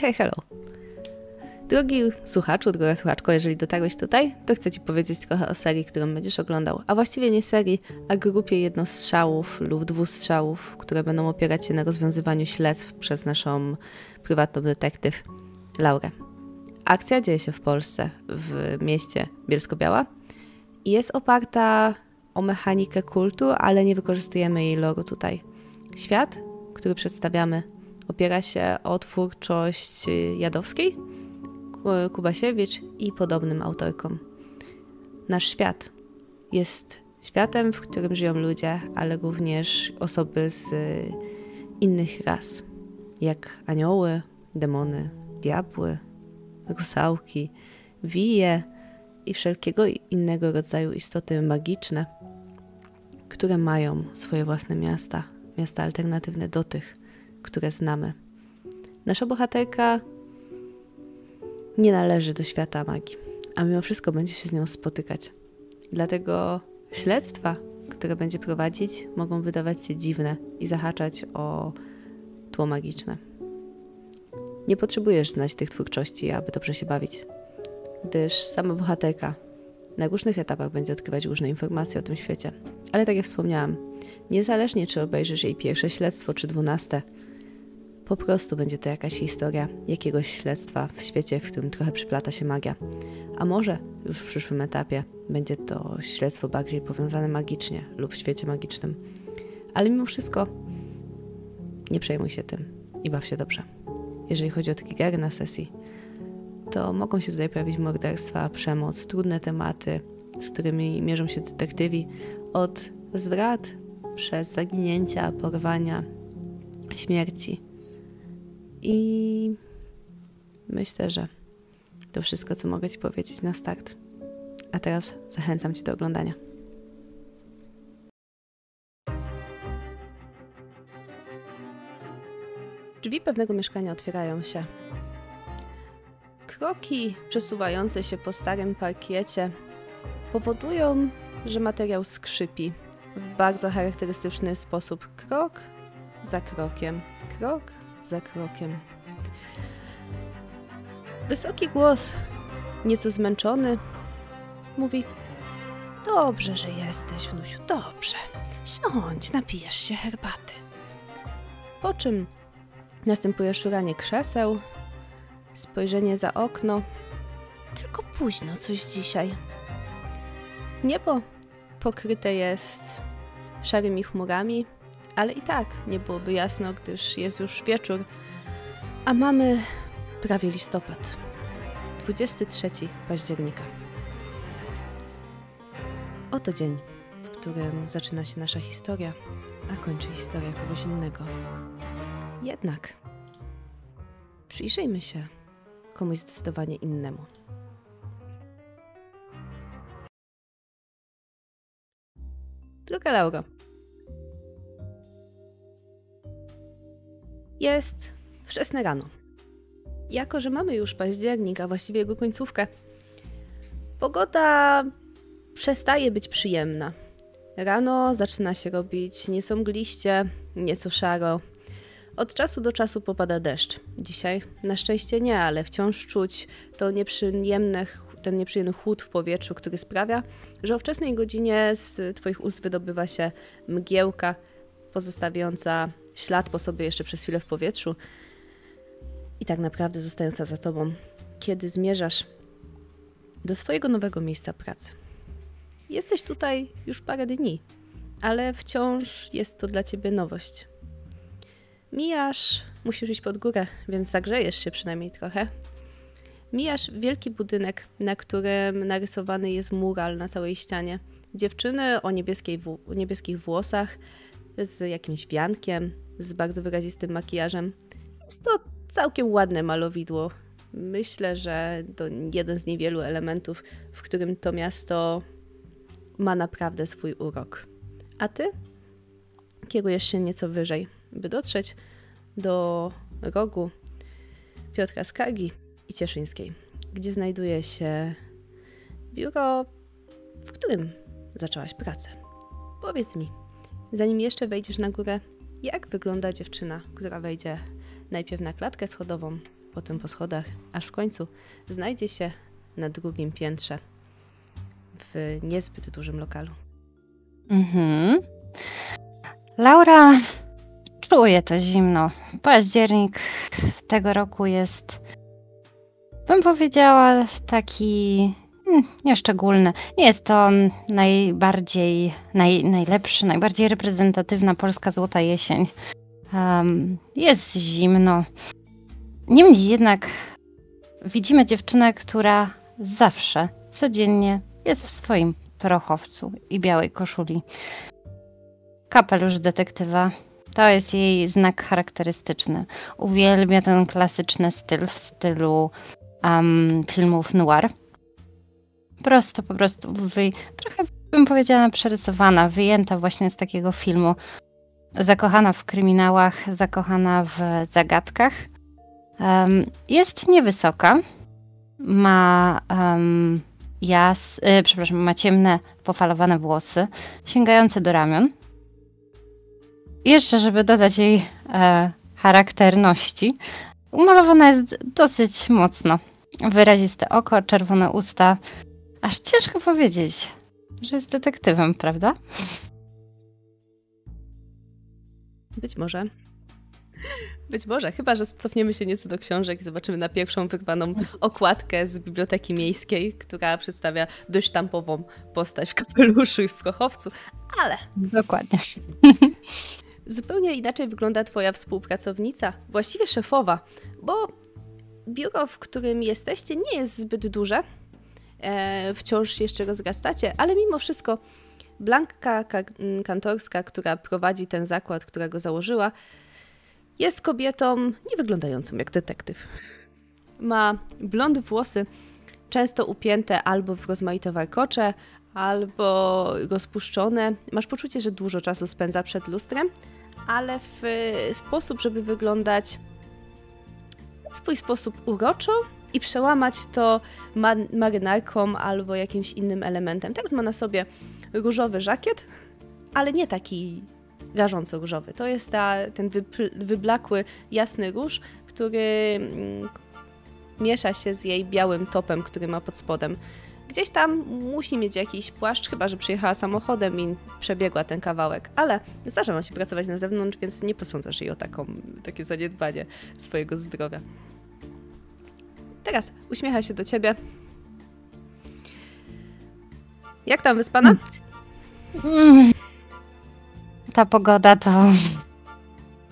Hej, hello. Drogi słuchaczu, droga słuchaczko, jeżeli dotarłeś tutaj, to chcę Ci powiedzieć trochę o serii, którą będziesz oglądał. A właściwie nie serii, a grupie jednostrzałów lub dwustrzałów, które będą opierać się na rozwiązywaniu śledztw przez naszą prywatną detektyw Laurę. Akcja dzieje się w Polsce, w mieście Bielsko-Biała i jest oparta o mechanikę kultu, ale nie wykorzystujemy jej loru tutaj. Świat, który przedstawiamy, opiera się o twórczość Jadowskiej, Kubasiewicz i podobnym autorkom. Nasz świat jest światem, w którym żyją ludzie, ale również osoby z innych ras, jak anioły, demony, diabły, rusałki, wije i wszelkiego innego rodzaju istoty magiczne, które mają swoje własne miasta, miasta alternatywne do tych, które znamy. Nasza bohaterka nie należy do świata magii, a mimo wszystko będzie się z nią spotykać. Dlatego śledztwa, które będzie prowadzić, mogą wydawać się dziwne i zahaczać o tło magiczne. Nie potrzebujesz znać tych twórczości, aby dobrze się bawić, gdyż sama bohaterka na różnych etapach będzie odkrywać różne informacje o tym świecie. Ale tak jak wspomniałam, niezależnie czy obejrzysz jej pierwsze śledztwo czy dwunaste, po prostu będzie to jakaś historia jakiegoś śledztwa w świecie, w którym trochę przyplata się magia. A może już w przyszłym etapie będzie to śledztwo bardziej powiązane magicznie lub w świecie magicznym. Ale mimo wszystko nie przejmuj się tym i baw się dobrze. Jeżeli chodzi o triggery na sesji, to mogą się tutaj pojawić morderstwa, przemoc, trudne tematy, z którymi mierzą się detektywi, od zdrad przez zaginięcia, porwania, śmierci. I myślę, że to wszystko, co mogę Ci powiedzieć na start. A teraz zachęcam Cię do oglądania. Drzwi pewnego mieszkania otwierają się. Kroki przesuwające się po starym parkiecie powodują, że materiał skrzypi w bardzo charakterystyczny sposób. Krok za krokiem, krok za krokiem. Wysoki głos, nieco zmęczony, mówi: Dobrze, że jesteś, wnusiu, dobrze. Siądź, napijesz się herbaty. Po czym następuje szuranie krzeseł, spojrzenie za okno. Tylko późno coś dzisiaj. Niebo pokryte jest szarymi chmurami, ale i tak nie byłoby jasno, gdyż jest już wieczór, a mamy prawie listopad. 23 października. Oto dzień, w którym zaczyna się nasza historia, a kończy historia kogoś innego. Jednak przyjrzyjmy się komuś zdecydowanie innemu. Droga Lauro, Jest wczesne rano. Jako, że mamy już październik, a właściwie jego końcówkę, pogoda przestaje być przyjemna. Rano zaczyna się robić nieco mgliście, nieco szaro. Od czasu do czasu popada deszcz. Dzisiaj na szczęście nie, ale wciąż czuć to nieprzyjemne, ten nieprzyjemny chłód w powietrzu, który sprawia, że o wczesnej godzinie z Twoich ust wydobywa się mgiełka pozostawiająca ślad po sobie jeszcze przez chwilę w powietrzu i tak naprawdę zostająca za tobą, kiedy zmierzasz do swojego nowego miejsca pracy. Jesteś tutaj już parę dni, ale wciąż jest to dla ciebie nowość. Mijasz, musisz iść pod górę, więc zagrzejesz się przynajmniej trochę. Mijasz wielki budynek, na którym narysowany jest mural na całej ścianie. Dziewczyny o niebieskiej, niebieskich włosach, z jakimś wiankiem, z bardzo wyrazistym makijażem. Jest to całkiem ładne malowidło. Myślę, że to jeden z niewielu elementów, w którym to miasto ma naprawdę swój urok. A ty kierujesz się nieco wyżej, by dotrzeć do rogu Piotra Skargi i Cieszyńskiej, gdzie znajduje się biuro, w którym zaczęłaś pracę. Powiedz mi, Zanim jeszcze wejdziesz na górę, jak wygląda dziewczyna, która wejdzie najpierw na klatkę schodową, potem po schodach, aż w końcu znajdzie się na drugim piętrze w niezbyt dużym lokalu. Mhm. Laura czuje to zimno. Październik tego roku jest, bym powiedziała, taki nieszczególny. Nie jest to najbardziej, naj, najlepszy, najbardziej reprezentatywna polska złota jesień. Um, jest zimno. Niemniej jednak widzimy dziewczynę, która zawsze, codziennie jest w swoim prochowcu i białej koszuli. Kapelusz detektywa to jest jej znak charakterystyczny. Uwielbia ten klasyczny styl w stylu um, filmów noir. Prosto, po prostu, wy, trochę bym powiedziała przerysowana, wyjęta właśnie z takiego filmu. Zakochana w kryminałach, zakochana w zagadkach. Um, jest niewysoka, ma um, jas, y, przepraszam, ma ciemne, pofalowane włosy, sięgające do ramion. Jeszcze, żeby dodać jej e, charakterności, umalowana jest dosyć mocno. Wyraziste oko, czerwone usta. Aż ciężko powiedzieć, że jest detektywem, prawda? Być może. Być może, chyba że cofniemy się nieco do książek i zobaczymy na pierwszą wyrwaną okładkę z Biblioteki Miejskiej, która przedstawia dość sztampową postać w kapeluszu i w prochowcu, ale... Dokładnie. Zupełnie inaczej wygląda Twoja współpracownica, właściwie szefowa, bo biuro, w którym jesteście, nie jest zbyt duże. E, wciąż jeszcze rozrastacie, ale mimo wszystko Blanka Kantorska, która prowadzi ten zakład, którego założyła, jest kobietą nie wyglądającą jak detektyw. Ma blond włosy, często upięte albo w rozmaite warkocze, albo rozpuszczone. Masz poczucie, że dużo czasu spędza przed lustrem, ale w sposób, żeby wyglądać w swój sposób uroczo i przełamać to ma marynarką albo jakimś innym elementem. Teraz ma na sobie różowy żakiet, ale nie taki rażąco różowy. To jest ta, ten wyblakły, jasny róż, który mm, miesza się z jej białym topem, który ma pod spodem. Gdzieś tam musi mieć jakiś płaszcz, chyba że przyjechała samochodem i przebiegła ten kawałek, ale zdarza wam się pracować na zewnątrz, więc nie posądzasz jej o taką, takie zaniedbanie swojego zdrowia. Teraz uśmiecha się do ciebie. Jak tam wyspana? Mm. Ta pogoda to.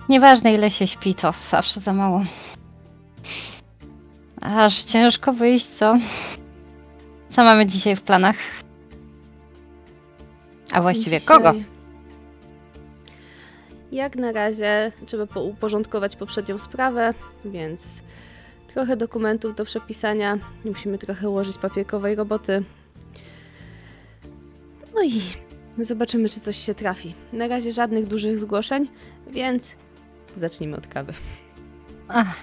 Nieważne ile się śpi, to zawsze za mało. Aż ciężko wyjść, co? Co mamy dzisiaj w planach? A właściwie dzisiaj... kogo? Jak na razie trzeba uporządkować poprzednią sprawę, więc trochę dokumentów do przepisania. Musimy trochę ułożyć papierkowej roboty. No i zobaczymy, czy coś się trafi. Na razie żadnych dużych zgłoszeń, więc zacznijmy od kawy. Ach,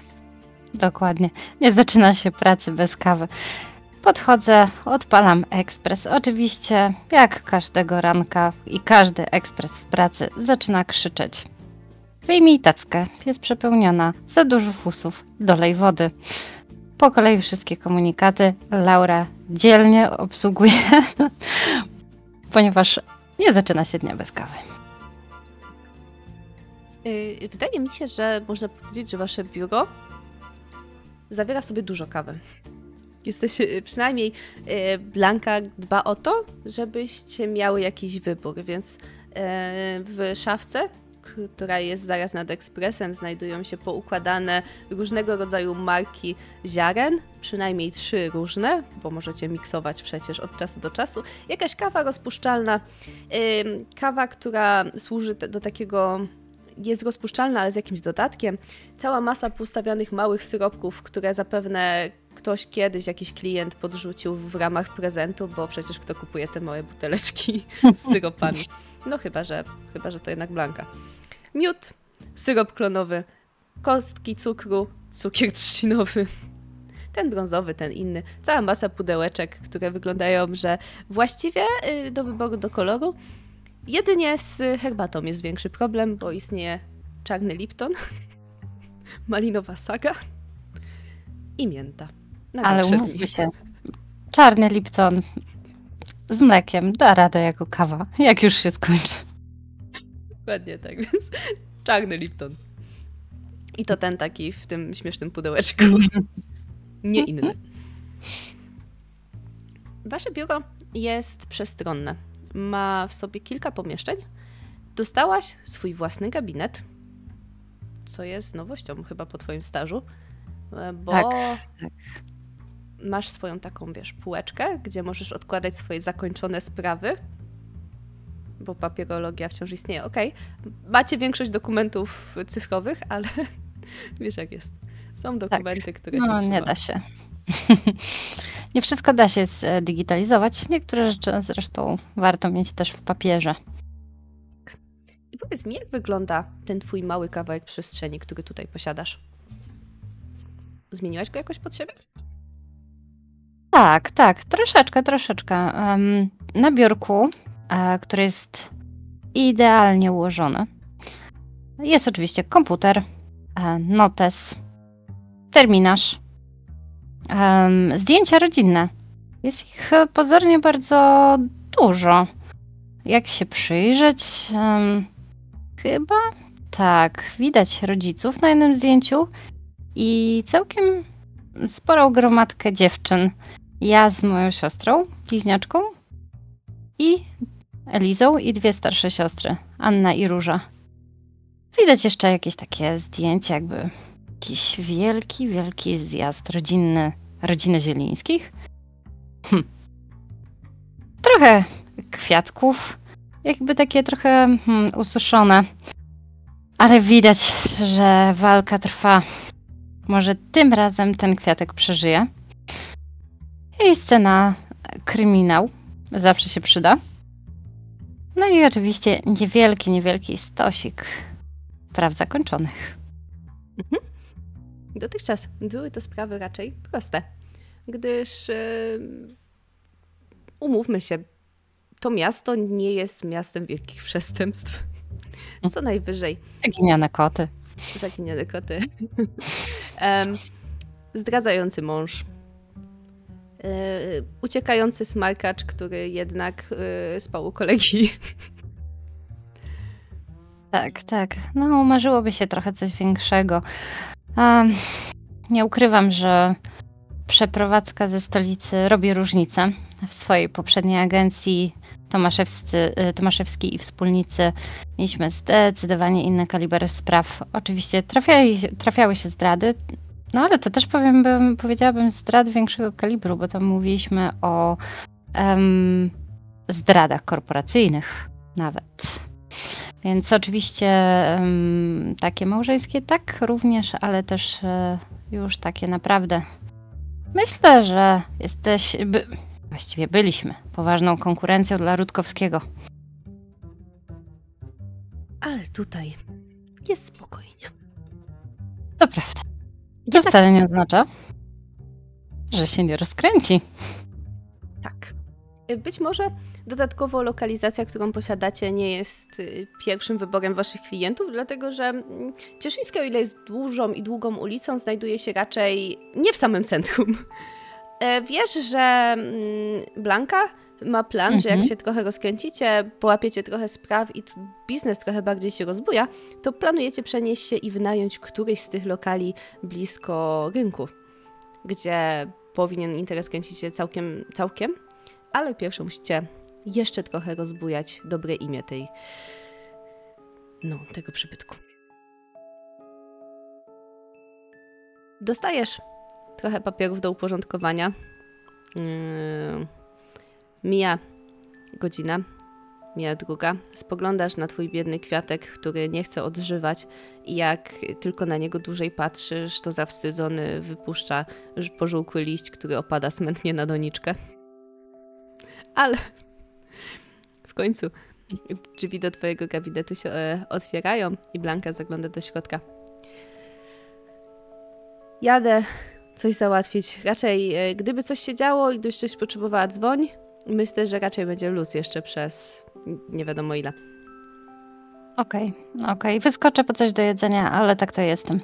dokładnie. Nie zaczyna się pracy bez kawy. Podchodzę, odpalam ekspres. Oczywiście, jak każdego ranka i każdy ekspres w pracy zaczyna krzyczeć. Wyjmij tackę, jest przepełniona, za dużo fusów, dolej wody. Po kolei wszystkie komunikaty Laura dzielnie obsługuje, ponieważ nie zaczyna się dnia bez kawy. Y, wydaje mi się, że można powiedzieć, że wasze biuro zawiera sobie dużo kawy. Jesteś, y, przynajmniej y, Blanka dba o to, żebyście miały jakiś wybór, więc w szafce która jest zaraz nad ekspresem, znajdują się poukładane różnego rodzaju marki ziaren, przynajmniej trzy różne, bo możecie miksować przecież od czasu do czasu. Jakaś kawa rozpuszczalna, kawa, która służy do takiego jest rozpuszczalna, ale z jakimś dodatkiem. Cała masa postawionych małych syropków, które zapewne ktoś kiedyś, jakiś klient podrzucił w ramach prezentu, bo przecież kto kupuje te małe buteleczki z syropami. No chyba, że, chyba, że to jednak Blanka miód, syrop klonowy, kostki cukru, cukier trzcinowy, ten brązowy, ten inny, cała masa pudełeczek, które wyglądają, że właściwie y, do wyboru do koloru. Jedynie z herbatą jest większy problem, bo istnieje czarny Lipton, malinowa saga, i mięta. Na Ale umówmy się, czarny Lipton z mlekiem da radę jako kawa, jak już się skończy. Dokładnie tak, więc czarny Lipton. I to ten taki w tym śmiesznym pudełeczku. Nie inny. Wasze biuro jest przestronne. Ma w sobie kilka pomieszczeń. Dostałaś swój własny gabinet, co jest nowością chyba po twoim stażu, e, bo Tak, tak. masz swoją taką, wiesz, półeczkę, gdzie możesz odkładać swoje zakończone sprawy, bo papierologia wciąż istnieje. Okej, macie większość dokumentów cyfrowych, ale wiesz jak jest. Są dokumenty, które się No, trzyma. nie da się. nie wszystko da się zdigitalizować. Niektóre rzeczy zresztą warto mieć też w papierze. I powiedz mi, jak wygląda ten twój mały kawałek przestrzeni, który tutaj posiadasz? Zmieniłaś go jakoś pod siebie? Tak, tak, troszeczkę, troszeczkę. Em, na biurku, e, który jest idealnie ułożony, jest oczywiście komputer, e, notes, terminarz, zdjęcia rodzinne. Jest ich pozornie bardzo dużo. Jak się przyjrzeć, chyba tak, widać rodziców na jednym zdjęciu i całkiem sporą gromadkę dziewczyn. Ja z moją siostrą, bliźniaczką i Elizą i dwie starsze siostry, Anna i Róża. Widać jeszcze jakieś takie zdjęcie, jakby jakiś wielki, wielki zjazd rodzinny, rodziny Zielińskich. Hm. Trochę kwiatków, jakby takie trochę hmm, ususzone. Ale widać, że walka trwa. Może tym razem ten kwiatek przeżyje. I scena kryminał. Zawsze się przyda. No i oczywiście niewielki, niewielki stosik praw zakończonych. Dotychczas były to sprawy raczej proste, gdyż e, umówmy się, to miasto nie jest miastem wielkich przestępstw. Co najwyżej Zaginione koty. zaginione koty. Zdradzający mąż. E, uciekający smarkacz, który jednak e, spał u kolegi. Tak, tak. No, marzyłoby się trochę coś większego. Nie ukrywam, że przeprowadzka ze stolicy robi różnicę. W swojej poprzedniej agencji Tomaszewscy, y, Tomaszewski i wspólnicy mieliśmy zdecydowanie inny kaliber spraw. Oczywiście trafiali, trafiały się zdrady, no ale to też powiem, bym, powiedziałabym zdrad większego kalibru, bo tam mówiliśmy o em, zdradach korporacyjnych nawet. Więc oczywiście em, takie małżeńskie tak również, ale też e, już takie naprawdę. Myślę, że jesteś, by, właściwie byliśmy poważną konkurencją dla Rutkowskiego. Ale tutaj jest spokojnie. To prawda. To Jednak wcale nie oznacza, że się nie rozkręci. tak. Być może dodatkowo lokalizacja, którą posiadacie, nie jest y, pierwszym wyborem waszych klientów, dlatego że mm, Cieszyńskie, o ile jest dużą i długą ulicą, znajduje się raczej nie w samym centrum. E, Wiesz, że mm, Blanka ma plan, że jak Mhm. się trochę rozkręcicie, połapiecie trochę spraw i biznes trochę bardziej się rozbuja, to planujecie przenieść się i wynająć któryś z tych lokali blisko rynku, gdzie powinien interes kręcić się całkiem, całkiem, ale pierwsze musicie jeszcze trochę rozbujać dobre imię tej, no, tego przybytku. Dostajesz trochę papierów do uporządkowania. Yy, mija godzina, mija druga. Spoglądasz na twój biedny kwiatek, który nie chce odżywać i jak tylko na niego dłużej patrzysz, to zawstydzony wypuszcza pożółkły liść, który opada smętnie na doniczkę. Ale w końcu drzwi do twojego gabinetu się e, otwierają i Blanka zagląda do środka. Jadę coś załatwić. Raczej, e, gdyby coś się działo i gdybyś coś potrzebowała, dzwoń. Myślę, że raczej będzie luz jeszcze przez nie wiadomo ile. Okej, okej. Wyskoczę po coś do jedzenia, ale tak to jestem.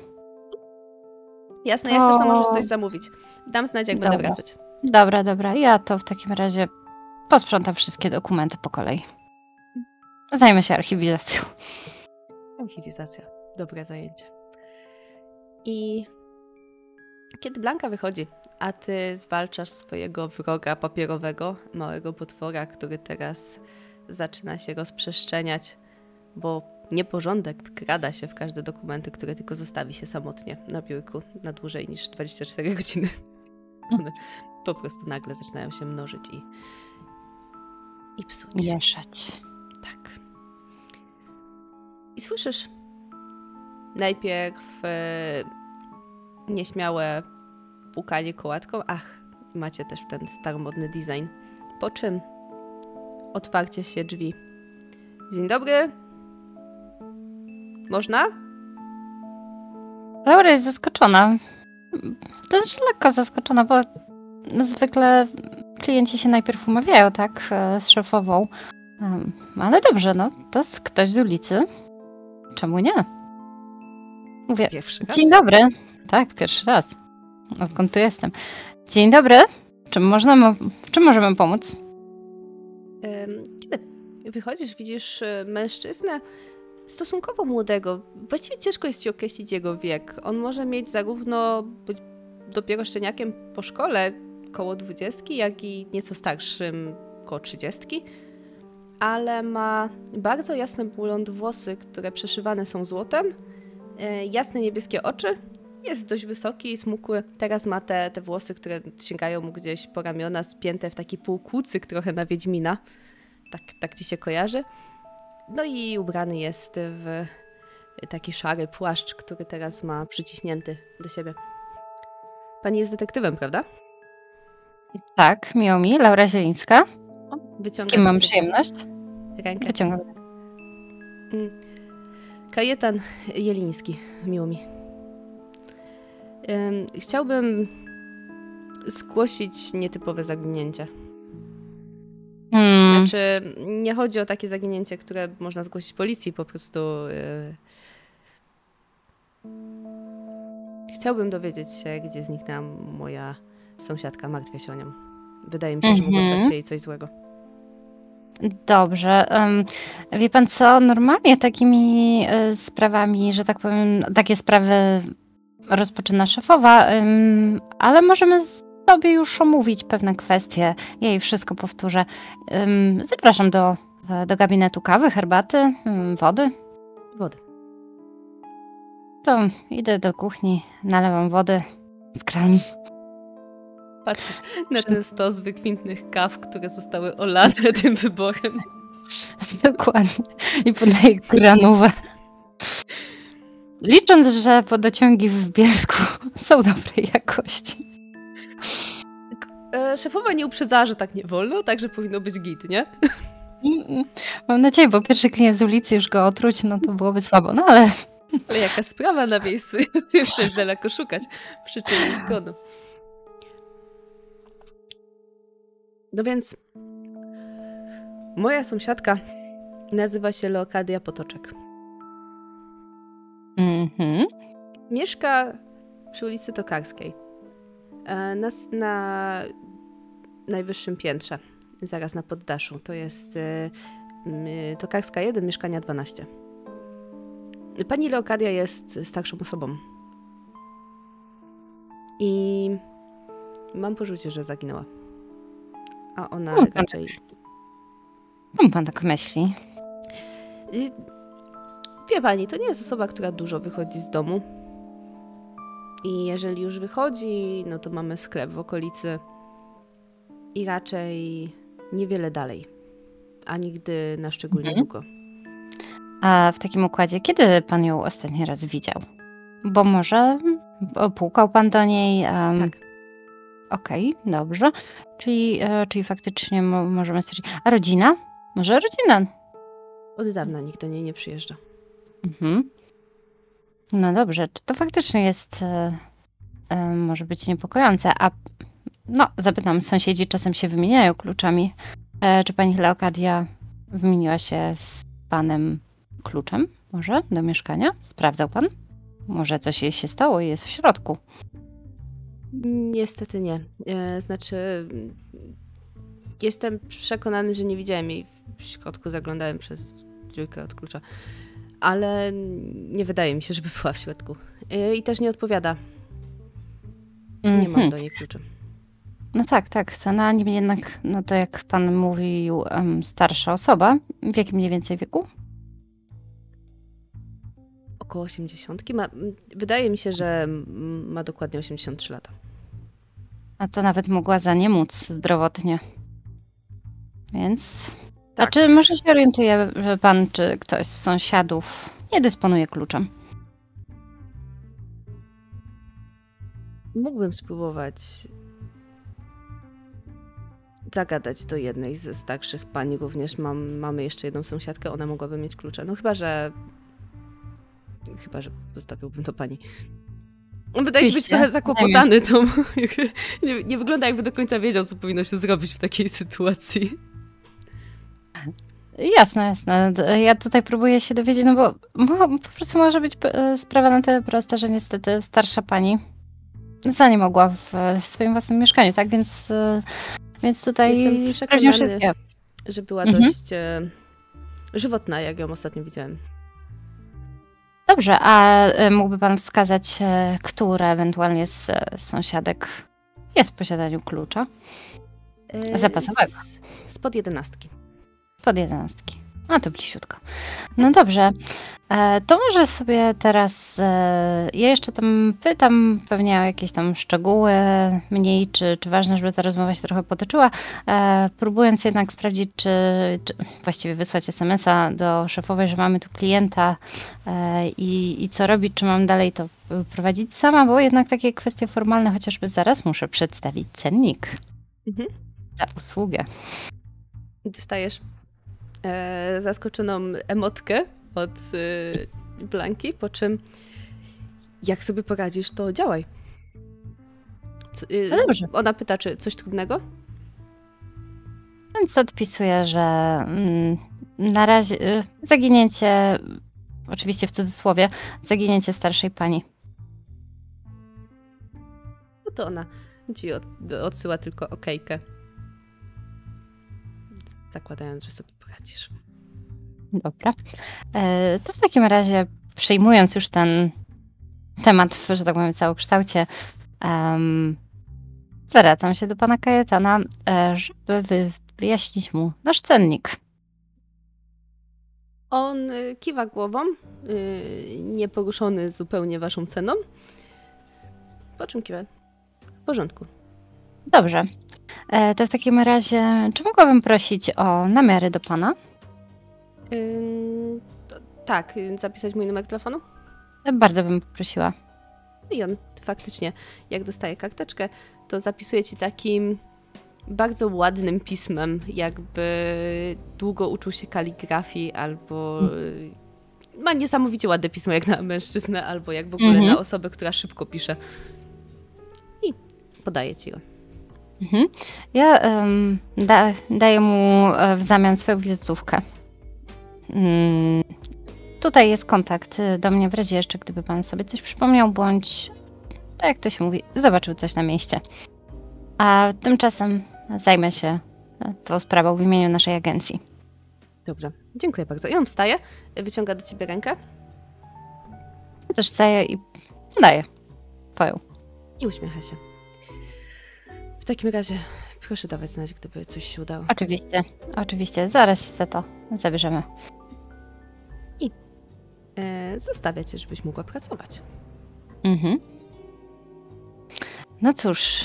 Jasne, jak chcesz, to możesz coś zamówić. Dam znać, jak dobra. będę wracać. Dobra, dobra. Ja to w takim razie posprzątam wszystkie dokumenty po kolei. Zajmę się archiwizacją. Archiwizacja. Dobre zajęcie. I kiedy Blanka wychodzi, a ty zwalczasz swojego wroga papierowego, małego potwora, który teraz zaczyna się rozprzestrzeniać, bo nieporządek wkrada się w każde dokumenty, które tylko zostawi się samotnie na biurku na dłużej niż 24 godziny. One po prostu nagle zaczynają się mnożyć i, i psuć. Mieszać. Tak. I słyszysz najpierw e, nieśmiałe pukanie kołatką. Ach, macie też ten staromodny design. Po czym otwarcie się drzwi. Dzień dobry. Można? Laura jest zaskoczona. Dość lekko zaskoczona, bo zwykle klienci się najpierw umawiają, tak, e, z szefową. Ale dobrze, no, to jest ktoś z ulicy. Czemu nie? Mówię, pierwszy raz. dzień dobry. Tak, pierwszy raz. Odkąd tu jestem. Dzień dobry. Czym, można, czym możemy pomóc? Kiedy wychodzisz, widzisz e, mężczyznę stosunkowo młodego. Właściwie ciężko jest ci określić jego wiek. On może mieć zarówno być dopiero szczeniakiem po szkole, koło dwudziestki, jak i nieco starszym, koło trzydziestki. Ale ma bardzo jasne blond włosy, które przeszywane są złotem, e, jasne niebieskie oczy jest dość wysoki, smukły. Teraz ma te, te włosy, które sięgają mu gdzieś po ramiona, spięte w taki półkłucyk trochę na Wiedźmina. Tak, tak ci się kojarzy. No i ubrany jest w taki szary płaszcz, który teraz ma przyciśnięty do siebie. Pani jest detektywem, prawda? Tak, miło mi. Laura Zielińska. Wyciągam. Kim mam przyjemność? Rękę. Wyciągam. Mm. Kajetan Jeliński, miło mi. Chciałbym zgłosić nietypowe zaginięcie. Hmm. Znaczy, nie chodzi o takie zaginięcie, które można zgłosić policji, po prostu. Yy... Chciałbym dowiedzieć się, gdzie zniknęła moja sąsiadka. Martwię się o nią. Wydaje mi się, że mogło stać mhm. się jej coś złego. Dobrze. Wie pan co, normalnie takimi y, sprawami, że tak powiem, takie sprawy rozpoczyna szefowa, ale możemy sobie już omówić pewne kwestie. Ja jej wszystko powtórzę. Zapraszam do, do gabinetu kawy, herbaty, wody. Wody. To idę do kuchni, nalewam wody w kran. Patrzysz na ten stos wykwintnych kaw, które zostały olane tym wyborem. Dokładnie. I podaję granówę. Licząc, że podociągi w Bielsku są dobrej jakości. E, szefowa nie uprzedzała, że tak nie wolno, także powinno być git, nie? Mam nadzieję, bo pierwszy klient z ulicy już go otruć, no to byłoby słabo, no ale... Ale jaka sprawa na miejscu, przecież daleko szukać przyczyny zgonu. No więc moja sąsiadka nazywa się Leokadia Potoczek. Mhm. Mieszka przy ulicy Tokarskiej. E, na, na najwyższym piętrze, zaraz na poddaszu. To jest e, Tokarska 1, mieszkania 12. Pani Leokadia jest starszą osobą. I mam poczucie, że zaginęła. A ona no, raczej. Czemu pan tak myśli? Wie pani, to nie jest osoba, która dużo wychodzi z domu. I jeżeli już wychodzi, no to mamy sklep w okolicy i raczej niewiele dalej, a nigdy na szczególnie mhm. długo. A w takim układzie, kiedy pan ją ostatni raz widział? Bo może pukał pan do niej? Um... Tak. Okej, okay, dobrze. Czyli, e, czyli faktycznie możemy stwierdzić. A rodzina? Może rodzina? Od dawna nikt do niej nie przyjeżdża. Mhm. No dobrze, czy to faktycznie jest, e, e, może być niepokojące, a no, zapytam, sąsiedzi czasem się wymieniają kluczami. E, czy pani Leokadia wymieniła się z panem kluczem może do mieszkania? Sprawdzał pan? Może coś jej się stało i jest w środku. Niestety nie. E, znaczy, jestem przekonany, że nie widziałem jej w środku, zaglądałem przez dziurkę od klucza, ale nie wydaje mi się, żeby była w środku. E, I też nie odpowiada. Nie mam Mhm. do niej kluczy. No tak, tak. No niemniej jednak, no to jak pan mówił, starsza osoba. W jakim mniej więcej wieku? Około 80. Ma, wydaje mi się, że ma dokładnie 83 lata. A to nawet mogła za nie móc zdrowotnie. Więc. A Tak. czy może się orientuje że pan, czy ktoś z sąsiadów nie dysponuje kluczem? Mógłbym spróbować zagadać do jednej ze starszych pani również. Mam, mamy jeszcze jedną sąsiadkę, ona mogłaby mieć klucze. No chyba, że... Chyba, że zostawiłbym to pani. Wydaje się być trochę zakłopotany tą... nie, nie wygląda jakby do końca wiedział, co powinno się zrobić w takiej sytuacji. Jasne, jasne. Ja tutaj próbuję się dowiedzieć, no bo po prostu może być e, sprawa na tyle prosta, że niestety starsza pani za nie mogła w swoim własnym mieszkaniu, tak? Więc, e, więc tutaj Jestem przekonany, wszystkie. że była Mhm. dość e, żywotna, jak ją ostatnio widziałem. Dobrze, a mógłby pan wskazać, które ewentualnie z sąsiadek jest w posiadaniu klucza Zapasowego. z- Spod jedenastki. Pod jedenastki? A to bliziutko. No dobrze, e, to może sobie teraz. e, Ja jeszcze tam pytam pewnie o jakieś tam szczegóły mniej, czy, czy ważne, żeby ta rozmowa się trochę potoczyła. e, Próbując jednak sprawdzić, czy, czy właściwie wysłać SMS-a do szefowej, że mamy tu klienta i, i co robić, czy mam dalej to prowadzić sama, bo jednak takie kwestie formalne, chociażby zaraz muszę przedstawić cennik Mhm. za usługę. Dostajesz e, zaskoczoną emotkę od e, Blanki, po czym jak sobie poradzisz, to działaj. Co, e, No. Ona pyta, czy coś trudnego? Więc odpisuję, że mm, na razie y, zaginięcie, oczywiście w cudzysłowie, zaginięcie starszej pani. No to ona ci od, odsyła tylko okejkę. Zakładając, że sobie poradzisz. Dobra. E, To w takim razie, przyjmując już ten temat, w, że tak powiem, całokształcie, um, zwracam się do pana Kajetana, e, żeby wy, wyjaśnić mu nasz cennik. On y, kiwa głową, nieporuszony zupełnie waszą ceną. Po czym kiwa? W porządku. Dobrze. E, To w takim razie, czy mogłabym prosić o namiary do pana? Ym, to, tak, zapisać mój numer telefonu? Bardzo bym poprosiła. I on faktycznie, jak dostaje karteczkę, to zapisuje ci takim bardzo ładnym pismem, jakby długo uczył się kaligrafii, albo y, ma niesamowicie ładne pismo jak na mężczyznę, albo jak w ogóle Mhm. na osobę, która szybko pisze. I podaje ci go. Mhm. Ja da, daję mu e, w zamian swoją wizytówkę. Mm, tutaj jest kontakt e, do mnie w razie jeszcze, gdyby pan sobie coś przypomniał, bądź, tak jak to się mówi, zobaczył coś na mieście. A tymczasem zajmę się e, tą sprawą w imieniu naszej agencji. Dobrze, dziękuję bardzo. I on wstaje, wyciąga do ciebie rękę też wstaję i daję twoją. i uśmiecha się. W takim razie proszę dawać znać, gdyby coś się udało. Oczywiście, oczywiście, zaraz się za to zabierzemy. E, zostawia cię, żebyś mogła pracować. Mhm. No cóż,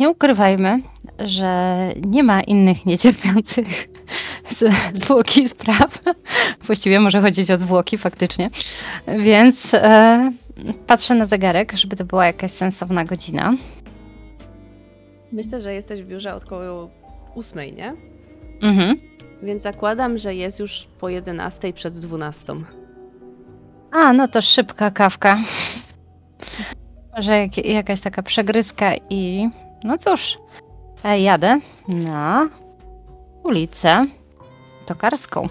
nie ukrywajmy, że nie ma innych niecierpiących z zwłoki spraw. Właściwie może chodzić o zwłoki faktycznie. Więc e, patrzę na zegarek, żeby to była jakaś sensowna godzina. Myślę, że jesteś w biurze od około ósmej, nie? Mhm. Więc zakładam, że jest już po 11 przed 12. A, no to szybka kawka. Może jak, jakaś taka przegryzka i no cóż, e, jadę na ulicę Tokarską.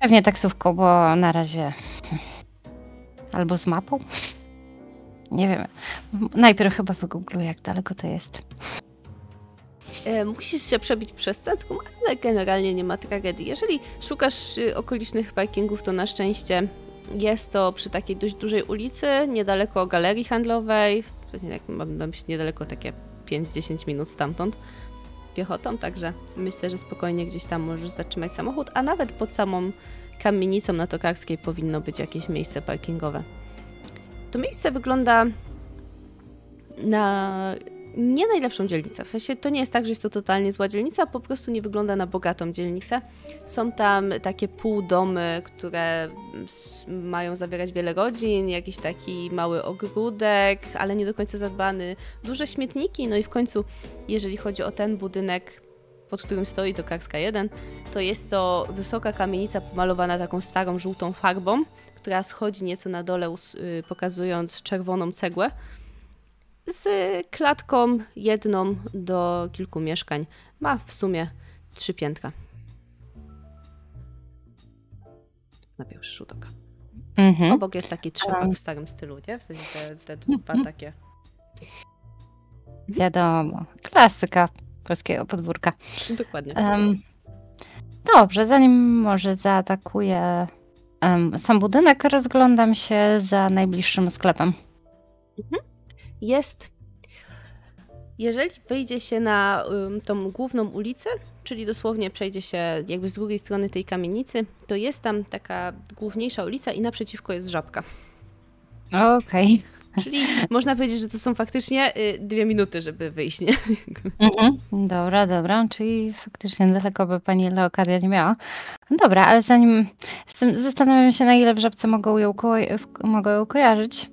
Pewnie taksówką, bo na razie albo z mapą. Nie wiem. Najpierw chyba wygoogluję, jak daleko to jest. E, musisz się przebić przez centrum, ale generalnie nie ma tragedii. Jeżeli szukasz y, okolicznych parkingów, to na szczęście jest to przy takiej dość dużej ulicy, niedaleko galerii handlowej. Jak mam na myśli niedaleko takie 5-10 minut stamtąd piechotą, także myślę, że spokojnie gdzieś tam możesz zatrzymać samochód, a nawet pod samą kamienicą na Tokarskiej powinno być jakieś miejsce parkingowe. To miejsce wygląda na nie najlepszą dzielnicę. W sensie to nie jest tak, że jest to totalnie zła dzielnica, po prostu nie wygląda na bogatą dzielnicę. Są tam takie półdomy, które mają zawierać wiele rodzin, jakiś taki mały ogródek, ale nie do końca zadbany, duże śmietniki, no i w końcu, jeżeli chodzi o ten budynek, pod którym stoi to Karska 1, to jest to wysoka kamienica pomalowana taką starą, żółtą farbą, która schodzi nieco na dole, y, pokazując czerwoną cegłę z klatką jedną do kilku mieszkań. Ma w sumie trzy piętra. Na pierwszy rzut oka. Mhm. Obok jest taki trzepak w starym stylu, nie? W sensie te, te dwa mhm. takie. Wiadomo, klasyka polskiego podwórka. Dokładnie. Um, dobrze, zanim może zaatakuję sam budynek, rozglądam się za najbliższym sklepem. Mhm jest, jeżeli wyjdzie się na tą główną ulicę, czyli dosłownie przejdzie się jakby z drugiej strony tej kamienicy, to jest tam taka główniejsza ulica i naprzeciwko jest żabka. Okej. Okay. Czyli można powiedzieć, że to są faktycznie y, dwie minuty, żeby wyjść, nie? Mhm. Dobra, dobra, czyli faktycznie daleko by pani Leokadia nie miała. Dobra, ale zanim zastanawiam się, na ile w żabce mogą ją, ko mogą ją kojarzyć.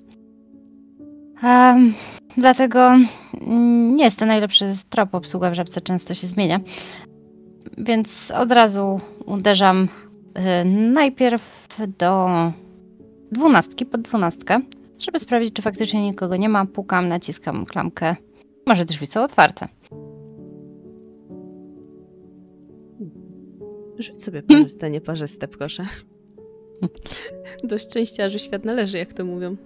Um, dlatego nie jest to najlepszy trop. Obsługa w żabce często się zmienia. Więc od razu uderzam y, najpierw do dwunastki, pod dwunastkę, żeby sprawdzić, czy faktycznie nikogo nie ma. Pukam, naciskam klamkę. Może drzwi są otwarte. Rzuć sobie parzyste, nie parzyste, proszę. Do szczęścia, że świat należy, jak to mówią.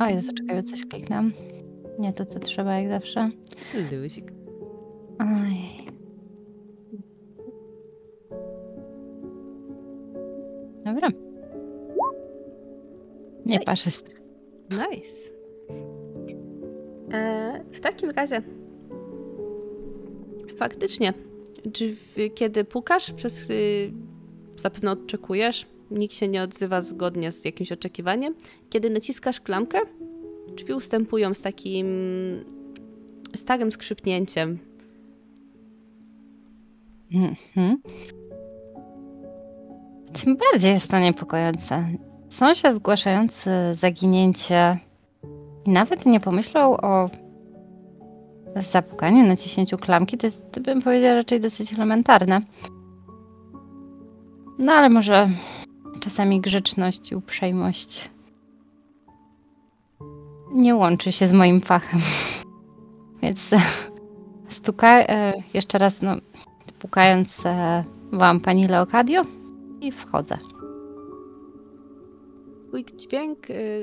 O Jezu, czekaj, coś kliknę. Nie to, co trzeba, jak zawsze. Luzik. Oj. Dobra. Nie nice. patrzę. Nice. E, w takim razie faktycznie, czy kiedy pukasz, przez y, zapewne odczekujesz, nikt się nie odzywa zgodnie z jakimś oczekiwaniem. Kiedy naciskasz klamkę, drzwi ustępują z takim starym skrzypnięciem. Mhm. Tym bardziej jest to niepokojące. Sąsiad zgłaszający zaginięcie nawet nie pomyślał o zapukaniu, naciśnięciu klamki. To jest, bym powiedziała, raczej dosyć elementarne. No ale może czasami grzeczność i uprzejmość nie łączy się z moim fachem. Więc e, stuka, e, jeszcze raz, no, pukając, e, wam pani Leokadio i wchodzę. Dźwięk,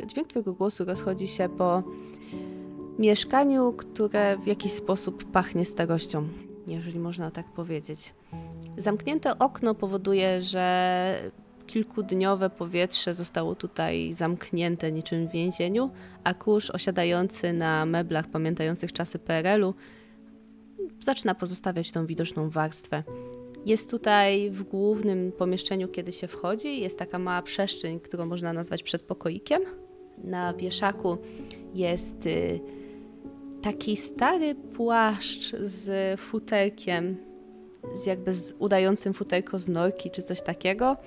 dźwięk twojego głosu rozchodzi się po mieszkaniu, które w jakiś sposób pachnie starością, jeżeli można tak powiedzieć. Zamknięte okno powoduje, że kilkudniowe powietrze zostało tutaj zamknięte niczym w więzieniu, a kurz osiadający na meblach pamiętających czasy PRL-u zaczyna pozostawiać tą widoczną warstwę. Jest tutaj w głównym pomieszczeniu, kiedy się wchodzi, jest taka mała przestrzeń, którą można nazwać przedpokoikiem. Na wieszaku jest y, taki stary płaszcz z futerkiem, z jakby z udającym futerko z norki czy coś takiego.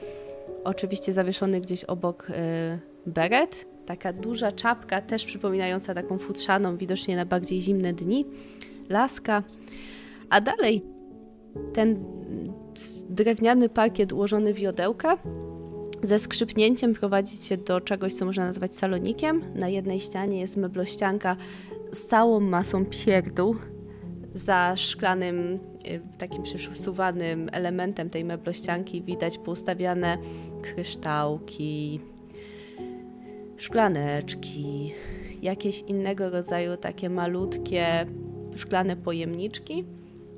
Oczywiście zawieszony gdzieś obok y, beret, taka duża czapka, też przypominająca taką futrzaną, widocznie na bardziej zimne dni, laska. A dalej ten drewniany parkiet ułożony w jodełka ze skrzypnięciem prowadzi cię do czegoś, co można nazwać salonikiem. Na jednej ścianie jest meblościanka z całą masą pierdół za szklanym, y, takim przesuwanym elementem tej meblościanki widać poustawiane kryształki, szklaneczki, jakieś innego rodzaju takie malutkie szklane pojemniczki.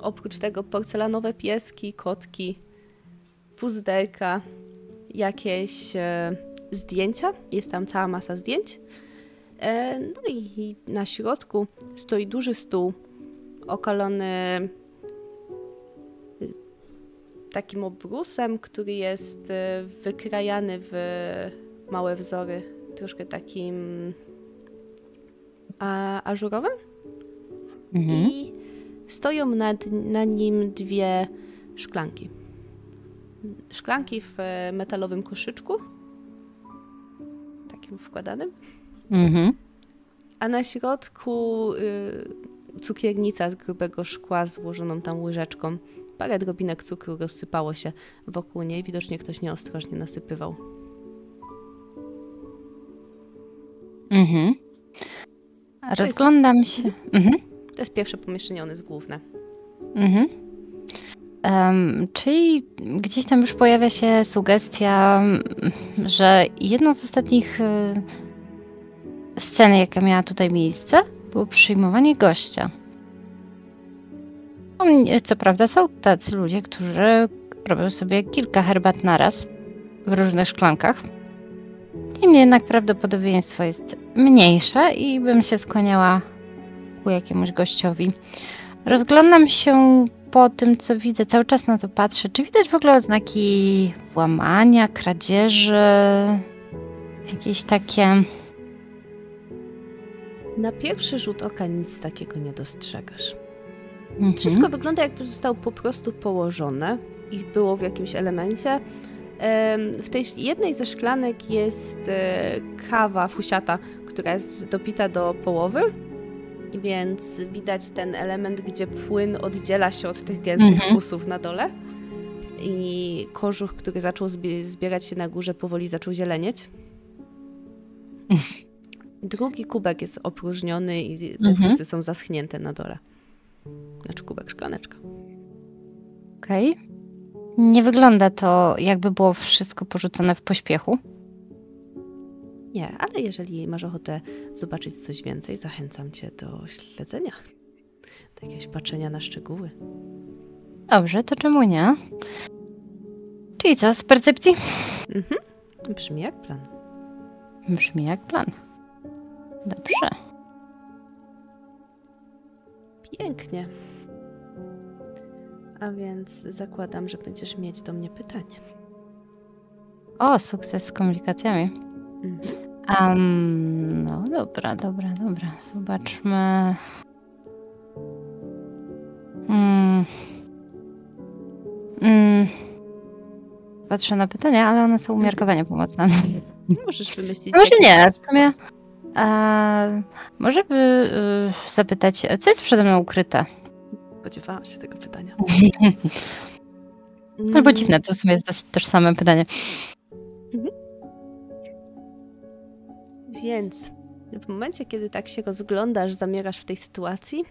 Oprócz tego porcelanowe pieski, kotki, puzderka, jakieś e, zdjęcia. Jest tam cała masa zdjęć. E, no i na środku stoi duży stół okalony y, takim obrusem, który jest y, wykrajany w małe wzory, troszkę takim a, ażurowym. Mhm. I stoją nad, na nim dwie szklanki. Szklanki w metalowym koszyczku, takim wkładanym. Mhm. A na środku y, cukiernica z grubego szkła złożoną tam łyżeczką. Parę drobinek cukru rozsypało się wokół niej. Widocznie ktoś nieostrożnie nasypywał. Mhm. Rozglądam się. Mhm. To jest pierwsze pomieszczenie, ono jest główne. Mhm. Um, czyli gdzieś tam już pojawia się sugestia, że jedną z ostatnich y, scen, jaka miała tutaj miejsce, było przyjmowanie gościa. Co prawda są tacy ludzie, którzy robią sobie kilka herbat naraz w różnych szklankach. Niemniej jednak prawdopodobieństwo jest mniejsze i bym się skłaniała ku jakiemuś gościowi. Rozglądam się po tym, co widzę, cały czas na to patrzę. Czy widać w ogóle oznaki włamania, kradzieży? Jakieś takie. Na pierwszy rzut oka nic takiego nie dostrzegasz. Mhm. Wszystko wygląda, jakby zostało po prostu położone i było w jakimś elemencie. W tej jednej ze szklanek jest e, kawa fusiata, która jest dopita do połowy, więc widać ten element, gdzie płyn oddziela się od tych gęstych mhm. fusów na dole. I kożuch, który zaczął zbierać się na górze, powoli zaczął zielenieć. Drugi kubek jest opróżniony i te mhm. fusy są zaschnięte na dole. Znaczy kubek, szklaneczka. Okej. Okay. Nie wygląda to, jakby było wszystko porzucone w pośpiechu. Nie, ale jeżeli masz ochotę zobaczyć coś więcej, zachęcam cię do śledzenia. Do jakiegoś patrzenia na szczegóły. Dobrze, to czemu nie? Czyli co, z percepcji? Mhm. Brzmi jak plan. Brzmi jak plan. Dobrze. Pięknie. A więc zakładam, że będziesz mieć do mnie pytanie. O, sukces z komunikacjami. Um, no dobra, dobra, dobra. Zobaczmy. Mm. Mm. Patrzę na pytania, ale one są umiarkowanie pomocne. Możesz wymyślić. Może nie, w sumie. E, może by y, zapytać, co jest przede mną ukryte? Spodziewałam się tego pytania. Albo dziwne, to w sumie jest też same pytanie. Więc w momencie, kiedy tak się rozglądasz, zamierasz w tej sytuacji,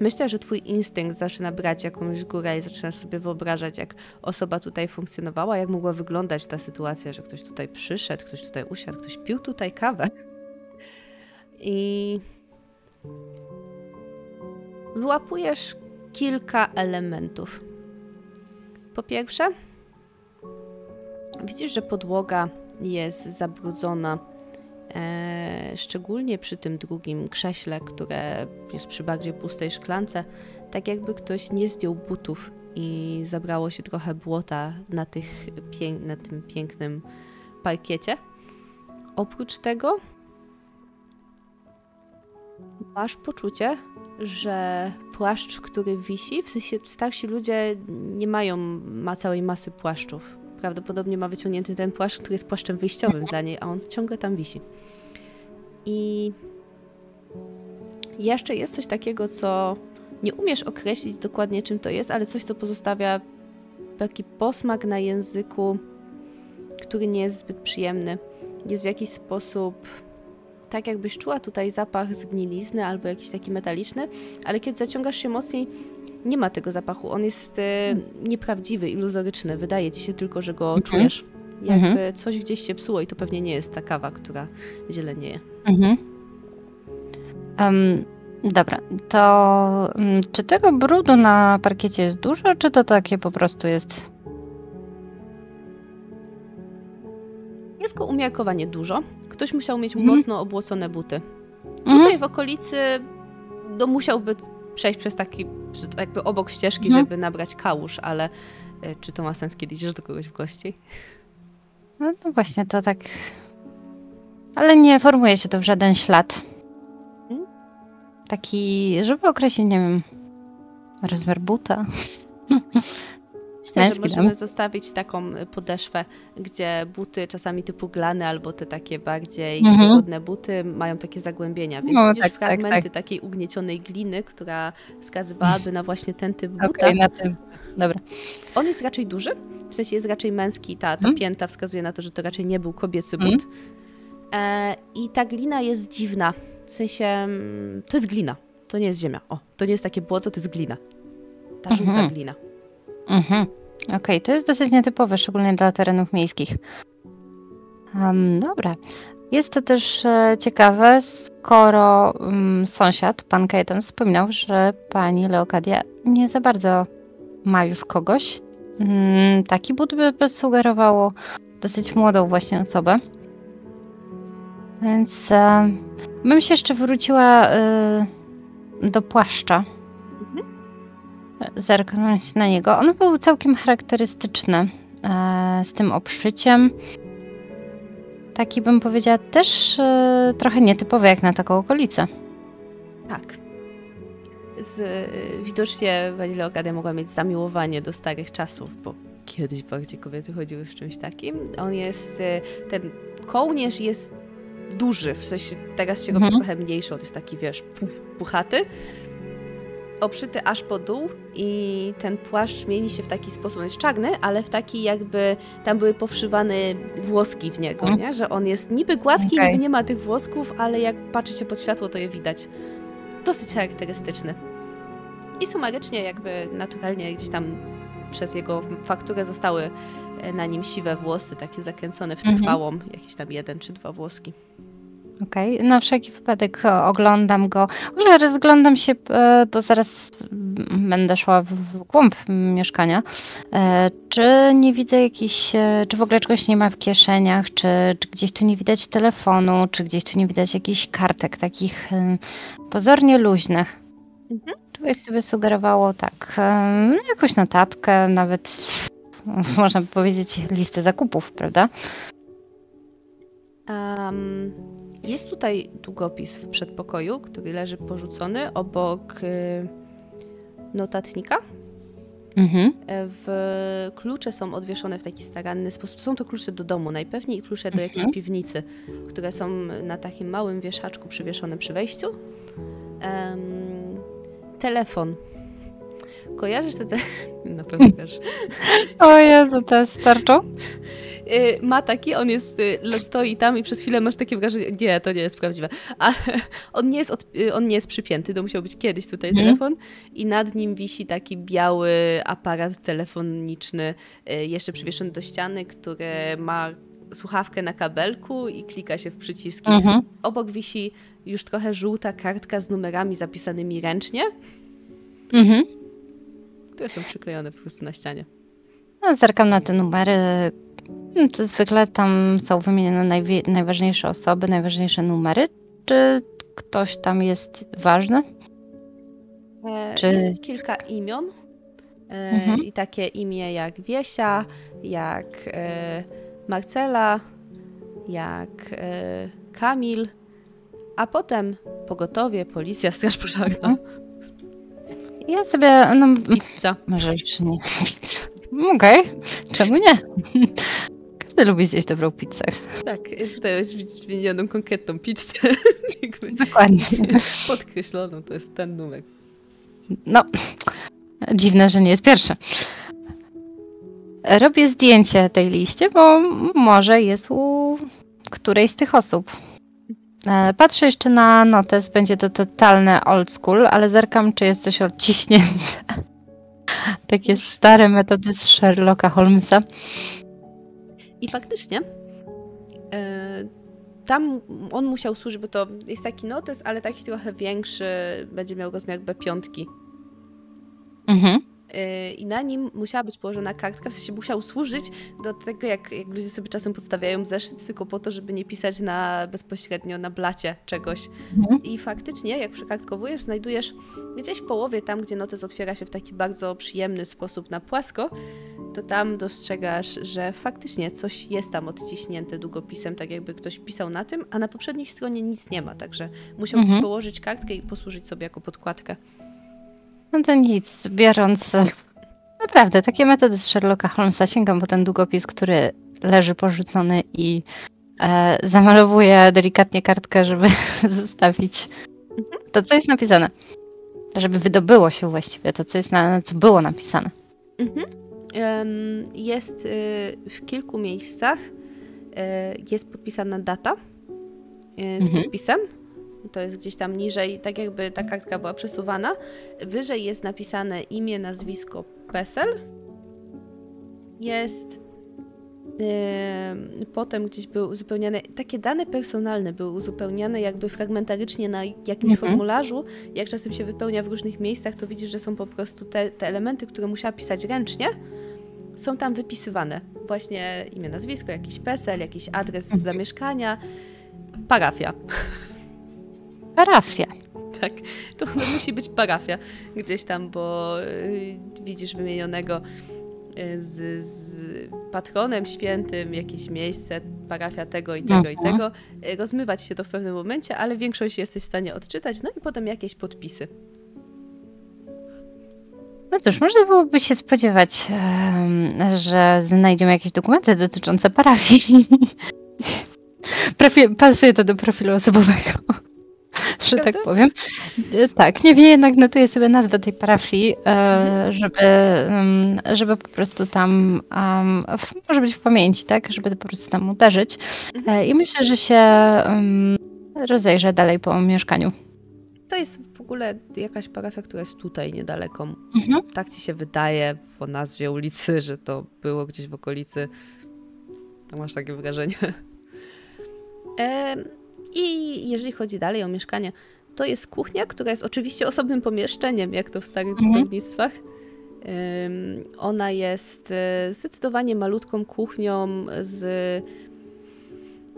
myślę, że twój instynkt zaczyna brać jakąś górę i zaczynasz sobie wyobrażać, jak osoba tutaj funkcjonowała, jak mogła wyglądać ta sytuacja, że ktoś tutaj przyszedł, ktoś tutaj usiadł, ktoś pił tutaj kawę. I wyłapujesz kilka elementów. Po pierwsze, widzisz, że podłoga jest zabrudzona, e, szczególnie przy tym drugim krześle, które jest przy bardziej pustej szklance, tak jakby ktoś nie zdjął butów i zabrało się trochę błota na, tych, na tym pięknym parkiecie. Oprócz tego masz poczucie, że płaszcz, który wisi, w sensie starsi ludzie nie mają ma całej masy płaszczów. Prawdopodobnie ma wyciągnięty ten płaszcz, który jest płaszczem wyjściowym dla niej, a on ciągle tam wisi. I jeszcze jest coś takiego, co nie umiesz określić dokładnie czym to jest, ale coś, co pozostawia taki posmak na języku, który nie jest zbyt przyjemny. Jest w jakiś sposób tak jakbyś czuła tutaj zapach zgnilizny albo jakiś taki metaliczny, ale kiedy zaciągasz się mocniej, nie ma tego zapachu. On jest e, nieprawdziwy, iluzoryczny. Wydaje ci się tylko, że go Mhm. czujesz. Jakby Mhm. coś gdzieś się psuło i to pewnie nie jest ta kawa, która zielenieje. Mhm. Em, dobra, to mm, czy tego brudu na parkiecie jest dużo, czy to takie po prostu jest? Jest go umiarkowanie dużo. Ktoś musiał mieć Mhm. mocno obłocone buty. Mhm. Tutaj w okolicy no, musiałby przejść przez taki, jakby obok ścieżki, Mhm. żeby nabrać kałuż, ale e, czy to ma sens, kiedy idziesz do kogoś w gości? No, no właśnie, to tak. Ale nie formuje się to w żaden ślad. Mm. Taki, żeby określić, nie wiem, rozmiar buta. Myślę, że możemy zostawić taką podeszwę, gdzie buty czasami typu glany albo te takie bardziej Mhm. wygodne buty mają takie zagłębienia, więc No, widzisz tak, tak, fragmenty takiej ugniecionej gliny, która wskazywałaby na właśnie ten typ buta. Okej, na tym. Dobra. On jest raczej duży, w sensie jest raczej męski, ta, ta Mhm. pięta wskazuje na to, że to raczej nie był kobiecy Mhm. but. E, I ta glina jest dziwna, w sensie mm, to jest glina, to nie jest ziemia. O, to nie jest takie błoto, to jest glina. Ta żółta Mhm. glina. Mhm. Okej, to jest dosyć nietypowe, szczególnie dla terenów miejskich. Em, dobra. Jest to też e, ciekawe, skoro mm, sąsiad, pan Kajetan, wspominał, że pani Leokadia nie za bardzo ma już kogoś. Mm, taki but by, sugerowało dosyć młodą właśnie osobę. Więc e, bym się jeszcze wróciła e, do płaszcza zerknąć na niego. On był całkiem charakterystyczny e, z tym obszyciem. Taki bym powiedziała też e, trochę nietypowy jak na taką okolicę. Tak. Z, widocznie Vanilla Ocadia mogła mieć zamiłowanie do starych czasów, bo kiedyś bardziej kobiety chodziły w czymś takim. On jest, y, ten kołnierz jest duży, w sensie teraz się robi Mhm. trochę mniejszy, on jest taki, wiesz, puchaty, obszyty aż po dół i ten płaszcz mieni się w taki sposób, on jest czarny, ale w taki jakby, tam były powszywane włoski w niego, Mhm. nie? że on jest niby gładki, Okej. niby nie ma tych włosków, ale jak patrzy się pod światło, to je widać. Dosyć charakterystyczny. I sumarycznie jakby naturalnie gdzieś tam przez jego fakturę zostały e, na nim siwe włosy, takie zakręcone w Mhm. trwałą, jakieś tam jeden czy dwa włoski. Okej, na wszelki wypadek e, oglądam go. W ogóle rozglądam się, e, bo zaraz będę szła w głąb mieszkania. E, Czy nie widzę jakichś, czy w ogóle czegoś nie ma w kieszeniach, czy, czy gdzieś tu nie widać telefonu, czy gdzieś tu nie widać jakichś kartek takich pozornie luźnych. Mhm. Czegoś sobie sugerowało tak, no, jakąś notatkę, nawet można by powiedzieć listę zakupów, prawda? Am, jest tutaj długopis w przedpokoju, który leży porzucony obok y, notatnika. Mhm. E, W klucze są odwieszone w taki staranny sposób. Są to klucze do domu najpewniej i klucze do Mhm. jakiejś piwnicy, które są na takim małym wieszaczku przywieszone przy wejściu. Em, telefon. Kojarzysz te, te... Na pewno kojarzysz. O Jezu, to jest tarczą? Y, ma taki, on jest, y, stoi tam i przez chwilę masz takie wrażenie, nie, to nie jest prawdziwe, ale on nie jest, od, y, on nie jest przypięty, to musiał być kiedyś tutaj Mhm. telefon i nad nim wisi taki biały aparat telefoniczny, jeszcze przywieszony do ściany, który ma słuchawkę na kabelku i klika się w przyciski. Mhm. Obok wisi już trochę żółta kartka z numerami zapisanymi ręcznie, Mhm. Które są przyklejone po prostu na ścianie. No, zerkam na te numery. No, To zwykle tam są wymienione najważniejsze osoby, najważniejsze numery. Czy ktoś tam jest ważny? E, Czy- Jest kilka imion. E, Mhm. I takie imię jak Wiesia, jak e, Marcela, jak Kamil, a potem pogotowie, policja, straż pożarna, Ja sobie, no pizza. może jeszcze nie. Okej, czemu nie? Każdy lubi zjeść dobrą pizzę. Tak, tutaj jest wymienioną konkretną pizzę. Dokładnie. Podkreśloną, to jest ten numer. No, dziwne, że nie jest pierwsze. Robię zdjęcie tej liście, bo może jest u którejś z tych osób. E, patrzę jeszcze na notes, będzie to totalne old school, ale zerkam, czy jest coś odciśnięte. Takie stare metody z Sherlocka Holmesa. I faktycznie e, tam on musiał służyć, bo to jest taki notes, ale taki trochę większy, będzie miał rozmiar B5. Mhm. I na nim musiała być położona kartka, w sensie musiał służyć do tego, jak, jak ludzie sobie czasem podstawiają zeszyt, tylko po to, żeby nie pisać na, bezpośrednio na blacie czegoś. Mhm. I faktycznie, jak przekartkowujesz, znajdujesz gdzieś w połowie, tam gdzie notes otwiera się w taki bardzo przyjemny sposób na płasko, to tam dostrzegasz, że faktycznie coś jest tam odciśnięte długopisem, tak jakby ktoś pisał na tym, a na poprzedniej stronie nic nie ma, także musiał mhm. położyć kartkę i posłużyć sobie jako podkładkę. No to nic, biorąc naprawdę takie metody z Sherlocka Holmesa, sięgam po ten długopis, który leży porzucony i e, zamalowuję delikatnie kartkę, żeby zostawić to, co jest napisane. Żeby wydobyło się właściwie to, co jest na, co było napisane. Mhm. Jest y, w kilku miejscach y, jest podpisana data y, z mhm. podpisem to jest gdzieś tam niżej, tak jakby ta kartka była przesuwana. Wyżej jest napisane imię, nazwisko, PESEL. Jest potem gdzieś były uzupełniane, takie dane personalne były uzupełniane jakby fragmentarycznie na jakimś mhm. formularzu. Jak czasem się wypełnia w różnych miejscach, to widzisz, że są po prostu te, te elementy, które musiała pisać ręcznie, są tam wypisywane. Właśnie imię, nazwisko, jakiś PESEL, jakiś adres mhm. zamieszkania, parafia. Parafia. Tak, to musi być parafia gdzieś tam, bo y, widzisz wymienionego y, z, z, patronem świętym jakieś miejsce, parafia tego i tego mhm. i tego. Y, rozmywać się to w pewnym momencie, ale większość jesteś w stanie odczytać, no i potem jakieś podpisy. No cóż, można byłoby się spodziewać, że znajdziemy jakieś dokumenty dotyczące parafii. Pasuje to do profilu osobowego że tak powiem. E, tak, nie wiem, jednak notuję sobie nazwę tej parafii, e, mhm. żeby, żeby po prostu tam, może być w pamięci, tak, żeby po prostu tam uderzyć. Mhm. E, I myślę, że się um, rozejrzę dalej po mieszkaniu. To jest w ogóle jakaś parafia, która jest tutaj niedaleko. Mhm. Tak ci się wydaje po nazwie ulicy, że to było gdzieś w okolicy. To masz takie wrażenie. I jeżeli chodzi dalej o mieszkanie, to jest kuchnia, która jest oczywiście osobnym pomieszczeniem, jak to w starych mhm. budownictwach. Ona jest e, zdecydowanie malutką kuchnią z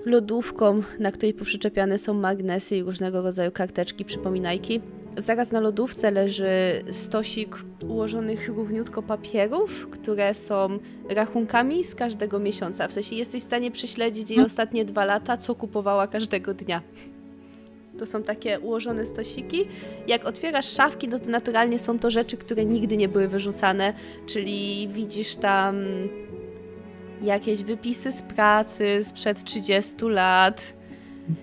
lodówką, na której poprzyczepiane są magnesy i różnego rodzaju karteczki, przypominajki. Zaraz na lodówce leży stosik ułożonych równiutko papierów, które są rachunkami z każdego miesiąca. W sensie jesteś w stanie prześledzić jej ostatnie dwa lata, co kupowała każdego dnia. To są takie ułożone stosiki. Jak otwierasz szafki, no to naturalnie są to rzeczy, które nigdy nie były wyrzucane, czyli widzisz tam jakieś wypisy z pracy sprzed 30 lat,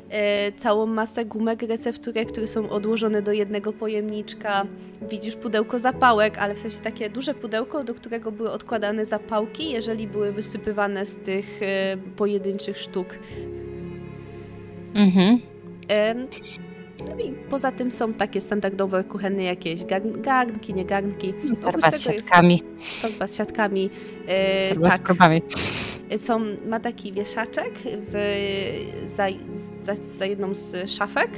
e, całą masę gumek, recepturek, które są odłożone do jednego pojemniczka. Widzisz pudełko zapałek, ale w sensie takie duże pudełko, do którego były odkładane zapałki, jeżeli były wysypywane z tych e, pojedynczych sztuk. Mhm. E, no i poza tym są takie standardowe kuchenne jakieś garnki, nie garnki. Torba z siatkami. Jest torba z siatkami. E, tak. Z są, ma taki wieszaczek w, za, za, za jedną z szafek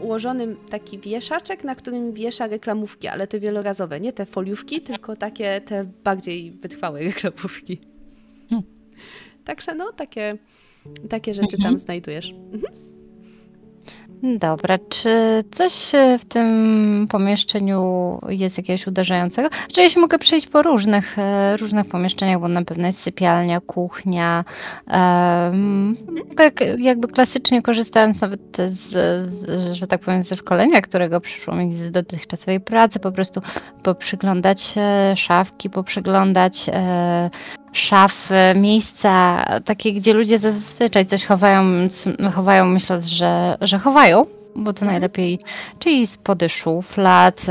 ułożony taki wieszaczek, na którym wiesza reklamówki, ale te wielorazowe, nie te foliówki, tylko takie te bardziej wytrwałe reklamówki. Hmm. Także no, takie, takie rzeczy tam mhm. znajdujesz. Mhm. Dobra, czy coś w tym pomieszczeniu jest jakiegoś uderzającego? Czy ja się mogę przejść po różnych, e, różnych pomieszczeniach, bo na pewno jest sypialnia, kuchnia. Um, jakby klasycznie korzystając nawet z, z, że tak powiem, ze szkolenia, którego przyszło mi z dotychczasowej pracy, po prostu poprzyglądać szafki, poprzyglądać e, szafy, miejsca takie, gdzie ludzie zazwyczaj coś chowają, chowają myśląc, że, że chowają, bo to mhm. najlepiej, czyli spody szuflad,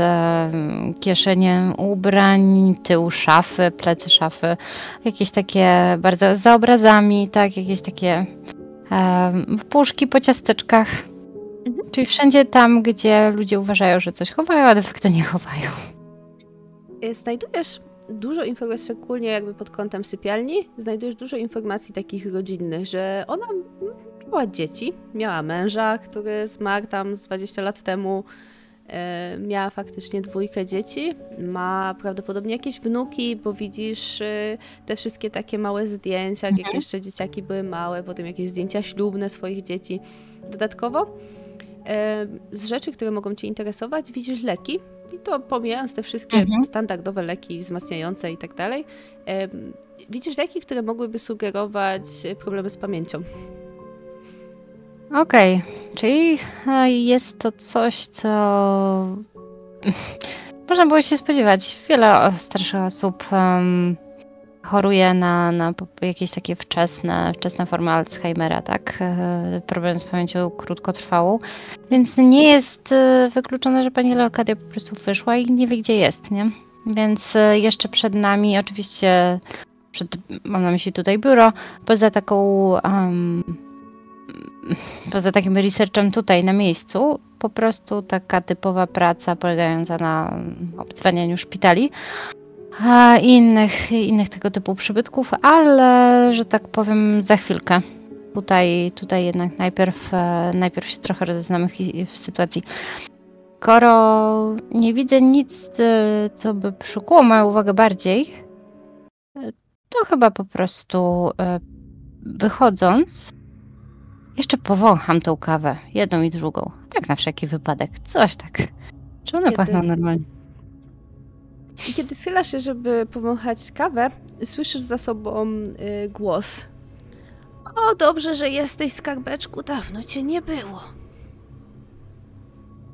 kieszenie ubrań, tył szafy, plecy szafy, jakieś takie bardzo za obrazami, tak, jakieś takie puszki po ciasteczkach, Mhm. Czyli wszędzie tam, gdzie ludzie uważają, że coś chowają, a de facto nie chowają. Znajdujesz dużo informacji, szczególnie jakby pod kątem sypialni, znajdujesz dużo informacji takich rodzinnych, że ona miała dzieci, miała męża, który zmarł tam z 20 lat temu, e, miała faktycznie dwójkę dzieci, ma prawdopodobnie jakieś wnuki, bo widzisz e, te wszystkie takie małe zdjęcia, mhm. jak jeszcze dzieciaki były małe, potem jakieś zdjęcia ślubne swoich dzieci. Dodatkowo e, z rzeczy, które mogą Cię interesować, widzisz leki, i to pomijając te wszystkie mhm. standardowe leki wzmacniające i tak dalej, widzisz leki, które mogłyby sugerować problemy z pamięcią. Okej, okay. czyli e, jest to coś, co można było się spodziewać. Wiele starszych osób um, choruje na, na jakieś takie wczesne, wczesne formy Alzheimera, tak? E, problem z pamięcią krótkotrwałą. Więc nie jest e, wykluczone, że pani Leokadia po prostu wyszła i nie wie, gdzie jest, nie? Więc jeszcze przed nami, oczywiście, przed, mam na myśli tutaj biuro, poza taką um, poza takim researchem tutaj na miejscu, po prostu taka typowa praca polegająca na obdzwanianiu szpitali innych, innych tego typu przybytków, ale że tak powiem za chwilkę. Tutaj, tutaj jednak najpierw, e, najpierw się trochę rozeznamy w sytuacji. Skoro nie widzę nic, e, co by przykuło moją uwagę bardziej, e, to chyba po prostu wychodząc, jeszcze powącham tą kawę, jedną i drugą. Tak na wszelki wypadek. Coś tak. Czy one kiedy... pachną normalnie? I kiedy schylasz się, żeby powąchać kawę, słyszysz za sobą y, głos. O, dobrze, że jesteś, skarbeczku. Dawno cię nie było.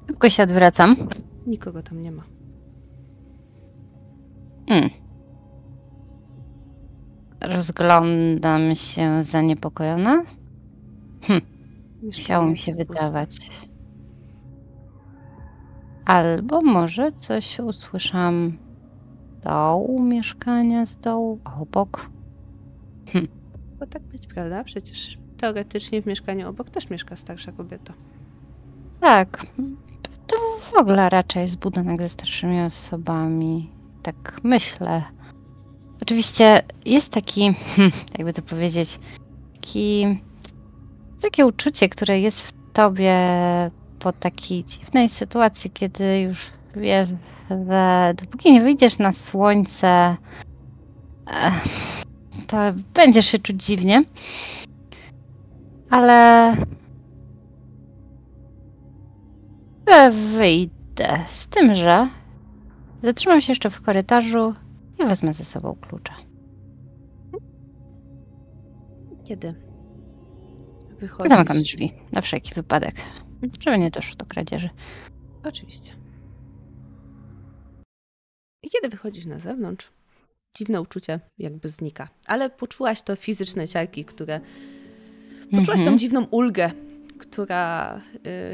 Szybko się odwracam. Nikogo tam nie ma. Hmm. Rozglądam się zaniepokojona. Hm. Musiało mi się wydawać. Albo może coś usłyszałam dołu mieszkania, z dołu, obok. Hm. Bo tak być, prawda? Przecież teoretycznie w mieszkaniu obok też mieszka starsza kobieta. Tak. To w ogóle raczej jest budynek ze starszymi osobami. Tak myślę. Oczywiście jest taki, hm, jakby to powiedzieć, taki takie uczucie, które jest w tobie po takiej dziwnej sytuacji, kiedy już wiesz, że dopóki nie wyjdziesz na słońce, to będziesz się czuć dziwnie. Ale wyjdę. Z tym, że zatrzymam się jeszcze w korytarzu i wezmę ze sobą klucze. Kiedy? wychodzić. Zamykam drzwi, na wszelki wypadek, żeby nie doszło do kradzieży. Oczywiście. I kiedy wychodzisz na zewnątrz, dziwne uczucie jakby znika. Ale poczułaś to fizyczne ciarki, które... Poczułaś mhm. tą dziwną ulgę, która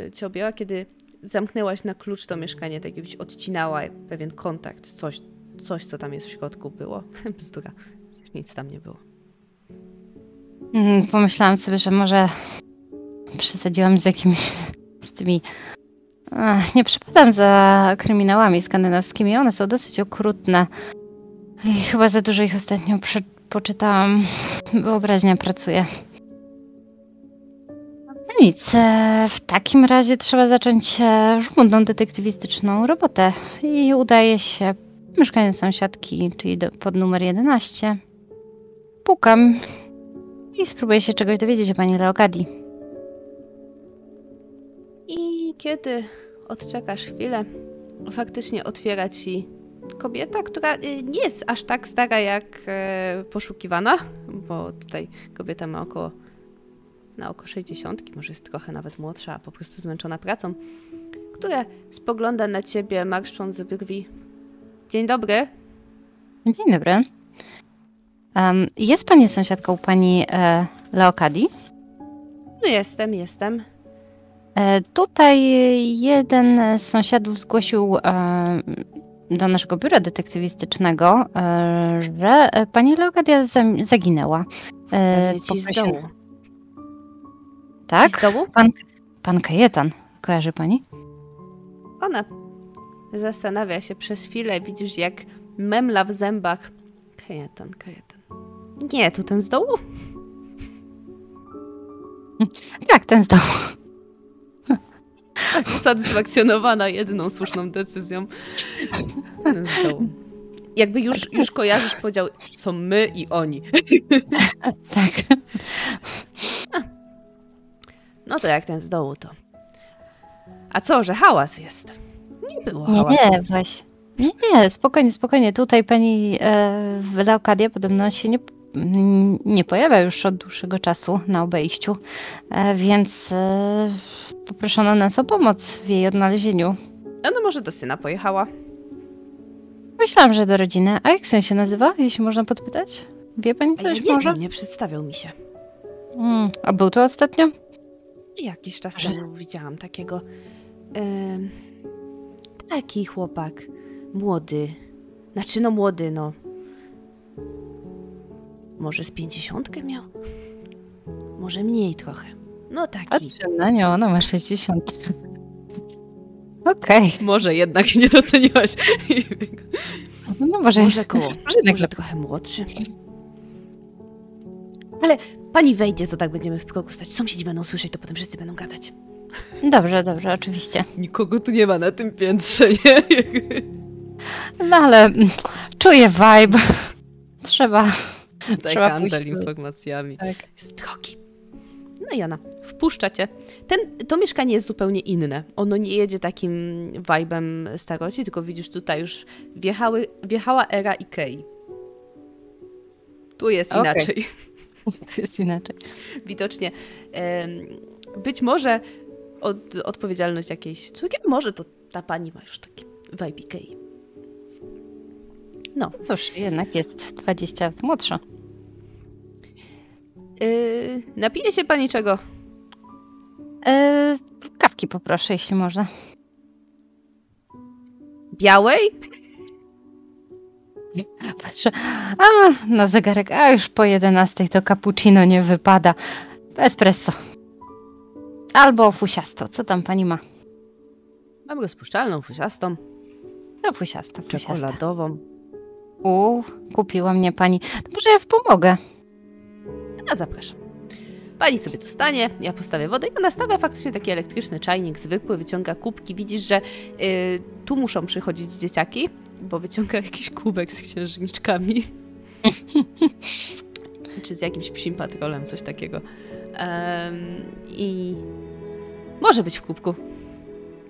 y, cię objęła, kiedy zamknęłaś na klucz to mieszkanie, tak jakbyś odcinała pewien kontakt, coś, coś co tam jest w środku było. Bzdura. Nic tam nie było. Mhm, pomyślałam sobie, że może przesadziłam z jakimiś z tymi. Nie przepadam za kryminałami skandynawskimi. One są dosyć okrutne. I chyba za dużo ich ostatnio poczytałam. Wyobraźnia pracuje. No nic, e, w takim razie trzeba zacząć e, żmudną detektywistyczną robotę. I udaje się mieszkanie sąsiadki, czyli do, pod numer 11. Pukam i spróbuję się czegoś dowiedzieć o pani Leokadii. I kiedy odczekasz chwilę, faktycznie otwiera ci kobieta, która y, nie jest aż tak stara jak e, poszukiwana, bo tutaj kobieta ma około na oko 60, może jest trochę nawet młodsza, a po prostu zmęczona pracą, która spogląda na ciebie marszcząc brwi. Dzień dobry. Dzień dobry. Um, jest pani sąsiadką pani e, Leokadii? No jestem, jestem. E, tutaj jeden z sąsiadów zgłosił e, do naszego biura detektywistycznego, e, że pani Leokadia zaginęła. Ci z dołu. Tak? Ci z dołu? Pan, pan Kajetan. kojarzy pani? Ona zastanawia się przez chwilę, widzisz jak memla w zębach. Kajetan, kajetan. Nie, to ten z dołu? Jak ten z dołu? Usatysfakcjonowana jedyną słuszną decyzją. Ten z dołu. Jakby już, już kojarzysz podział, są my i oni. Tak. No to jak ten z dołu to. A co, że hałas jest? Nie było Nie, hałasu. nie, właśnie. Nie, nie, spokojnie, spokojnie. Tutaj pani e, Leokadia podobno się nie, nie pojawia już od dłuższego czasu na obejściu, e, więc e, poproszono nas o pomoc w jej odnalezieniu. No może do syna pojechała. Myślałam, że do rodziny. A jak syn się nazywa, jeśli można podpytać? Wie pani A ja coś nie może? wiem, nie przedstawiał mi się. Mm, a był to ostatnio? Jakiś czas temu widziałam takiego. em, taki chłopak. Młody. Znaczy, no młody, no. Może z pięćdziesiątkę miał? Może mniej trochę. No taki. Patrzę na nią, ona ma 60. Okej, Może jednak nie doceniłaś. no może, Może koło. może Może trochę młodszy. Ale pani wejdzie, to tak będziemy w progu stać. Sąsiedzi będą słyszeć, to potem wszyscy będą gadać. Dobrze, dobrze, oczywiście. Nikogo tu nie ma na tym piętrze, nie? No ale czuję vibe. Trzeba. Tutaj Trzeba handel informacjami. Tak. Jest drogi. No i ona wpuszcza cię. Ten, to mieszkanie jest zupełnie inne. Ono nie jedzie takim vibem staroci, tylko widzisz tutaj już wjechały, wjechała era Ikei. Tu jest inaczej. To jest inaczej. Widocznie być może od, odpowiedzialność jakiejś córki, może to ta pani ma już taki vibe Ikei. No. Cóż, jednak jest 20 lat młodsza. Yy, napije się pani czego? E, kawki poproszę, jeśli można. Białej? Patrzę. A, na zegarek. A już po 11 to cappuccino nie wypada. Espresso. Albo fusiasto. Co tam pani ma? Mam rozpuszczalną, fusiastą, No fusiasto. czekoladową. U, kupiła mnie pani. To może ja w pomogę. A zapraszam. Pani sobie tu stanie, ja postawię wodę i ona stawia faktycznie taki elektryczny czajnik zwykły, wyciąga kubki. Widzisz, że y, tu muszą przychodzić dzieciaki, bo wyciąga jakiś kubek z księżniczkami. Czy z jakimś psim patrolem, coś takiego. Em, I może być w kubku.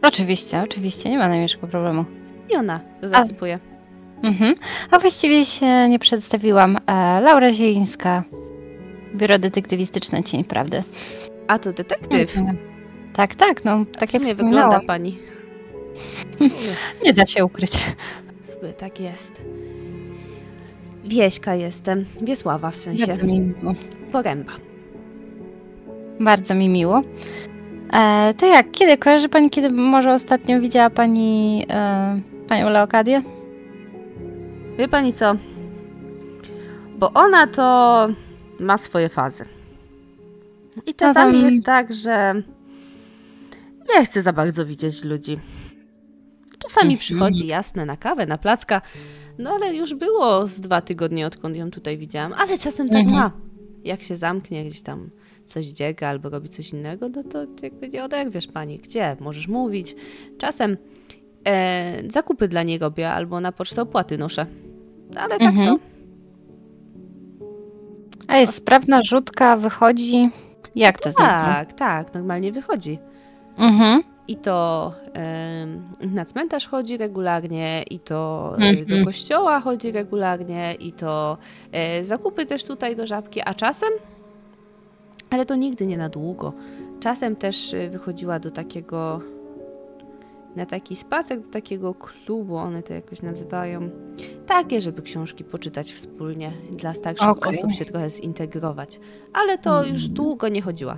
Oczywiście, oczywiście, nie ma najmniejszego problemu. I ona zasypuje. Mhm. A właściwie się nie przedstawiłam. E, Laura Zielińska, Biuro Detektywistyczne Cień Prawdy. A to detektyw. Tak, tak, no tak jak wygląda pani. Nie da się ukryć. Sobie tak jest. Wieśka jestem. Wiesława w sensie. Bardzo mi miło. Poręba. Bardzo mi miło. E, to jak, kiedy kojarzy Pani, kiedy może ostatnio widziała Pani e, Panią Leokadię? Wie pani co? Bo ona to ma swoje fazy. I czasami jest tak, że nie chce za bardzo widzieć ludzi. Czasami Mhm. przychodzi jasne na kawę, na placka, no ale już było z dwa tygodnie, odkąd ją tutaj widziałam. Ale czasem tak Mhm. ma. Jak się zamknie gdzieś tam coś dziega albo robi coś innego, no to jakby nie oderwiesz pani. Gdzie? Możesz mówić. Czasem e, zakupy dla niej robię albo na pocztę opłaty noszę. Ale tak Mhm. to A jest sprawna rzutka, wychodzi. Jak to zrobić? tak, tak, normalnie wychodzi. Mhm. I to em, na cmentarz chodzi regularnie, i to e, Mhm. do kościoła chodzi regularnie, i to e, zakupy też tutaj do żabki, a czasem, ale to nigdy nie na długo, czasem też e, wychodziła do takiego, na taki spacer, do takiego klubu, one to jakoś nazywają, takie, żeby książki poczytać wspólnie, dla starszych Okej. osób się trochę zintegrować, ale to już Mhm. długo nie chodziła.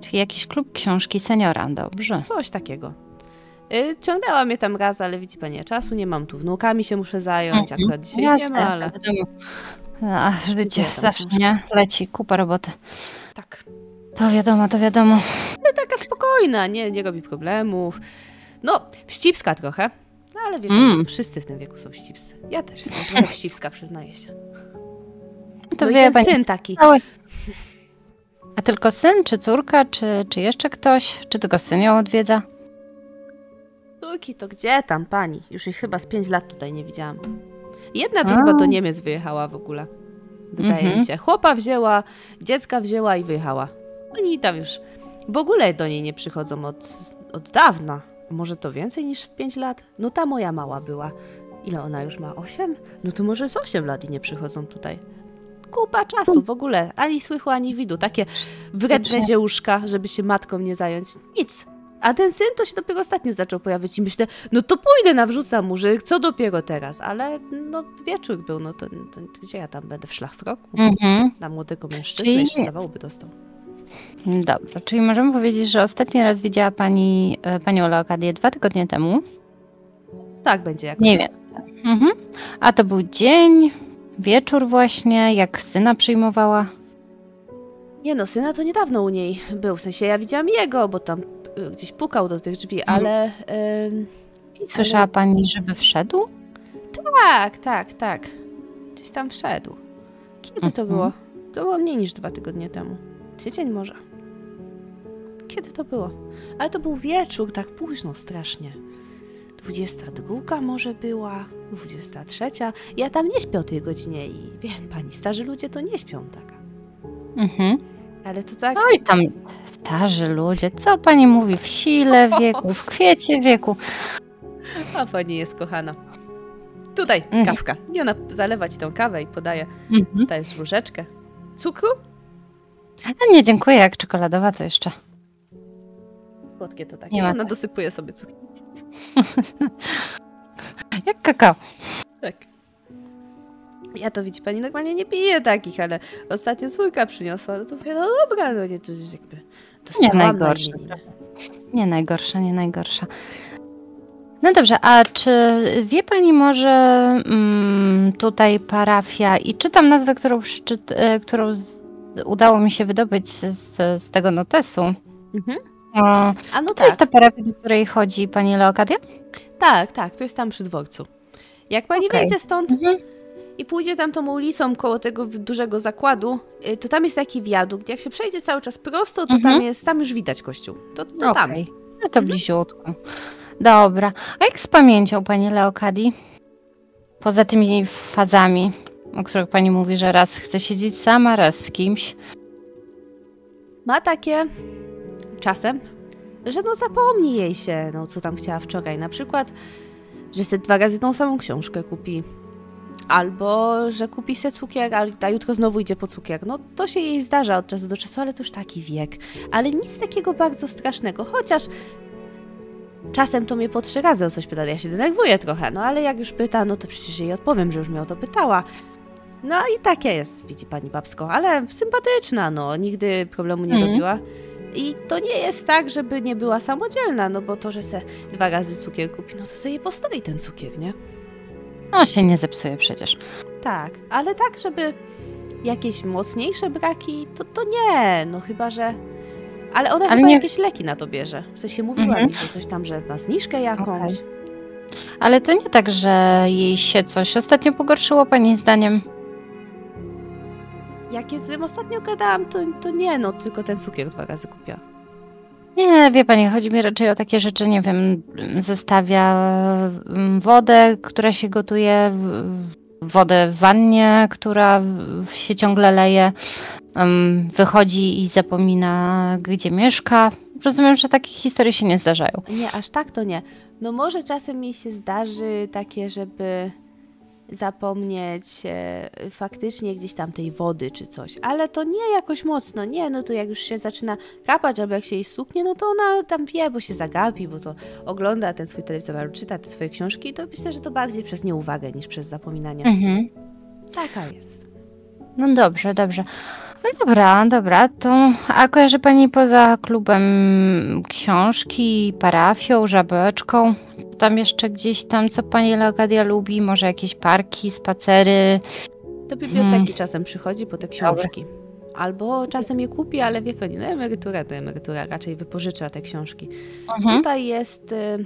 Czyli jakiś klub książki seniora, dobrze. Coś takiego. Y, ciągnęła mnie tam raz, ale widzi pani, ja czasu nie mam, tu wnukami się muszę zająć, Mhm. akurat dzisiaj nie ma, ale. A, życie zawsze nie leci, kupa roboty. tak. To wiadomo, to wiadomo. Ale taka spokojna, nie, nie robi problemów. No, wścibska trochę, no, ale wiecie, Mm. wszyscy w tym wieku są wścibscy. Ja też jestem trochę wścibska, przyznaję się. To no i wie ten pani. syn taki. A tylko syn, czy córka, czy, czy jeszcze ktoś? Czy tylko syn ją odwiedza? Córki to gdzie tam, pani? Już ich chyba z pięć lat tutaj nie widziałam. Jedna to chyba do Niemiec wyjechała w ogóle. Wydaje Mhm. mi się. Chłopa wzięła, dziecka wzięła i wyjechała. Oni tam już w ogóle do niej nie przychodzą od, od dawna. Może to więcej niż 5 lat? No ta moja mała była. Ile ona już ma? 8? No to może z 8 lat i nie przychodzą tutaj. Kupa czasu w ogóle. Ani słychu, ani widu. Takie wredne dziełuszka, żeby się matką nie zająć. Nic. A ten syn to się dopiero ostatnio zaczął pojawiać i myślę, no to pójdę, nawrzucam mu, że co dopiero teraz. Ale no wieczór był, no to, to, gdzie ja tam będę w szlafroku? Mhm. Na młodego mężczyznę Czyli- jeszcze zawału by dostał. Dobrze, czyli możemy powiedzieć, że ostatni raz widziała pani e, panią Leokadię dwa tygodnie temu. Tak będzie jakoś. Nie wiem. Mhm. A to był dzień, wieczór właśnie, jak syna przyjmowała. Nie no, syna to niedawno u niej był, w sensie ja widziałam jego, bo tam y, gdzieś pukał do tych drzwi, Mhm. ale ym, I słyszała pani, żeby wszedł? tak, tak, tak. Gdzieś tam wszedł. Kiedy to Mhm. było? To było mniej niż dwa tygodnie temu. Tydzień może. Kiedy to było? Ale to był wieczór, tak późno strasznie. 22 może była, 23. Ja tam nie śpię o tej godzinie i wiem pani, starzy ludzie to nie śpią tak. Mhm. Ale to tak... Oj tam, starzy ludzie, co pani mówi? W sile wieku, w kwiecie wieku. A pani jest kochana. Tutaj Mhm. kawka. I ona zalewa ci tą kawę i podaje. Mhm. Stajesz. Cukru? A nie, dziękuję, jak czekoladowa to jeszcze. Słodkie to takie. Nie ona tak. dosypuje sobie cukru. Jak kakao. Tak. Ja to widzi pani, normalnie nie piję takich, ale ostatnio córka przyniosła, no to mówię, no dobra, no nie, to jest jakby Nie na najgorsze. Nie najgorsza, nie najgorsza. No dobrze, a czy wie pani może mm, tutaj parafia i czytam nazwę, którą, e, którą z, udało mi się wydobyć z, z tego notesu. Mhm. O, A no to jest tak, ta parafia, do której chodzi pani Leokadia? tak, tak, to jest tam przy dworcu. Jak pani Okej. wyjdzie stąd Mhm. i pójdzie tam tą ulicą koło tego dużego zakładu, y, to tam jest taki wiadukt. Jak się przejdzie cały czas prosto, to Mhm. tam jest, tam już widać kościół. To, to tam. Okej, no to bliziutko. Dobra, a jak z pamięcią pani Leokadii? Poza tymi fazami, o których pani mówi, że raz chce siedzieć sama, raz z kimś. ma takie czasem, że no zapomni jej się, no co tam chciała wczoraj. Na przykład, że se dwa razy tą samą książkę kupi. Albo, że kupi se cukier, a jutro znowu idzie po cukier. No to się jej zdarza od czasu do czasu, ale to już taki wiek. Ale nic takiego bardzo strasznego, chociaż czasem to mnie po trzy razy o coś pyta, ja się denerwuję trochę, no ale jak już pyta, no to przecież jej odpowiem, że już mnie o to pytała. No i takie jest, widzi pani babsko, ale sympatyczna, no, nigdy problemu nie Mhm. robiła. I to nie jest tak, żeby nie była samodzielna, no bo to, że se dwa razy cukier kupi, no to sobie jej postoi ten cukier, nie? No się nie zepsuje przecież. Tak, ale tak, żeby jakieś mocniejsze braki, to, to nie, no chyba, że... Ale ona Ale chyba nie- jakieś leki na to bierze. W sensie mówiła Mhm. mi, że coś tam, że ma zniżkę jakąś. Okej. Ale to nie tak, że jej się coś ostatnio pogorszyło pani zdaniem. Jak ja z tym ostatnio gadałam, to, to nie, no tylko ten cukier dwa razy kupiła. Nie, wie pani, chodzi mi raczej o takie rzeczy, nie wiem, zestawia mm, wodę, która się gotuje, wodę w wannie, która się ciągle leje, em, wychodzi i zapomina, gdzie mieszka. Rozumiem, że takie historie się nie zdarzają. Nie, aż tak to nie. No może czasem mi się zdarzy takie, żeby zapomnieć e, faktycznie gdzieś tam tej wody czy coś, ale to nie jakoś mocno, nie, no to jak już się zaczyna kapać, albo jak się jej stuknie, no to ona tam wie, bo się zagapi, bo to ogląda ten swój telewizor, albo czyta te swoje książki, to myślę, że to bardziej przez nieuwagę niż przez zapominanie. Mhm. Taka jest. No dobrze, dobrze. No dobra, dobra, to a kojarzy Pani poza klubem książki, parafią, żabeczką? Tam jeszcze gdzieś tam, co Pani Leokadia lubi? Może jakieś parki, spacery? Do biblioteki Mm. czasem przychodzi po te książki. albo czasem je kupi, ale wie pani, no emerytura to emerytura, raczej wypożycza te książki. Mhm. Tutaj jest... y,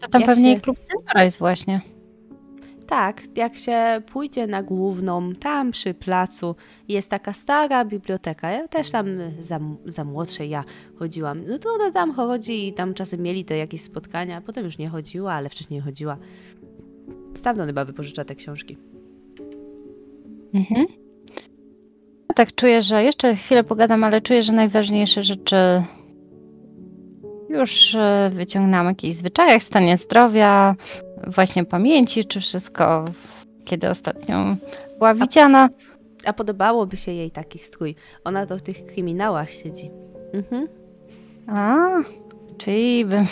To tam pewnie się- klub seniora jest właśnie. Tak, jak się pójdzie na główną, tam przy placu jest taka stara biblioteka. Ja też tam za, za młodszej ja chodziłam. No to ona tam chodzi i tam czasem mieli te jakieś spotkania. Potem już nie chodziła, ale wcześniej chodziła. Stamtąd chyba wypożycza te książki. Mhm. Ja tak czuję, że jeszcze chwilę pogadam, ale czuję, że najważniejsze rzeczy już e, wyciągnęłam jakieś zwyczajach, stanie zdrowia, właśnie pamięci, czy wszystko, kiedy ostatnio była widziana. A podobałoby się jej taki strój. Ona to w tych kryminałach siedzi. Mhm. A, czyli bym...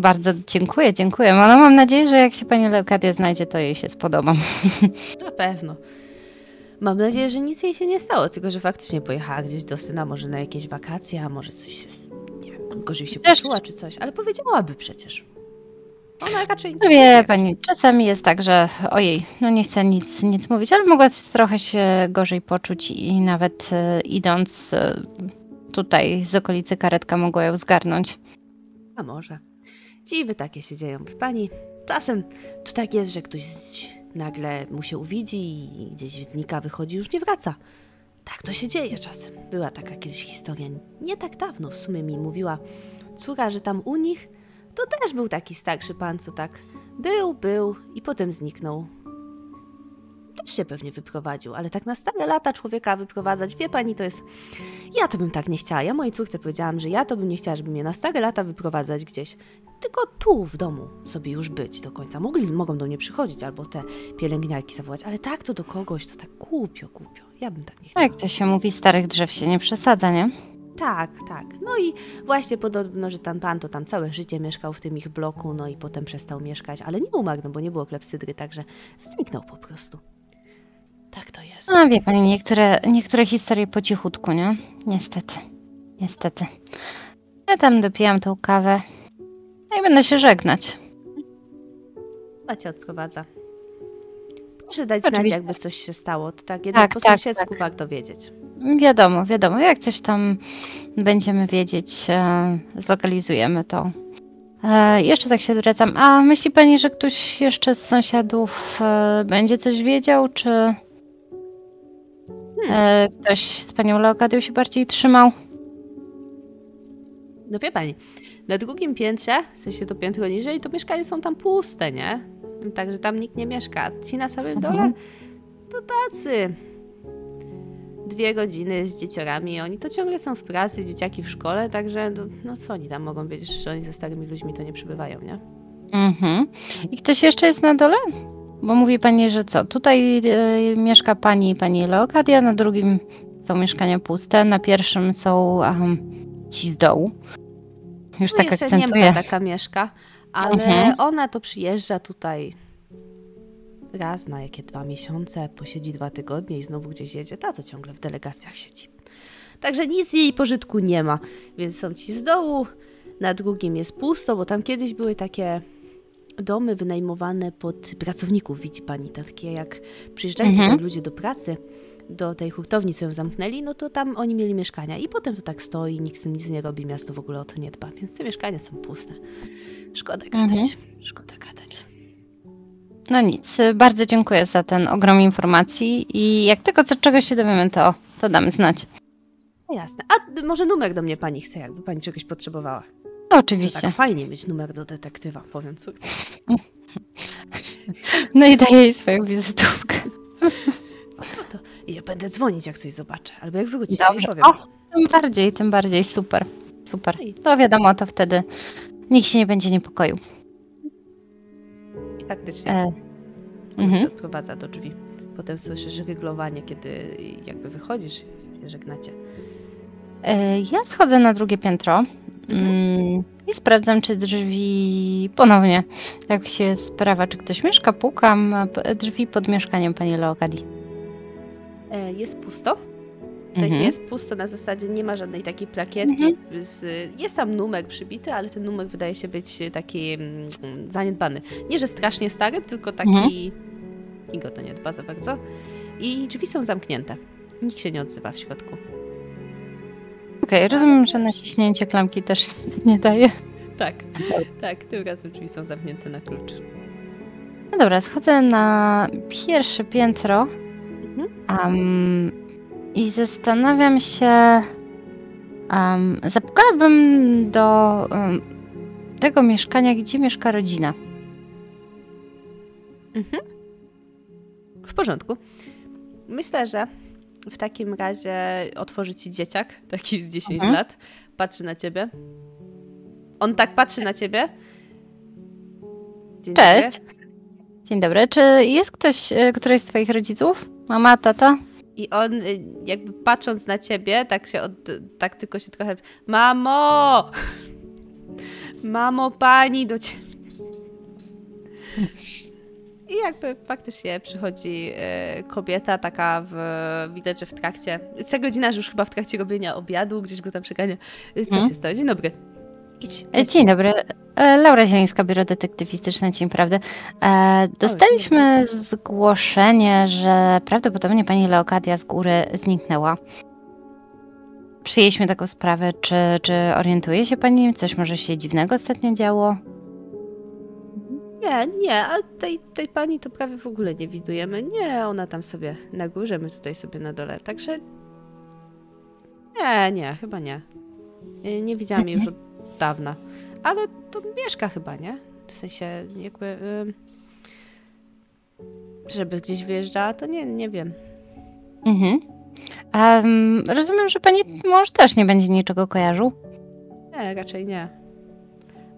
Bardzo dziękuję, dziękuję. No mam nadzieję, że jak się pani Leukadia znajdzie, to jej się spodoba. Na pewno. Mam nadzieję, że nic jej się nie stało, tylko że faktycznie pojechała gdzieś do syna, może na jakieś wakacje, a może coś się, nie wiem, gorzej się Też- poczuła czy coś, ale powiedziałaby przecież. Ona raczej No nie wie pani, czasami jest tak, że ojej, no nie chcę nic, nic mówić, ale mogła trochę się gorzej poczuć i nawet e, idąc e, tutaj z okolicy karetka mogła ją zgarnąć. A może. Dziwy takie się dzieją. Wie Pani, czasem to tak jest, że ktoś nagle mu się uwidzi i gdzieś znika, wychodzi, już nie wraca. Tak to się dzieje czasem. Była taka kiedyś historia, nie tak dawno w sumie mi mówiła córa, że tam u nich to też był taki starszy pan, co tak był, był i potem zniknął. Też się pewnie wyprowadził, ale tak na stare lata człowieka wyprowadzać, wie pani, to jest... Ja to bym tak nie chciała. Ja mojej córce powiedziałam, że ja to bym nie chciała, żeby mnie na stare lata wyprowadzać gdzieś. Tylko tu w domu sobie już być do końca. Mogli, mogą do mnie przychodzić albo te pielęgniarki zawołać, ale tak to do kogoś, to tak głupio, głupio. Ja bym tak nie No chciała. jak to się mówi, starych drzew się nie przesadza, nie? Tak, tak. No i właśnie podobno, że ten pan to tam całe życie mieszkał w tym ich bloku, no i potem przestał mieszkać, ale nie umarł, no bo nie było klepsydry, także zniknął po prostu. Tak to jest. No wie pani, niektóre, niektóre historie po cichutku, nie? Niestety, niestety. Ja tam dopijam tą kawę no i będę się żegnać. Ona cię odprowadza. Proszę dać znać, Oczywiście. jakby coś się stało. To tak jednak Tak, po tak, sąsiedzku tak. warto wiedzieć. Wiadomo, wiadomo. Jak coś tam będziemy wiedzieć, e, zlokalizujemy to. E, jeszcze tak się zwracam. A myśli pani, że ktoś jeszcze z sąsiadów e, będzie coś wiedział, czy e, ktoś z panią Leokadią się bardziej trzymał? No wie pani, na drugim piętrze, w sensie to piętro niżej, to mieszkania są tam puste, nie? Także tam nikt nie mieszka. A Ci na samym Mhm. dole to tacy. Dwie godziny z dzieciorami. Oni to ciągle są w pracy, dzieciaki w szkole, także no, no co oni tam mogą wiedzieć, że oni ze starymi ludźmi to nie przybywają, nie? Mhm. I ktoś jeszcze jest na dole? Bo mówi pani, że co? Tutaj e, mieszka pani i pani Leokadia, na drugim są mieszkania puste, na pierwszym są um, ci z dołu. Już No tak jeszcze akcentuję. Niemka taka mieszka, ale Mhm. ona to przyjeżdża tutaj raz na jakie dwa miesiące, posiedzi dwa tygodnie i znowu gdzieś jedzie. Ta to ciągle w delegacjach siedzi. Także nic jej pożytku nie ma, więc są ci z dołu, na drugim jest pusto, bo tam kiedyś były takie domy wynajmowane pod pracowników, widzi pani, takie jak przyjeżdżali Mhm. ludzie do pracy, do tej hurtowni, co ją zamknęli, no to tam oni mieli mieszkania i potem to tak stoi, nikt z tym nic nie robi, miasto w ogóle o to nie dba, więc te mieszkania są puste. Szkoda gadać, Mhm. szkoda gadać. No nic, y, bardzo dziękuję za ten ogrom informacji i jak tylko co czegoś się dowiemy, to, to damy znać. No jasne. A może numer do mnie pani chce, jakby pani czegoś potrzebowała. No, To oczywiście. tak fajnie mieć numer do detektywa, powiem córce. No i daję jej swoją wizytówkę. I ja będę dzwonić, jak coś zobaczę, albo jak wróci, to Dobrze. powiem. O, tym bardziej, tym bardziej. Super. Super. To wiadomo, to wtedy nikt się nie będzie niepokoił. Faktycznie E, mhm. odprowadza do drzwi. Potem słyszysz ryglowanie, kiedy jakby wychodzisz się żegnacie. E, Ja wchodzę na drugie piętro mm, i sprawdzam, czy drzwi ponownie, jak się sprawa, czy ktoś mieszka, pukam, p- drzwi pod mieszkaniem pani Leokadii. E, Jest pusto. W sensie Mhm. jest pusto na zasadzie nie ma żadnej takiej plakietki. Z, jest tam numer przybity, ale ten numer wydaje się być taki mm, zaniedbany. Nie, że strasznie stary, tylko taki. Mhm. Nikt go to nie dba za bardzo. I drzwi są zamknięte. Nikt się nie odzywa w środku. Okej, rozumiem, że naciśnięcie klamki też nie daje. Tak, tak, tym razem drzwi są zamknięte na klucz. No dobra, schodzę na pierwsze piętro Mhm. am, i zastanawiam się. Um, zapukałabym do em, tego mieszkania, gdzie mieszka rodzina. Mhm. W porządku. Myślę, że w takim razie otworzy ci dzieciak, taki z 10 Mhm. lat, patrzy na ciebie. On tak patrzy na ciebie. Dzień Cześć. dobry. Dzień dobry. Czy jest ktoś, e, któryś z Twoich rodziców? Mama, tata? I on y, jakby patrząc na ciebie, tak się od, tak tylko się trochę. Mamo! Mamo, pani do ciebie. I jakby faktycznie przychodzi y, kobieta taka w, widać, że w trakcie, tego godzina, że już chyba w trakcie robienia obiadu, gdzieś go tam przegania. Y, Co Mhm. się stało? Dzień dobry. Idź. E, Dzień dobry. E, Laura Zielińska, Biuro Detektywistyczne, dzień prawdy. E, Dostaliśmy zgłoszenie, że prawdopodobnie pani Leokadia z góry zniknęła. Przyjęliśmy taką sprawę. Czy, czy orientuje się pani? Coś może się dziwnego ostatnio działo? Nie, nie, a tej, tej pani to prawie w ogóle nie widujemy. Nie, ona tam sobie na górze, my tutaj sobie na dole. Także. Nie, nie, chyba nie. Nie, nie widziałam jej już od dawna. Ale to mieszka chyba, nie? W sensie, jakby. ym, żeby gdzieś wyjeżdżała, to nie, nie wiem. Mhm. Em, rozumiem, że pani mąż też nie będzie niczego kojarzył. Nie, raczej nie.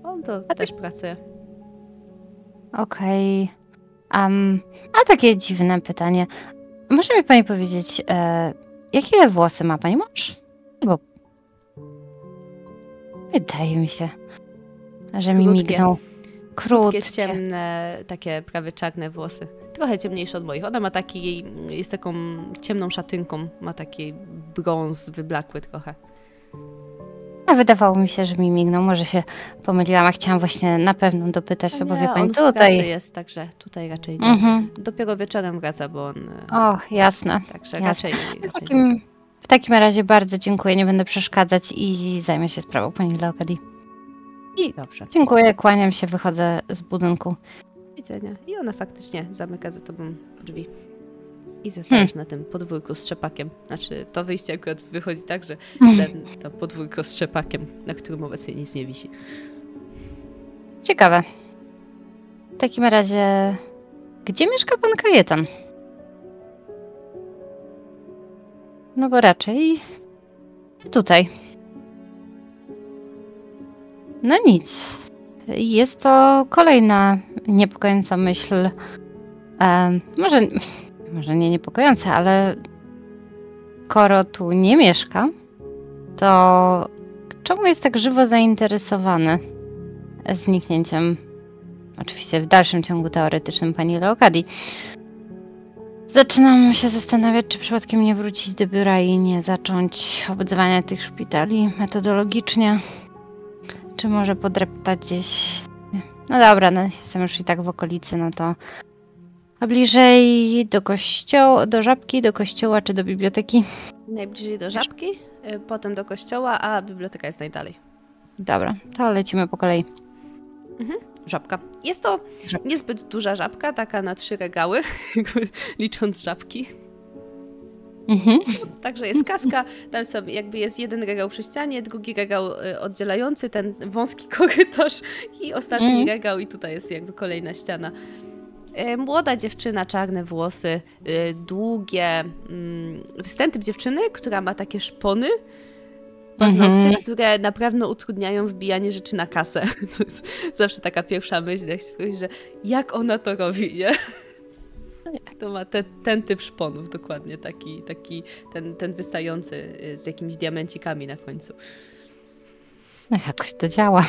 On to A też pracuje. Okej. Am, a takie dziwne pytanie. Może mi pani powiedzieć, e, jakie włosy ma pani mąż? Wydaje mi się, że mi Krótkie. mignął. Krótkie, Krótkie. ciemne, takie prawie czarne włosy. Trochę ciemniejsze od moich. Ona ma taki, jest taką ciemną szatynką, ma taki brąz wyblakły trochę. A wydawało mi się, że mi mignął. Może się pomyliłam, a chciałam właśnie na pewno dopytać, to bo wie pani tutaj. jest, także tutaj raczej nie. Mhm. Dopiero wieczorem wraca, bo on... Och, jasne. Także jasne. raczej, raczej takim, w takim razie bardzo dziękuję, nie będę przeszkadzać i zajmę się sprawą pani Leokadii. Dobrze, Dziękuję, kłaniam się, wychodzę z budynku. widzenia. I ona faktycznie zamyka za tobą drzwi. I zostajesz Hmm. na tym podwórku z trzepakiem. Znaczy, to wyjście akurat wychodzi tak, że Hmm. to podwórko z trzepakiem, na którym obecnie nic nie wisi. Ciekawe. W takim razie, gdzie mieszka pan Kajetan? No bo raczej tutaj. No nic. Jest to kolejna niepokojąca myśl. Em, może, może nie niepokojąca, ale skoro tu nie mieszka, to czemu jest tak żywo zainteresowany zniknięciem, oczywiście w dalszym ciągu teoretycznym pani Leokadii. Zaczynam się zastanawiać, czy przypadkiem nie wrócić do biura i nie zacząć obdzwania tych szpitali metodologicznie. Czy może podreptać gdzieś. No dobra, no jestem już i tak w okolicy, no to. A bliżej do kościoła, do żabki, do kościoła czy do biblioteki? Najbliżej do żabki, y, potem do kościoła, a biblioteka jest najdalej. Dobra, to lecimy po kolei. Żabka. Jest to niezbyt duża żabka, taka na trzy regały, licząc żabki. Mhm. Także jest kaska, tam są, jakby jest jeden regał przy ścianie, drugi regał y, oddzielający ten wąski korytarz i ostatni Mhm. regał i tutaj jest jakby kolejna ściana. Y, Młoda dziewczyna, czarne włosy, y, długie, mm, typ dziewczyny, która ma takie szpony, paznokcie, Mhm. które naprawdę utrudniają wbijanie rzeczy na kasę. To jest zawsze taka pierwsza myśl, jak się powie, że jak ona to robi, nie? To ma te, ten typ szponów dokładnie, taki, taki ten, ten wystający y, z jakimiś diamencikami na końcu. No jakoś to działa.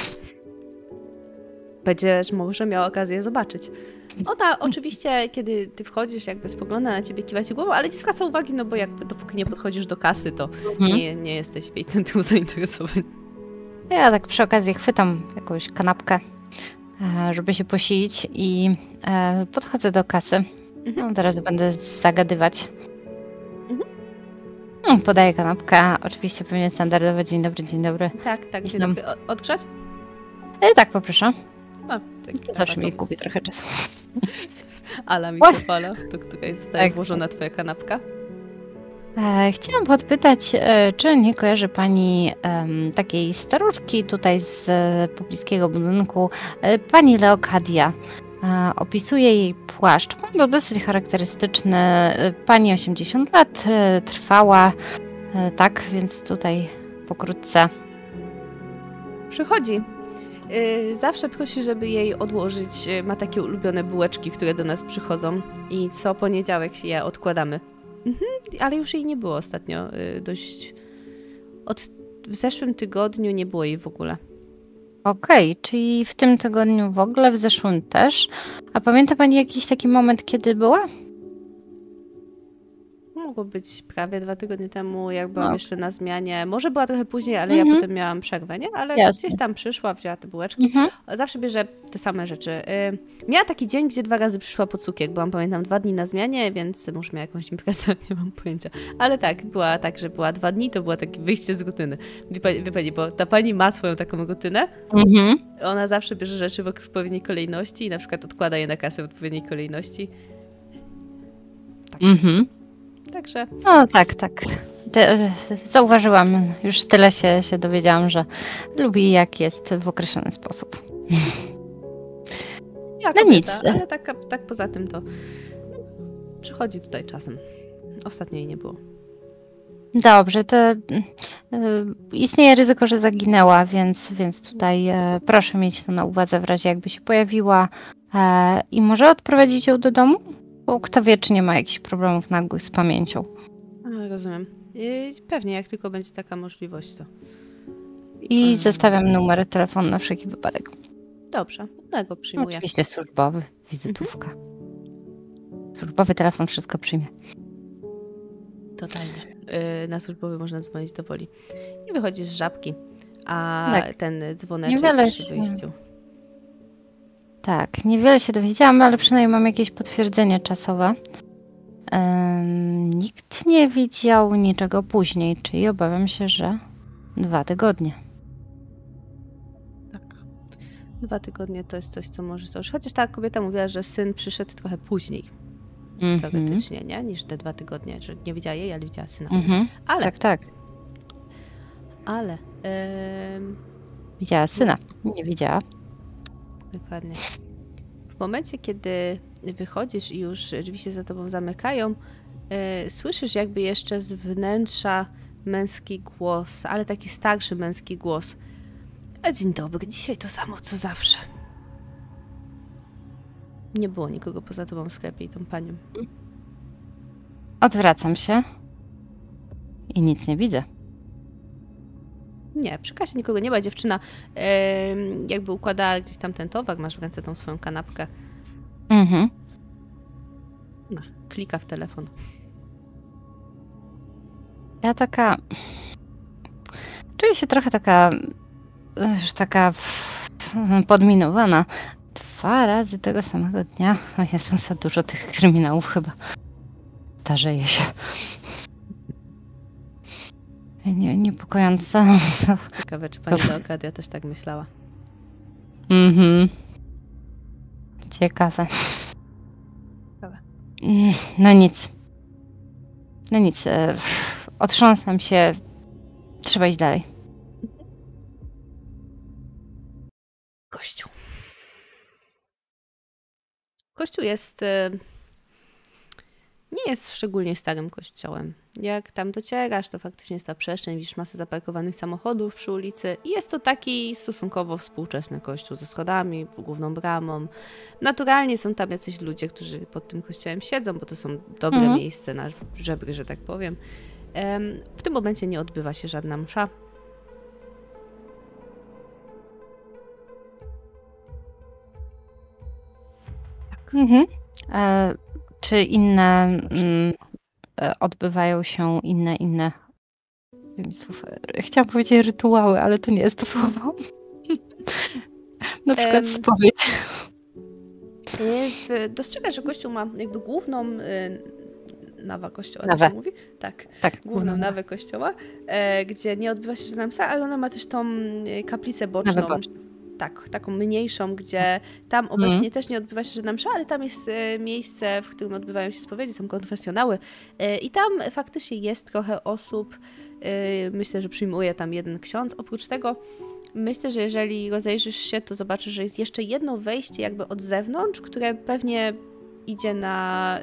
Będziesz może miała okazję zobaczyć. Ona oczywiście, kiedy ty wchodzisz, jakby spogląda na ciebie, kiwa ci głową, ale nie zwraca uwagi, no bo jakby dopóki nie podchodzisz do kasy, to Mhm. nie, nie jesteś w jej centrum zainteresowań. Ja tak przy okazji chwytam jakąś kanapkę, e, żeby się posilić i e, podchodzę do kasy. Mhm. No, teraz będę zagadywać. Mhm. No, podaję kanapkę. Oczywiście pewnie standardowo. Dzień dobry, dzień dobry. Tak, tak, dzień dobry. Odgrzać? E, tak, poproszę. No, tak, To zawsze mi kupi trochę czasu. Ala mikrofala, do której zostaje Tak. włożona twoja kanapka. E, chciałam podpytać, e, czy nie kojarzy Pani em, takiej staruszki tutaj z e, pobliskiego budynku, Pani Leokadia. Opisuje jej płaszcz. Był dosyć charakterystyczny. Pani 80 lat, trwała. Tak, więc tutaj pokrótce. Przychodzi. Yy, zawsze prosi, żeby jej odłożyć. Yy, ma takie ulubione bułeczki, które do nas przychodzą i co poniedziałek je odkładamy. Mhm, ale już jej nie było ostatnio. Yy, dość. Od w zeszłym tygodniu nie było jej w ogóle. Okej, czyli w tym tygodniu w ogóle, w zeszłym też. A pamięta Pani jakiś taki moment, kiedy była? Mogło być prawie dwa tygodnie temu, jak byłam No. jeszcze na zmianie. Może była trochę później, ale ja Mhm. potem miałam przerwę, nie? Ale Jasne. gdzieś tam przyszła, wzięła te bułeczki. Mhm. Zawsze bierze te same rzeczy. Y, Miała taki dzień, gdzie dwa razy przyszła po cukier. Byłam, pamiętam, dwa dni na zmianie, więc może miała jakąś imprezę, nie mam pojęcia. Ale tak, była tak, że była dwa dni, to było takie wyjście z rutyny. Wie pani, wie pani bo ta pani ma swoją taką rutynę. Mhm. Ona zawsze bierze rzeczy w odpowiedniej kolejności i na przykład odkłada je na kasę w odpowiedniej kolejności. Mhm. Także No tak, tak. Te, zauważyłam, już tyle się, się dowiedziałam, że lubi jak jest w określony sposób. ja No nic. ale tak, tak poza tym to no, przychodzi tutaj czasem. Ostatnio jej nie było. Dobrze, to y, istnieje ryzyko, że zaginęła, więc, więc tutaj e, proszę mieć to na uwadze w razie jakby się pojawiła e, i może odprowadzić ją do domu? Bo kto wie, czy nie ma jakichś problemów nagłych z pamięcią. A, rozumiem. I pewnie, jak tylko będzie taka możliwość, to I Mhm. zostawiam numer telefonu na wszelki wypadek. dobrze. Tego przyjmuję. Oczywiście służbowy, wizytówka. Służbowy telefon wszystko przyjmie. Totalnie. Yy, na służbowy można dzwonić do Poli. I wychodzisz z żabki, a Tak. ten dzwoneczek przy się- wyjściu. Tak, niewiele się dowiedziałam, ale przynajmniej mam jakieś potwierdzenie czasowe. Nikt nie widział niczego później, czyli obawiam się, że dwa tygodnie. Tak. Dwa tygodnie to jest coś, co może założyć. Chociaż ta kobieta mówiła, że syn przyszedł trochę później, Mhm. teoretycznie, nie? Niż te dwa tygodnie, że nie widziała jej, ale widziała syna. Mhm. Ale, Tak, tak. ale, ym, Widziała syna. Nie widziała. Dokładnie. W momencie, kiedy wychodzisz i już drzwi się za tobą zamykają, e, słyszysz jakby jeszcze z wnętrza męski głos, ale taki starszy męski głos. E, dzień dobry, dzisiaj to samo co zawsze. Nie było nikogo poza tobą w sklepie i tą panią. Odwracam się i nic nie widzę. Nie, przy kasie nikogo nie ma. Dziewczyna jakby układała gdzieś tam ten towar, masz w ręce tą swoją kanapkę. Mhm. No, klika w telefon. Ja taka. Czuję się trochę taka. Już taka podminowana. Dwa razy tego samego dnia. O Jezu, za dużo tych kryminałów chyba. Starzeje się. Nie, niepokojące. Ciekawe, czy pani Leokadia też tak myślała. Mhm. Ciekawe. Ciekawe. Mm, No nic. No nic. e, Otrząsam się. Trzeba iść dalej. Kościół. Kościół jest. Nie jest szczególnie starym kościołem. Jak tam docierasz, to faktycznie jest ta przestrzeń, widzisz masę zaparkowanych samochodów przy ulicy i jest to taki stosunkowo współczesny kościół ze schodami, główną bramą. Naturalnie są tam jacyś ludzie, którzy pod tym kościołem siedzą, bo to są dobre Mhm. miejsce na żebry, że tak powiem. Em, W tym momencie nie odbywa się żadna msza. Mhm. E, czy inne mm, e, odbywają się inne, inne e, chciałam powiedzieć rytuały, ale to nie jest to słowo. Na przykład Em. spowiedź. E, w- Dostrzegasz, że Kościół ma jakby główną, y, nawa kościoła, Nawę. tak się mówi? Tak, Tak, główną nawę kościoła, e, gdzie nie odbywa się żadna msa, ale ona ma też tą e, kaplicę boczną. Tak, taką mniejszą, gdzie tam obecnie też nie odbywa się żadna msza, ale tam jest e, miejsce, w którym odbywają się spowiedzi, są konfesjonały e, i tam faktycznie jest trochę osób, e, myślę, że przyjmuje tam jeden ksiądz. Oprócz tego myślę, że jeżeli rozejrzysz się, to zobaczysz, że jest jeszcze jedno wejście jakby od zewnątrz, które pewnie idzie na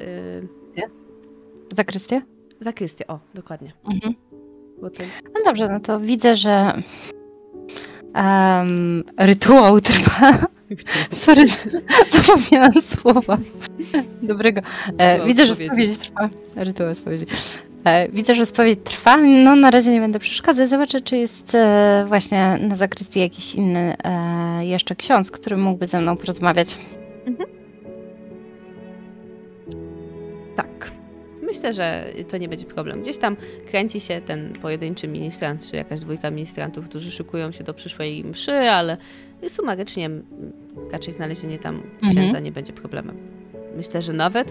Zakrystię? zakrystię. O, dokładnie. Mhm. To No dobrze, no to widzę, że em, rytuał trwa. Sorry, zapomniałam słowa. Dobrego. E, widzę, że spowiedź trwa. Rytuał spowiedzi. E, widzę, że spowiedź trwa. No na razie nie będę przeszkadzać. Zobaczę, czy jest e, właśnie na zakrystii jakiś inny e, jeszcze ksiądz, który mógłby ze mną porozmawiać. Tak. Myślę, że to nie będzie problem. Gdzieś tam kręci się ten pojedynczy ministrant, czy jakaś dwójka ministrantów, którzy szykują się do przyszłej mszy, ale sumarycznie raczej znalezienie tam księdza Mhm. nie będzie problemem. Myślę, że nawet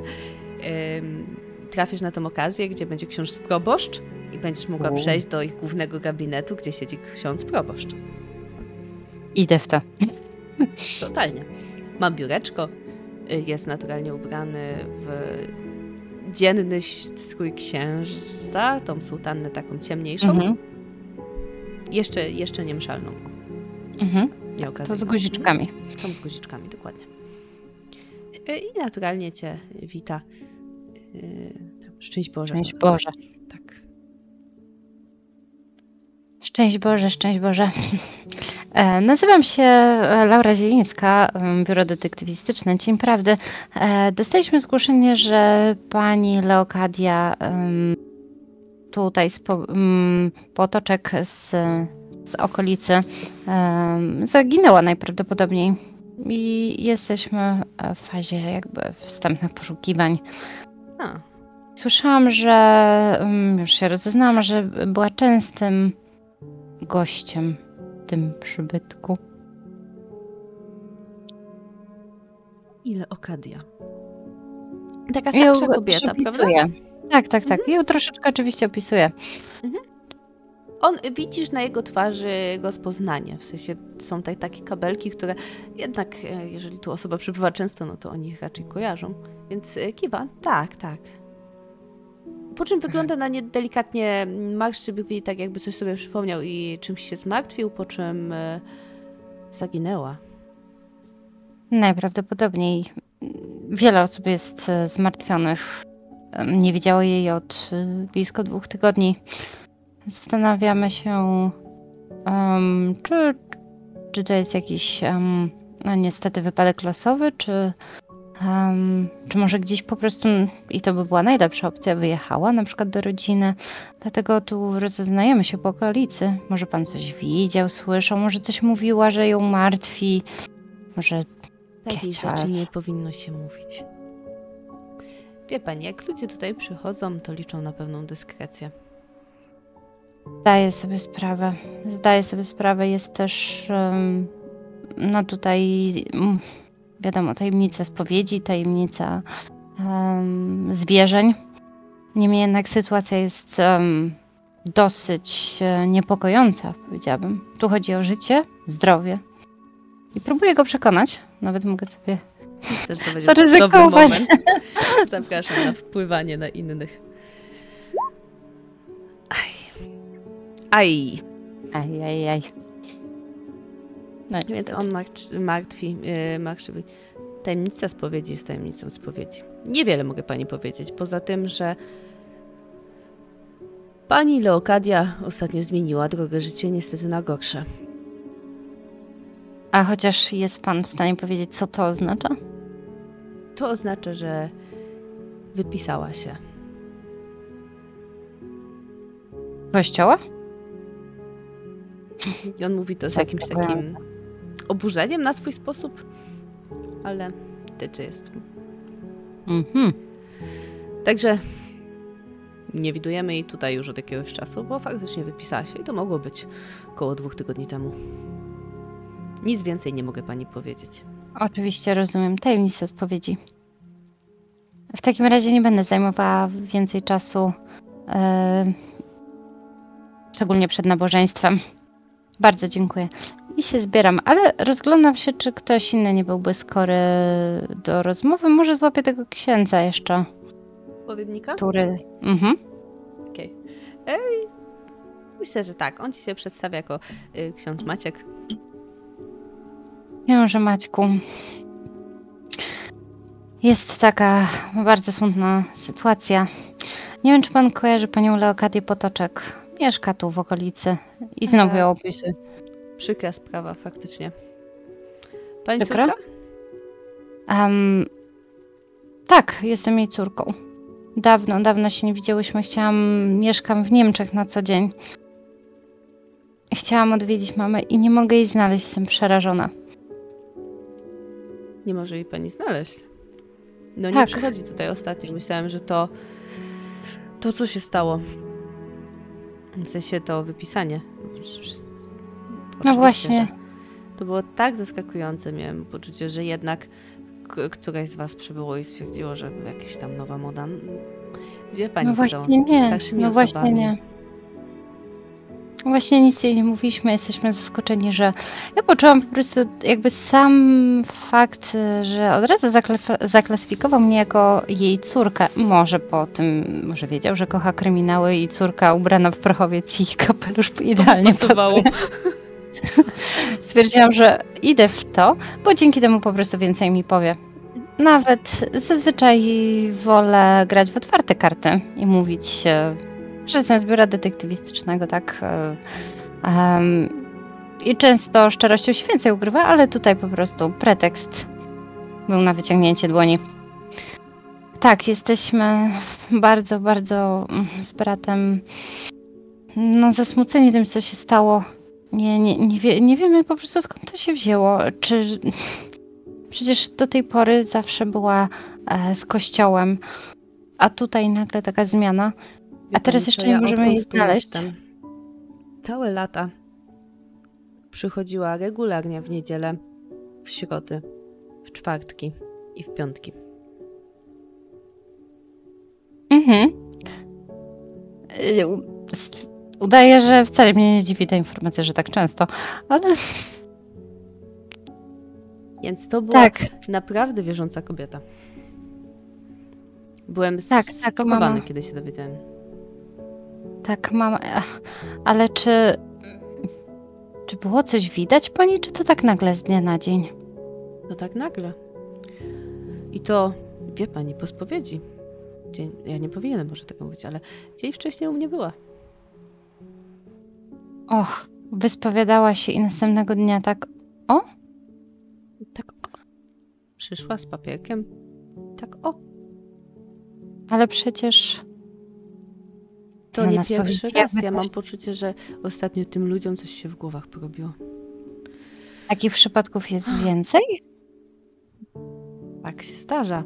ym, trafisz na tą okazję, gdzie będzie ksiądz proboszcz i będziesz mogła U. przejść do ich głównego gabinetu, gdzie siedzi ksiądz proboszcz. Idę w to. Totalnie. Ma biureczko, y, jest naturalnie ubrany w dzienny strój księżca, tą sułtannę taką ciemniejszą, Mhm. jeszcze, jeszcze nie mszalną. Mhm. Nie To z guziczkami. Tą z guziczkami, dokładnie. Y, I naturalnie cię wita. y, Szczęść Boże. Szczęść Boże. Tak. Szczęść Boże, szczęść Boże. E, Nazywam się e, Laura Zielińska, Biuro Detektywistyczne Dzień Prawdy. E, Dostaliśmy zgłoszenie, że pani Leokadia tutaj z po, potoczek z, z okolicy zaginęła najprawdopodobniej. I jesteśmy w fazie jakby wstępnych poszukiwań. A, Słyszałam, że już się rozeznałam, że była częstym gościem tym przybytku. ile okadia. Taka starsza kobieta, też prawda? opisuję. Tak, tak, tak. Ja ją troszeczkę oczywiście opisuję. On, widzisz na jego twarzy rozpoznanie, w sensie są te, takie kabelki, które jednak, e, jeżeli tu osoba przybywa często, no to oni ich raczej kojarzą. Więc e, kiwa, tak, tak. Po czym wygląda na nie delikatnie marszczy, by tak jakby coś sobie przypomniał i czymś się zmartwił, po czym e, zaginęła. Najprawdopodobniej wiele osób jest e, zmartwionych. Nie widziało jej od e, blisko dwóch tygodni. Zastanawiamy się, em, czy, czy to jest jakiś em, no niestety wypadek losowy, czy, em, czy może gdzieś po prostu, i to by była najlepsza opcja, wyjechała na przykład do rodziny. Dlatego tu rozeznajemy się po okolicy. Może pan coś widział, słyszał, może coś mówiła, że ją martwi. Może Takich rzeczy nie powinno się mówić. Wie pani, jak ludzie tutaj przychodzą, to liczą na pewną dyskrecję. Zdaję sobie sprawę. Zdaję sobie sprawę. Jest też em, no tutaj mm, wiadomo, tajemnica spowiedzi, tajemnica em, zwierzeń. Niemniej jednak sytuacja jest em, dosyć e, niepokojąca, powiedziałabym. Tu chodzi o życie, zdrowie. I próbuję go przekonać. Nawet mogę sobie Myślę, że to będzie dobry moment. Zapraszam na wpływanie na innych. Aj. Aj. Aj, aj, aj. No, Więc on martwi, martwi yy, martwi. Tajemnica spowiedzi jest tajemnicą spowiedzi. Niewiele mogę pani powiedzieć, poza tym, że pani Leokadia ostatnio zmieniła drogę życia niestety na gorsze. A chociaż jest pan w stanie powiedzieć, co to oznacza? To oznacza, że wypisała się. Kościoła? I on mówi to z Tak, jakimś tak. takim oburzeniem na swój sposób, ale tyczy jest. Mhm. Także nie widujemy jej tutaj już od jakiegoś czasu, bo faktycznie wypisała się i to mogło być około dwóch tygodni temu. Nic więcej nie mogę pani powiedzieć. Oczywiście rozumiem. Tajemnica spowiedzi. w takim razie nie będę zajmowała więcej czasu, e, szczególnie przed nabożeństwem. Bardzo dziękuję. I się zbieram, ale rozglądam się, czy ktoś inny nie byłby skory do rozmowy. Może złapię tego księdza jeszcze, Odpowiednika? który... Mhm. Okej. Ej, Myślę, że tak. On ci się przedstawia jako y, ksiądz Maciek. Książę Maćku. Jest taka bardzo smutna sytuacja. Nie wiem, czy pan kojarzy panią Leokadię Potoczek. Mieszka tu w okolicy i znowu ją opisy. Przykra sprawa, faktycznie. Pani Przykra? córka? Um, tak, jestem jej córką. Dawno, dawno się nie widziałyśmy. Chciałam, mieszkam w Niemczech na co dzień. Chciałam odwiedzić mamę i nie mogę jej znaleźć, jestem przerażona. Nie może jej pani znaleźć. No nie Tak. przychodzi tutaj ostatnio. Myślałem, że to to, co się stało. W sensie to wypisanie. Oczywiście, właśnie. To było tak zaskakujące. Miałem poczucie, że jednak któraś z was przybyło i stwierdziło, że jakaś tam nowa moda. Wie pani No co? właśnie Z nie, starszymi no osobami. właśnie nie. Właśnie nic jej nie mówiliśmy, jesteśmy zaskoczeni, że ja poczułam po prostu jakby sam fakt, że od razu zakla- zaklasyfikował mnie jako jej córkę. Może po tym, może wiedział, że kocha kryminały i córka ubrana w prochowiec i kapelusz idealnie Pasowało. pasuje. Stwierdziłam, że idę w to, bo dzięki temu po prostu więcej mi powie. Nawet zazwyczaj wolę grać w otwarte karty i mówić, e, że jestem z biura detektywistycznego, tak. em, I często szczerością się więcej ukrywa, ale tutaj po prostu pretekst był na wyciągnięcie dłoni. Tak, jesteśmy bardzo, bardzo mm, z bratem no, zasmuceni tym, co się stało. Nie, nie, nie, wie, nie wiemy po prostu skąd to się wzięło. Czy przecież do tej pory zawsze była e, z kościołem, a tutaj nagle taka zmiana. A teraz jeszcze nie możemy jej znaleźć. jestem, Całe lata przychodziła regularnie w niedzielę, w środy, w czwartki i w piątki. Mhm. Udaje, że wcale mnie nie dziwi ta informacja, że tak często, ale Więc to była tak, naprawdę wierząca kobieta. Byłem Tak, tak, mama. kiedy się dowiedziałem. tak mam. ach, Ale czy. Czy było coś widać po niej, czy to tak nagle z dnia na dzień? No tak nagle. I to, wie pani, po spowiedzi. Dzień, ja nie powinienem może tego mówić, ale dzień wcześniej u mnie była. Och, wyspowiadała się i następnego dnia tak. Tak o. Przyszła z papierkiem. Tak o. Ale przecież. To No, nie pierwszy raz. Ja coś- mam poczucie, że ostatnio tym ludziom coś się w głowach porobiło. Takich przypadków jest więcej? Tak się zdarza.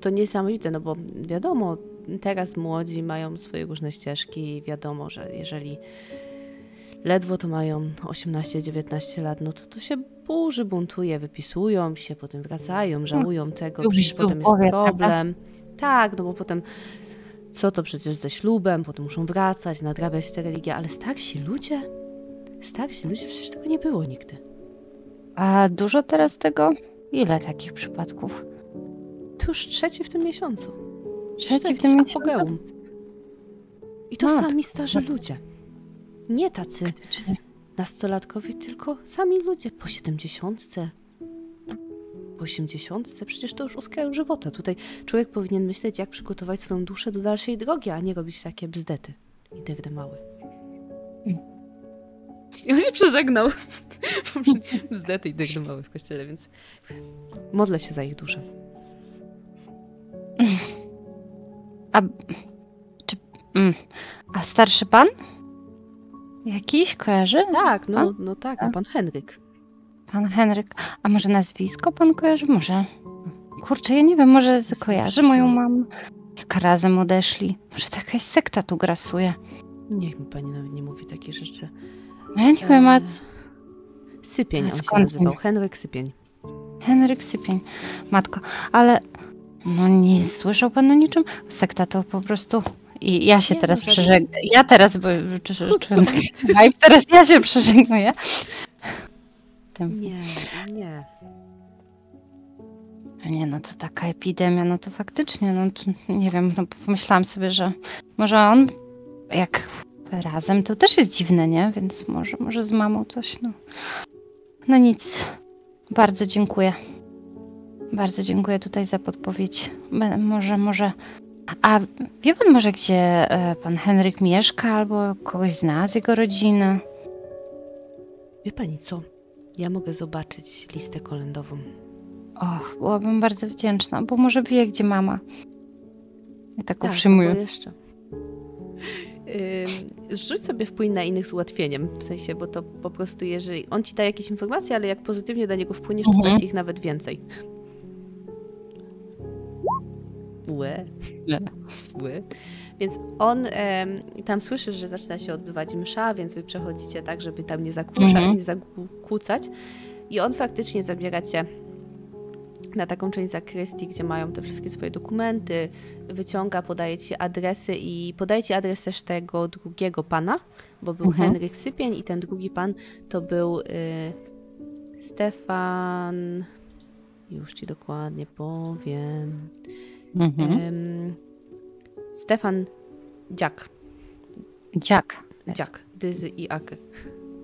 To niesamowite, no bo wiadomo, teraz młodzi mają swoje różne ścieżki i wiadomo, że jeżeli ledwo to mają 18-19 lat, no to to się burzy, buntuje, wypisują się, potem wracają, żałują tego, Lubisz przecież potem jest prawda? problem. Tak, no bo potem co to przecież ze ślubem, potem muszą wracać, nadrabiać te religie, ale starsi ludzie, starsi ludzie, przecież tego nie było nigdy. A dużo teraz tego? Ile takich przypadków? To już trzeci w tym miesiącu. Trzeci w tym miesiącu? apogeum. I to Tak. sami starzy ludzie. Nie tacy nastolatkowie, tylko sami ludzie po siedemdziesiątce, po osiemdziesiątce. Przecież to już u skraju żywota. Tutaj człowiek powinien myśleć, jak przygotować swoją duszę do dalszej drogi, a nie robić takie bzdety i degde mały. I on się przeżegnał. bzdety i degde mały w kościele, więc modlę się za ich duszę. A, czy, mm, a starszy pan? Jakiś kojarzy? Tak, no, Pan? no tak, no pan Henryk. Pan Henryk. A może nazwisko pan kojarzy? Może. Kurczę, ja nie wiem, może kojarzy moją mamę. Jak razem odeszli. Może to jakaś sekta tu grasuje. Niech mi pani nawet nie mówi takie rzeczy. No ja nie wiem, a Eee, Sypień on się nazywał. Henryk Sypień. Henryk Sypień. Matko, ale No nie słyszał pan o niczym? Sekta to po prostu... I ja się teraz przeżegnuję. Ja teraz... Bo, a i teraz ja się przeżegnuję. Tym. Nie, nie. Nie, no to taka epidemia, no to faktycznie, no to, nie wiem, no pomyślałam sobie, że może on jak razem, to też jest dziwne, nie? Więc może, może z mamą coś, no. No nic, bardzo dziękuję. Bardzo dziękuję tutaj za podpowiedź. Może, może... A wie pan może, gdzie e, pan Henryk mieszka, albo kogoś zna z jego rodziny? Wie pani co? Ja mogę zobaczyć listę kolendową. Och, byłabym bardzo wdzięczna, bo może wie, gdzie mama. Ja tak Tak, uprzyjmuję. albo jeszcze. Rzuć sobie wpływ na innych z ułatwieniem, w sensie, bo to po prostu jeżeli on ci da jakieś informacje, ale jak pozytywnie do niego wpłyniesz, to Mhm. da ci ich nawet więcej. Łe. Łe. Więc on em, tam słyszysz, że zaczyna się odbywać msza, więc wy przechodzicie tak, żeby tam nie zakłócać, Mhm. nie zakłócać. I on faktycznie zabiera cię na taką część zakrystii, gdzie mają te wszystkie swoje dokumenty, wyciąga, podaje ci adresy i podaje ci adres też tego drugiego pana, bo był Mhm. Henryk Sypień i ten drugi pan to był y, Stefan. Już ci dokładnie powiem. Mhm. Stefan Dziak. Dziak. Dziak. Dyzy i Ak.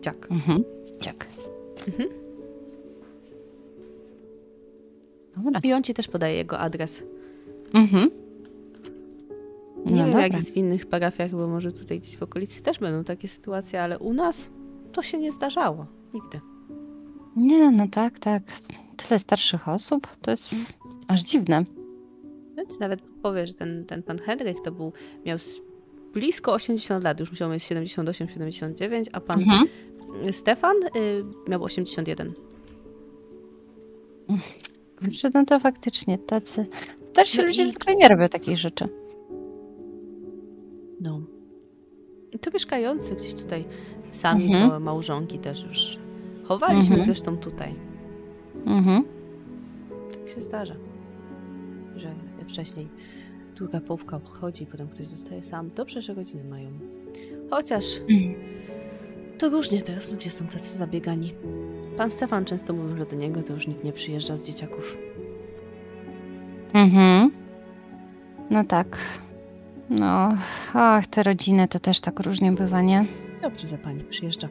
Dziak. Mhm. Dziak. Mhm. Dobra. I on ci też podaje jego adres. Mhm. Nie No wiem dobra. jak w innych parafiach, bo może tutaj gdzieś w okolicy też będą takie sytuacje, ale u nas to się nie zdarzało. Nigdy. Nie, no tak, tak. Tyle starszych osób, to jest aż dziwne. Więc nawet powie, że ten, ten pan Henryk to był, miał blisko 80 lat, już musiał mieć 78-79, a pan Mhm. Stefan y, miał 81. Kurczę, No to faktycznie tacy. Starsi No ludzie i- zwykle nie robią takich rzeczy. No. I to mieszkający gdzieś tutaj sami, Mhm. bo małżonki też już chowaliśmy Mhm. zresztą tutaj. Mhm. Tak się zdarza, że wcześniej druga połówka odchodzi i potem ktoś zostaje sam. Dobrze, że rodziny mają. Chociaż to różnie teraz ludzie są tacy zabiegani. Pan Stefan często mówił, że do niego to już nikt nie przyjeżdża z dzieciaków. Mhm. No tak. No, ach, te rodziny to też tak różnie bywa, nie? Dobrze, że pani przyjeżdża.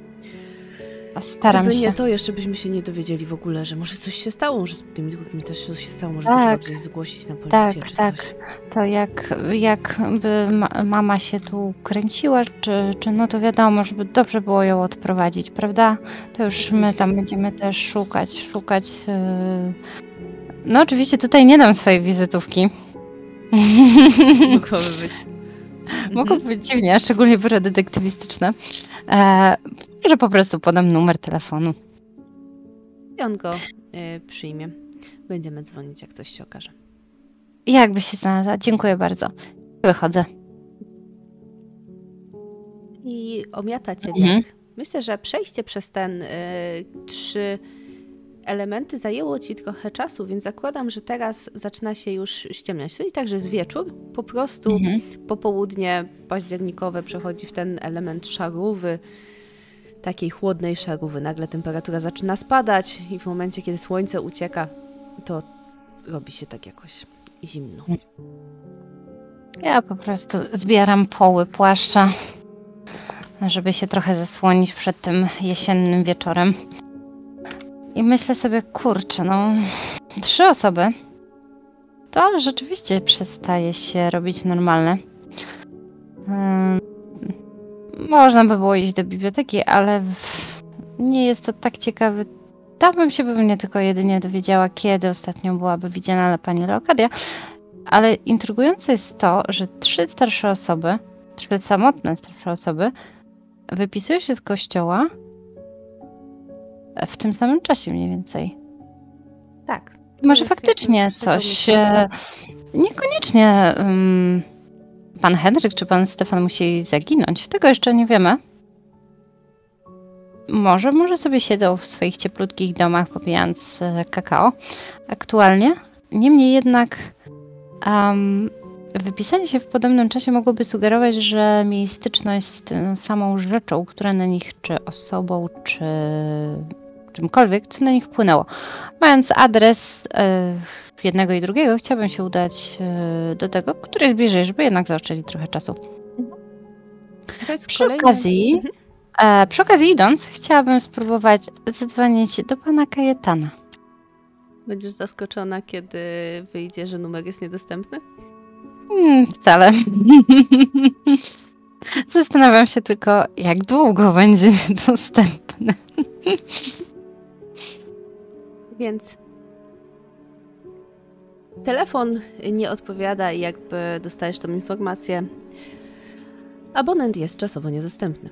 Staram Gdyby się. nie to, jeszcze byśmy się nie dowiedzieli w ogóle, że może coś się stało, może z tymi drugimi też coś się stało, może Tak. trzeba gdzieś zgłosić na policję Tak, czy tak. coś. To jak, jakby ma, mama się tu kręciła, czy, czy no to wiadomo, żeby dobrze było ją odprowadzić, prawda? To już my Oczywiście. tam będziemy też szukać, szukać. Yy... No oczywiście tutaj nie dam swojej wizytówki. Mogłoby być. Mogło być dziwnie, a szczególnie biuro detektywistyczne. E, że po prostu podam numer telefonu. I on go y, przyjmie. Będziemy dzwonić, jak coś się okaże. Jakby się znalazła. Dziękuję bardzo. Wychodzę. I omiata cię Mhm. wiatr. Myślę, że przejście przez ten y, trzy elementy zajęło ci trochę czasu, więc zakładam, że teraz zaczyna się już ściemniać. Czyli tak, że jest wieczór, po prostu Mhm. popołudnie październikowe przechodzi w ten element szarówy, takiej chłodnej szarówy. Nagle temperatura zaczyna spadać i w momencie, kiedy słońce ucieka, to robi się tak jakoś zimno. Ja po prostu zbieram poły płaszcza, żeby się trochę zasłonić przed tym jesiennym wieczorem. I myślę sobie, kurczę, no, trzy osoby. To rzeczywiście przestaje się robić normalne. Ym, można by było iść do biblioteki, ale nie jest to tak ciekawy. Tam bym się pewnie tylko jedynie dowiedziała, kiedy ostatnio byłaby widziana pani Leokadia. Ale intrygujące jest to, że trzy starsze osoby, trzy samotne starsze osoby, wypisują się z kościoła w tym samym czasie mniej więcej. Tak. Może faktycznie coś. e, Niekoniecznie ym, pan Henryk czy pan Stefan musieli zaginąć. Tego jeszcze nie wiemy. Może, może sobie siedzą w swoich cieplutkich domach popijając e, kakao aktualnie. Niemniej jednak Um, wypisanie się w podobnym czasie mogłoby sugerować, że mieli styczność z tą samą rzeczą, która na nich, czy osobą, czy czymkolwiek, co na nich wpłynęło. Mając adres y, jednego i drugiego, chciałabym się udać y, do tego, który jest bliżej, żeby jednak zaoszczędzić trochę czasu. Przy kolejny... okazji, mhm. e, przy okazji idąc, chciałabym spróbować zadzwonić do pana Kajetana. Będziesz zaskoczona, kiedy wyjdzie, że numer jest niedostępny? Hmm, wcale. Zastanawiam się tylko, jak długo będzie niedostępny. Więc telefon nie odpowiada i jakby dostajesz tą informację. Abonent jest czasowo niedostępny.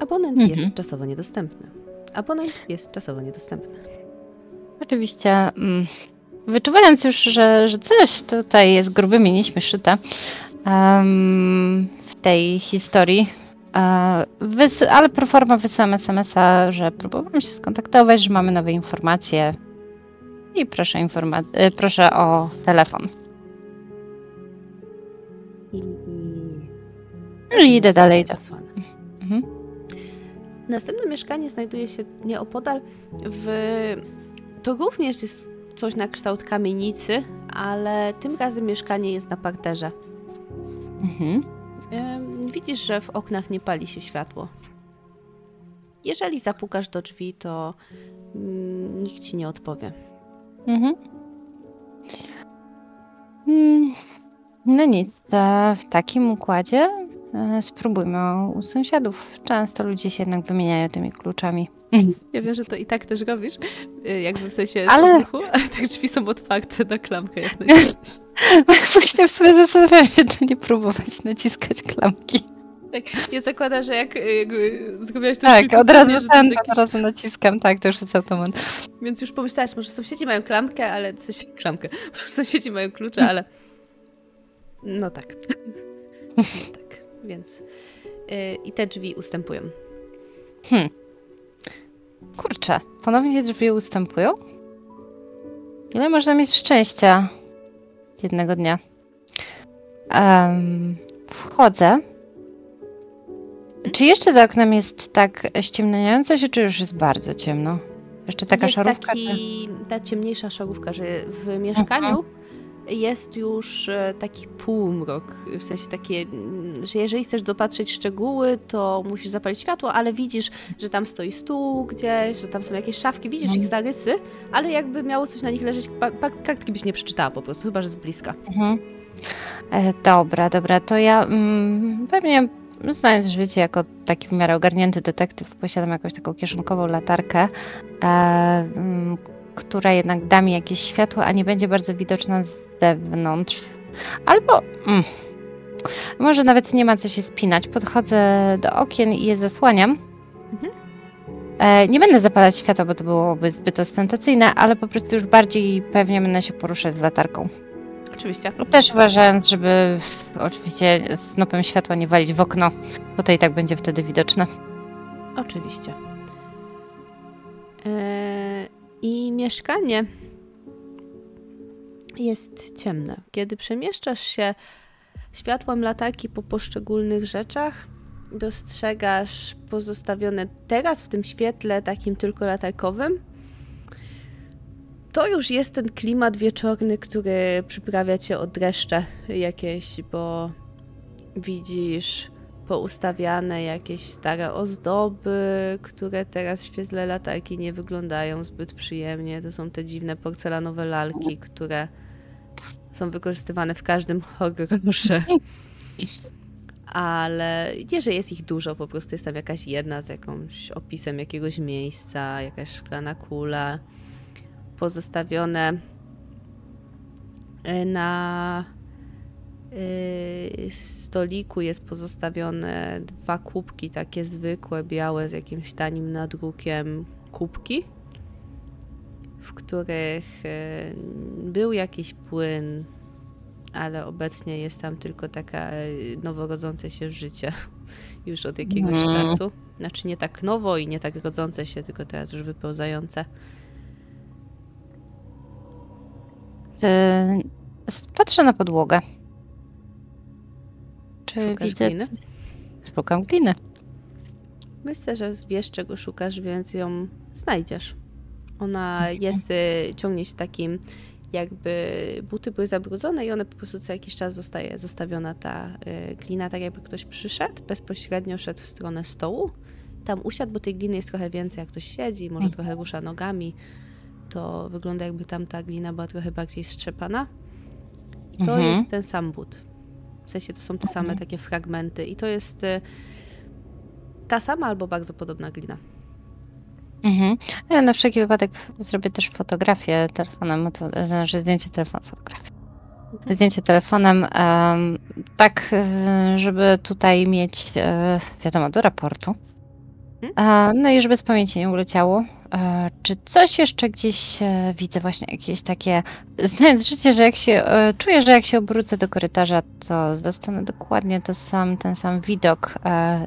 Abonent mhm. jest czasowo niedostępny. Abonent jest czasowo niedostępny. Oczywiście, mm, wyczuwając już, że, że coś tutaj jest grubymi nićmi szyte um, w tej historii, Wys ale proforma wysyłam SMS-a, że próbowałam się skontaktować, że mamy nowe informacje i proszę, informa- y, proszę o telefon. I, i... i idę dalej. Mhm. Następne mieszkanie znajduje się nieopodal w... To również jest coś na kształt kamienicy, ale tym razem mieszkanie jest na parterze. Mhm widzisz, że w oknach nie pali się światło. Jeżeli zapukasz do drzwi, to mm, nikt ci nie odpowie. Mhm. Mm, no nic, w takim układzie e, spróbujmy u sąsiadów. Często ludzie się jednak wymieniają tymi kluczami. Ja wiem, że to i tak też robisz, y, jakby w sensie ale... odruchu, ale te drzwi są otwarte na klamkę jak naciskasz. Właśnie w sumie zastanawiam się, czy nie próbować naciskać klamki. Tak, ja zakładam, że jak jakby zrobiłaś to Tak, od razu ten, jakiś... od razu naciskam, tak, to już jest automat. Więc już pomyślałaś, może sąsiedzi mają klamkę, ale coś, klamkę, sąsiedzi mają klucze, ale no tak. tak, więc yy, i te drzwi ustępują. Hmm. Kurczę, ponownie drzwi ustępują? Ile można mieć szczęścia jednego dnia? Um, wchodzę. Czy jeszcze za oknem jest tak ściemniająco się, czy już jest bardzo ciemno? Jeszcze taka jest szarówka? Taki, ta ciemniejsza szarówka, że w mieszkaniu mhm jest już e, taki półmrok, w sensie takie, że jeżeli chcesz dopatrzeć szczegóły, to musisz zapalić światło, ale widzisz, że tam stoi stół gdzieś, że tam są jakieś szafki, widzisz ich mhm. zarysy, ale jakby miało coś na nich leżeć, kartki byś nie przeczytała po prostu, chyba że z bliska. Mhm. E, dobra, dobra, to ja mm, pewnie znając życie jako taki w miarę ogarnięty detektyw, posiadam jakąś taką kieszonkową latarkę, e, która jednak da mi jakieś światło, a nie będzie bardzo widoczna z zewnątrz. Albo. Mm, może nawet nie ma co się spinać. Podchodzę do okien i je zasłaniam. Mhm. E, nie będę zapalać światła, bo to byłoby zbyt ostentacyjne, ale po prostu już bardziej pewnie będę się poruszać z latarką. Oczywiście. Też uważając, żeby oczywiście snopem światła nie walić w okno, bo to i tak będzie wtedy widoczne. Oczywiście. Eee, I mieszkanie jest ciemne. Kiedy przemieszczasz się światłem latarki po poszczególnych rzeczach, dostrzegasz pozostawione teraz w tym świetle takim tylko latarkowym. To już jest ten klimat wieczorny, który przyprawia cię od dreszcze jakieś, bo widzisz poustawiane jakieś stare ozdoby, które teraz w świetle latarki nie wyglądają zbyt przyjemnie. To są te dziwne porcelanowe lalki, które są wykorzystywane w każdym horrorze. Ale nie, że jest ich dużo, po prostu jest tam jakaś jedna z jakimś opisem jakiegoś miejsca, jakaś szklana kula, pozostawione e, na e, stoliku jest pozostawione dwa kubki, takie zwykłe, białe, z jakimś tanim nadrukiem kubki w których e, był jakiś płyn, ale obecnie jest tam tylko taka noworodzące się życie już od jakiegoś mm. czasu. Znaczy nie tak nowo i nie tak rodzące się, tylko teraz już wypełzające. Patrzę na podłogę. Czy Szukasz widzę... gliny? Szukam gliny. Myślę, że wiesz czego szukasz, więc ją znajdziesz. Ona jest, y, ciągnie się takim jakby buty były zabrudzone i one po prostu co jakiś czas zostaje zostawiona ta y, glina, tak jakby ktoś przyszedł, bezpośrednio szedł w stronę stołu, tam usiadł, bo tej gliny jest trochę więcej, jak ktoś siedzi, może mhm. trochę rusza nogami, to wygląda jakby tam ta glina była trochę bardziej strzepana. I to mhm. jest ten sam but. W sensie to są te same mhm. takie fragmenty i to jest y, ta sama albo bardzo podobna glina. Mhm. Ja na wszelki wypadek zrobię też fotografię telefonem, to znaczy zdjęcie telefonu, fotografię. Mhm. Zdjęcie telefonem, um, tak, e, żeby tutaj mieć, e, wiadomo, do raportu. Mhm. no i żeby z pamięci nie uleciało. E, czy coś jeszcze gdzieś widzę, właśnie jakieś takie, znając życie, że jak się, czuję, że jak się obrócę do korytarza, to zastanę dokładnie to sam, ten sam widok,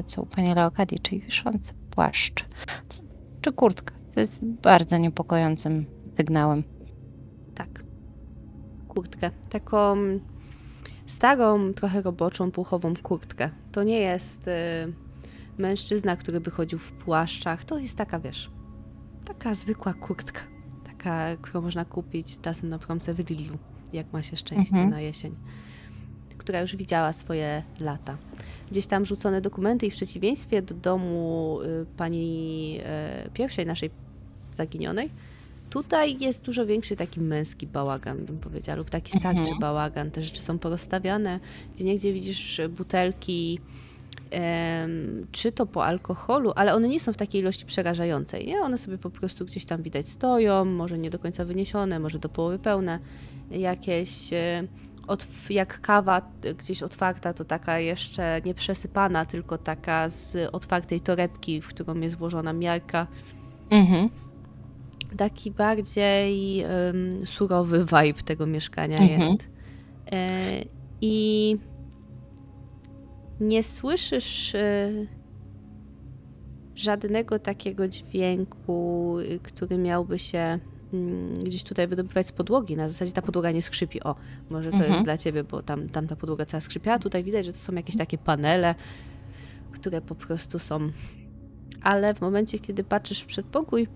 co u pani Leokadii, czyli wiszący płaszcz czy kurtka. To jest bardzo niepokojącym sygnałem. Tak. Kurtkę. Taką starą, trochę roboczą, puchową kurtkę. To nie jest y, mężczyzna, który by chodził w płaszczach. To jest taka, wiesz, taka zwykła kurtka. Taka, którą można kupić czasem na promce w Lidlu, jak ma się szczęście mhm. na jesień. Która już widziała swoje lata gdzieś tam rzucone dokumenty i w przeciwieństwie do domu y, pani e, pierwszej naszej zaginionej, tutaj jest dużo większy taki męski bałagan, bym powiedziała, lub taki starczy mhm. bałagan. Te rzeczy są porozstawiane, gdzie niegdzie widzisz butelki, czy to po alkoholu, ale one nie są w takiej ilości przerażającej. Nie? One sobie po prostu gdzieś tam widać stoją, może nie do końca wyniesione, może do połowy pełne. Jakieś e, od, jak kawa gdzieś otwarta, to taka jeszcze nie przesypana, tylko taka z otwartej torebki, w którą jest włożona miarka. Mhm. Taki bardziej um, surowy vibe tego mieszkania mhm. jest. E, I nie słyszysz e, żadnego takiego dźwięku, który miałby się Mm, gdzieś tutaj wydobywać z podłogi. Na zasadzie ta podłoga nie skrzypi. O, może to mhm. jest dla ciebie, bo tam, tam ta podłoga cała skrzypiała. Tutaj widać, że to są jakieś takie panele, które po prostu są. Ale w momencie, kiedy patrzysz w przedpokój,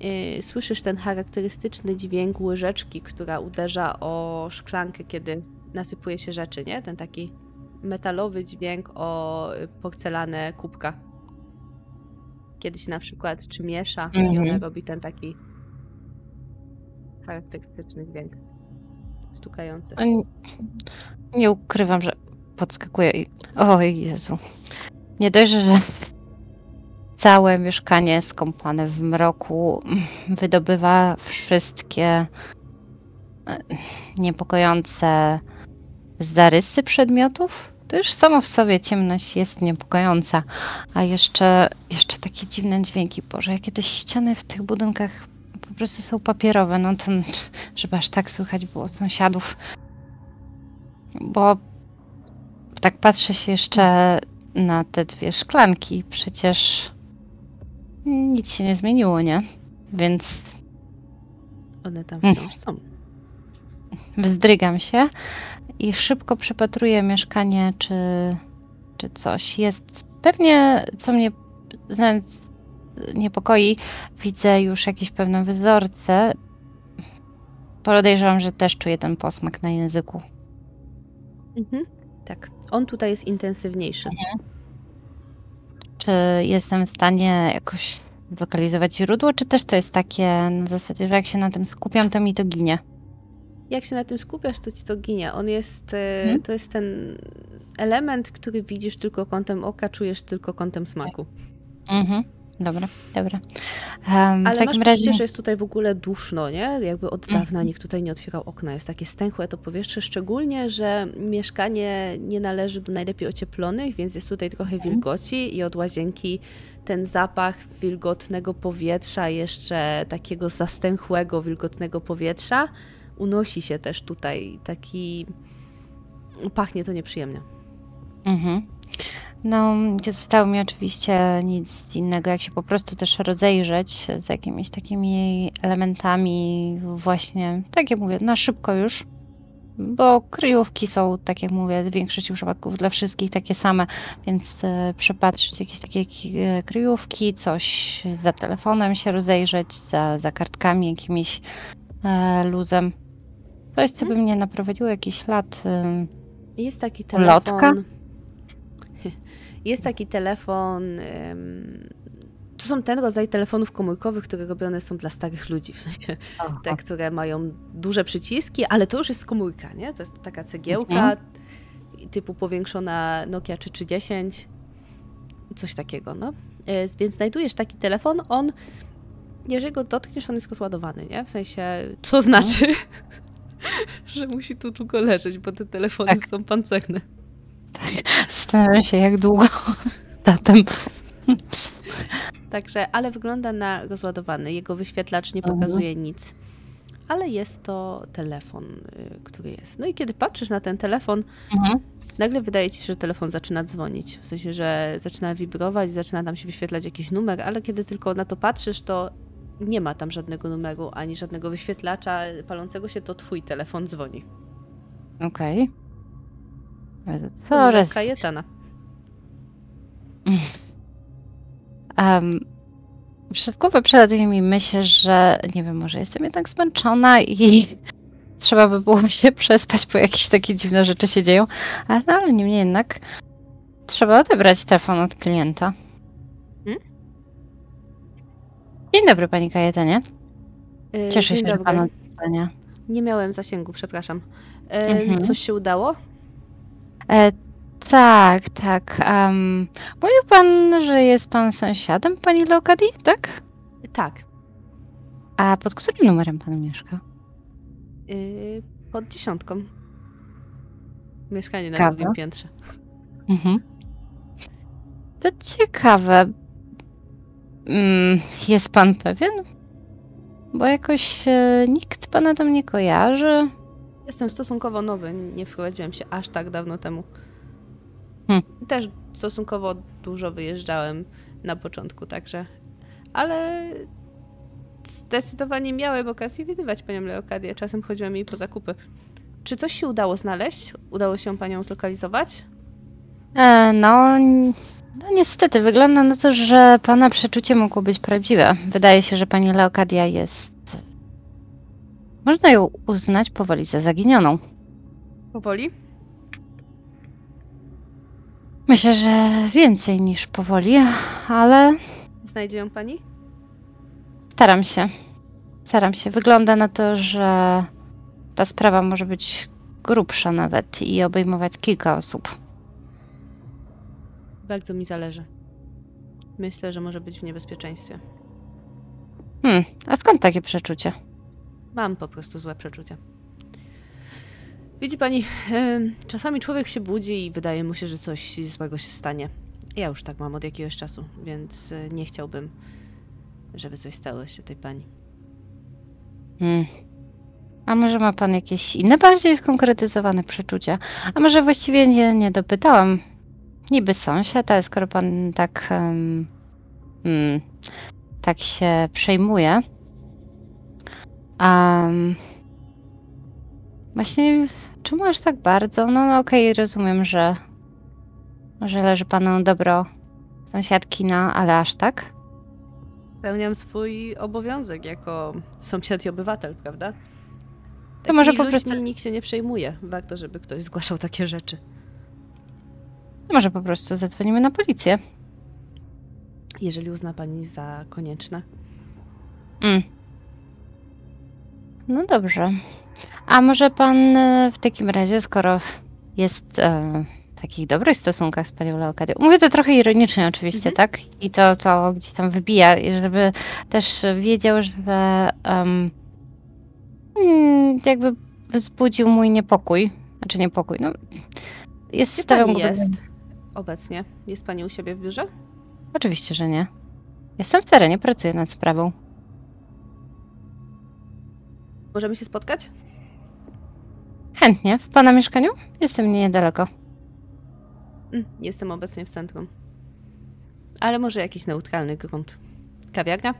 yy, słyszysz ten charakterystyczny dźwięk łyżeczki, która uderza o szklankę, kiedy nasypuje się rzeczy, nie? Ten taki metalowy dźwięk o porcelanę kubka. Kiedyś na przykład, czy miesza mm -hmm. i ona mhm. robi ten taki charakterystyczny dźwięk. Stukający. Nie, nie ukrywam, że podskakuje i... Oj Jezu. Nie dość, że całe mieszkanie skąpane w mroku wydobywa wszystkie e, niepokojące zarysy przedmiotów. To już samo w sobie ciemność jest niepokojąca, a jeszcze, jeszcze takie dziwne dźwięki. Boże, jakie te ściany w tych budynkach po prostu są papierowe, no to żeby aż tak słychać było sąsiadów. Bo tak patrzę się jeszcze na te dwie szklanki, przecież nic się nie zmieniło, nie? Więc... One tam wciąż są. Wzdrygam się i szybko przepatruję mieszkanie, czy, czy coś jest. Pewnie, co mnie, znając niepokoi, widzę już jakieś pewne wzorce. Podejrzewam, że też czuję ten posmak na języku. Mhm. Tak, on tutaj jest intensywniejszy. Mhm. Czy jestem w stanie jakoś zlokalizować źródło, czy też to jest takie na zasadzie, że jak się na tym skupiam, to mi to ginie? Jak się na tym skupiasz, to ci to ginie. On jest, hmm? to jest ten element, który widzisz tylko kątem oka, czujesz tylko kątem smaku. Mhm. Dobra, dobra. Um, Ale masz razie... poczucie, że jest tutaj w ogóle duszno, nie? Jakby od dawna mm. nikt tutaj nie otwierał okna. Jest takie stęchłe to powietrze, szczególnie, że mieszkanie nie należy do najlepiej ocieplonych, więc jest tutaj trochę mm. wilgoci i od łazienki ten zapach wilgotnego powietrza, jeszcze takiego zastęchłego, wilgotnego powietrza unosi się też tutaj. Taki... Pachnie to nieprzyjemnie. Mhm. No, nie zostało mi oczywiście nic innego, jak się po prostu też rozejrzeć z jakimiś takimi elementami właśnie, tak jak mówię, na szybko już. bo kryjówki są, tak jak mówię, w większości przypadków dla wszystkich takie same, więc e, przepatrzyć jakieś takie e, kryjówki, coś za telefonem się rozejrzeć, za, za kartkami jakimiś e, luzem. Coś, co by mnie naprowadziło jakiś ślad. E, Jest taki telefon. Lotka? Jest taki telefon. To są ten rodzaj telefonów komórkowych, które robione są dla starych ludzi, w sensie te, które mają duże przyciski, ale to już jest komórka, nie? To jest taka cegiełka Mhm. typu powiększona Nokia 3310, coś takiego, no. Więc znajdujesz taki telefon, on, jeżeli go dotkniesz, on jest rozładowany, nie? W sensie, co znaczy, że musi tu długo leżeć, bo te telefony Tak. są pancerne. Zastanawiam się, jak długo zatem. Także, ale wygląda na rozładowany. Jego wyświetlacz nie Mhm. pokazuje nic. Ale jest to telefon, y, który jest. No i kiedy patrzysz na ten telefon, Mhm. nagle wydaje ci się, że telefon zaczyna dzwonić. W sensie, że zaczyna wibrować, zaczyna tam się wyświetlać jakiś numer, ale kiedy tylko na to patrzysz, to nie ma tam żadnego numeru, ani żadnego wyświetlacza palącego się, to twój telefon dzwoni. Okej. To numer Coraz Kajetana. Um, przez głowę przelatuje mi myśl, że nie wiem, może jestem jednak zmęczona i trzeba by było się przespać, bo jakieś takie dziwne rzeczy się dzieją. Ale, no, ale niemniej jednak trzeba odebrać telefon od klienta. Dzień dobry, pani Kajetanie. Y, Cieszę Dzień się, że dobry. pan odzwania. Nie miałem zasięgu, przepraszam. Y, Mhm. Coś się udało? E, tak, tak. Um, mówił pan, że jest pan sąsiadem pani Leokadii, tak? Tak. A pod którym numerem pan mieszka? Yy, pod dziesiątką. Mieszkanie na Kawa? drugim piętrze. Mhm. To ciekawe. Mm, jest pan pewien? Bo jakoś e, nikt pana tam nie kojarzy. Jestem stosunkowo nowy, nie wprowadziłem się aż tak dawno temu. Hmm. Też stosunkowo dużo wyjeżdżałem na początku, także. Ale zdecydowanie miałem okazję widywać panią Leokadię. Czasem chodziłem jej po zakupy. Czy coś się udało znaleźć? Udało się panią zlokalizować? E, no, no niestety, wygląda na to, że pana przeczucie mogło być prawdziwe. Wydaje się, że pani Leokadia jest... Można ją uznać powoli za zaginioną. Powoli? Myślę, że więcej niż powoli, ale Znajdzie ją pani? Staram się. Staram się. Wygląda na to, że ta sprawa może być grubsza nawet i obejmować kilka osób. Bardzo mi zależy. Myślę, że może być w niebezpieczeństwie. Hmm, a skąd takie przeczucie? Mam po prostu złe przeczucia. Widzi pani, czasami człowiek się budzi i wydaje mu się, że coś złego się stanie. Ja już tak mam od jakiegoś czasu, więc e, nie chciałbym, żeby coś stało się tej pani. Hmm. A może ma pan jakieś inne, bardziej skonkretyzowane przeczucia? A może właściwie nie, nie dopytałam. Niby sąsiad, ale skoro pan tak, hmm, tak się przejmuje. Um, właśnie, czemu aż tak bardzo? No, no okej, rozumiem, że, że leży panu dobro sąsiadki, no, ale aż tak? Pełniam swój obowiązek jako sąsiad i obywatel, prawda? To może Takimi po prostu- nikt się nie przejmuje. Warto, żeby ktoś zgłaszał takie rzeczy. Może po prostu zadzwonimy na policję. Jeżeli uzna pani za konieczne. Mm. No dobrze. A może pan e, w takim razie, skoro jest e, w takich dobrych stosunkach z panią Leokadią, mówię to trochę ironicznie oczywiście, Mhm. tak? I to, to gdzieś tam wybija, żeby też wiedział, że um, mm, jakby wzbudził mój niepokój. Znaczy niepokój, no. Jest stawiam go- jest obecnie? Jest pani u siebie w biurze? Oczywiście, że nie. Jestem w terenie, pracuję nad sprawą. Możemy się spotkać? Chętnie. W pana mieszkaniu? Jestem niedaleko. Mm, Jestem obecnie w centrum. Ale może jakiś neutralny grunt. Kawiarnia?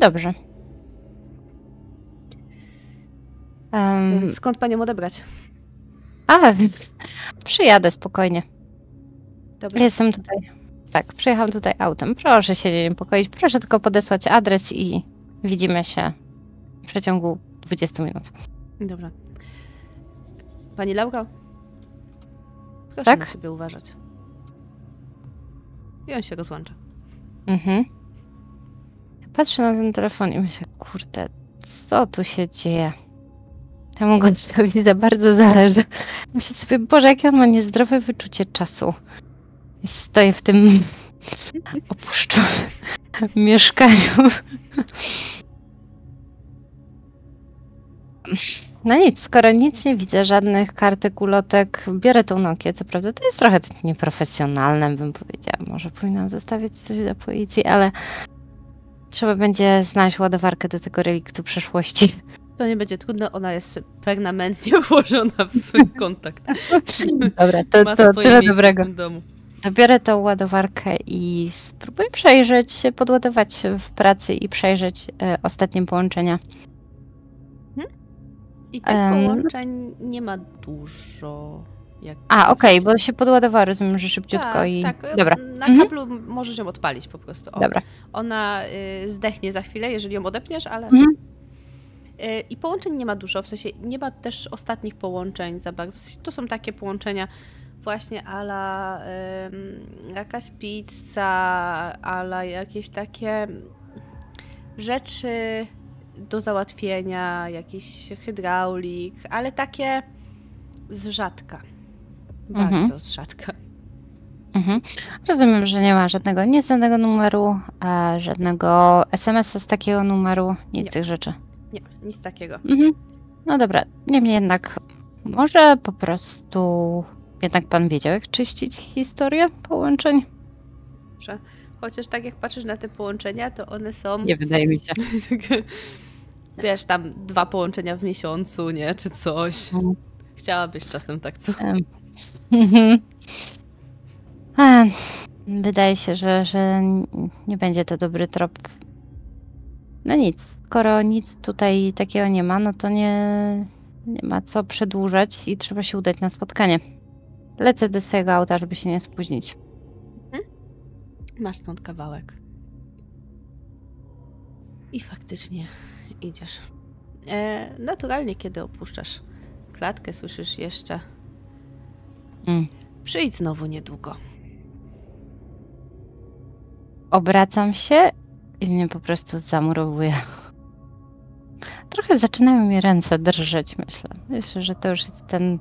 Dobrze. Um, skąd panią odebrać? a, przyjadę spokojnie. Dobra. Jestem tutaj. Tak, przyjechałam tutaj autem. Proszę się nie niepokoić. Proszę tylko podesłać adres i widzimy się w przeciągu 20 minut. Dobra. Pani Laura? Proszę Tak? na siebie uważać. I on się rozłącza. Mhm. Patrzę na ten telefon i myślę, kurde, co tu się dzieje? Temu gościowi za bardzo zależy. Myślę sobie, Boże, jakie on ma niezdrowe wyczucie czasu. Stoję w tym opuszczonym mieszkaniu. No nic, skoro nic nie widzę, żadnych kartek, ulotek, biorę tą Nokię. Co prawda to jest trochę nieprofesjonalne, bym powiedziała. Może powinnam zostawić coś do policji, ale trzeba będzie znaleźć ładowarkę do tego reliktu przeszłości. To nie będzie trudne, ona jest permanentnie włożona w kontakt. Dobra, to, to tyle dobrego. w domu. To biorę tą ładowarkę i spróbuję przejrzeć, podładować w pracy i przejrzeć e, ostatnie połączenia. I tych Em, połączeń nie ma dużo. A, okej, bo się podładowała, rozumiem, że szybciutko tak, i... tak. Dobra, Na Mhm. kablu możesz ją odpalić po prostu. O. dobra. Ona y, zdechnie za chwilę, jeżeli ją odepniesz, ale. Mhm. Y, I połączeń nie ma dużo, w sensie nie ma też ostatnich połączeń za bardzo. To są takie połączenia właśnie ala jakaś pizza, ala jakieś takie rzeczy do załatwienia, jakiś hydraulik, ale takie z rzadka. Bardzo Mhm. z rzadka. Mhm. Rozumiem, że nie ma żadnego nieznanego numeru, żadnego SMS-a z takiego numeru, nic Nie. z tych rzeczy. Nie, nic takiego. Mhm. No dobra, niemniej jednak, może po prostu jednak pan wiedział, jak czyścić historię połączeń? Dobrze. Chociaż tak jak patrzysz na te połączenia, to one są. Nie wydaje mi się. Wiesz, tam dwa połączenia w miesiącu, nie? Czy coś. Mhm. Chciałabyś czasem tak co? Wydaje się, że, że nie będzie to dobry trop. No nic, skoro nic tutaj takiego nie ma, no to nie, nie ma co przedłużać i trzeba się udać na spotkanie. Lecę do swojego auta, żeby się nie spóźnić. Masz stąd kawałek. I faktycznie idziesz. E, naturalnie, kiedy opuszczasz klatkę, słyszysz jeszcze. Mm. Przyjdź znowu niedługo. Obracam się i mnie po prostu zamurowuje. Trochę zaczynają mi ręce drżeć, myślę. Myślę, że to już jest ten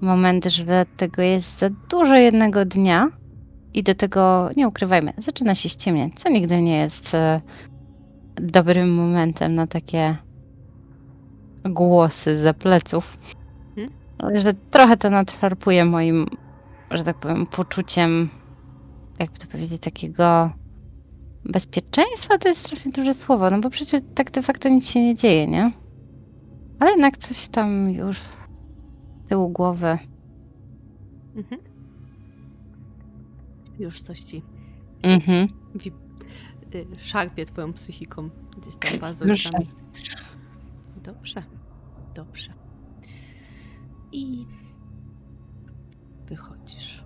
moment, że tego jest za dużo jednego dnia i do tego, nie ukrywajmy, zaczyna się ściemniać, co nigdy nie jest e, dobrym momentem na takie głosy za pleców. Mhm. Ale że trochę to nadszarpuje moim, że tak powiem, poczuciem, jakby to powiedzieć, takiego bezpieczeństwa to jest strasznie duże słowo, no bo przecież tak de facto nic się nie dzieje, nie? Ale jednak coś tam już tyłu głowy. Mhm. Już coś ci Mhm. wi- y, szarpie twoją psychiką gdzieś tam pazurkami. Dobrze, dobrze. I wychodzisz.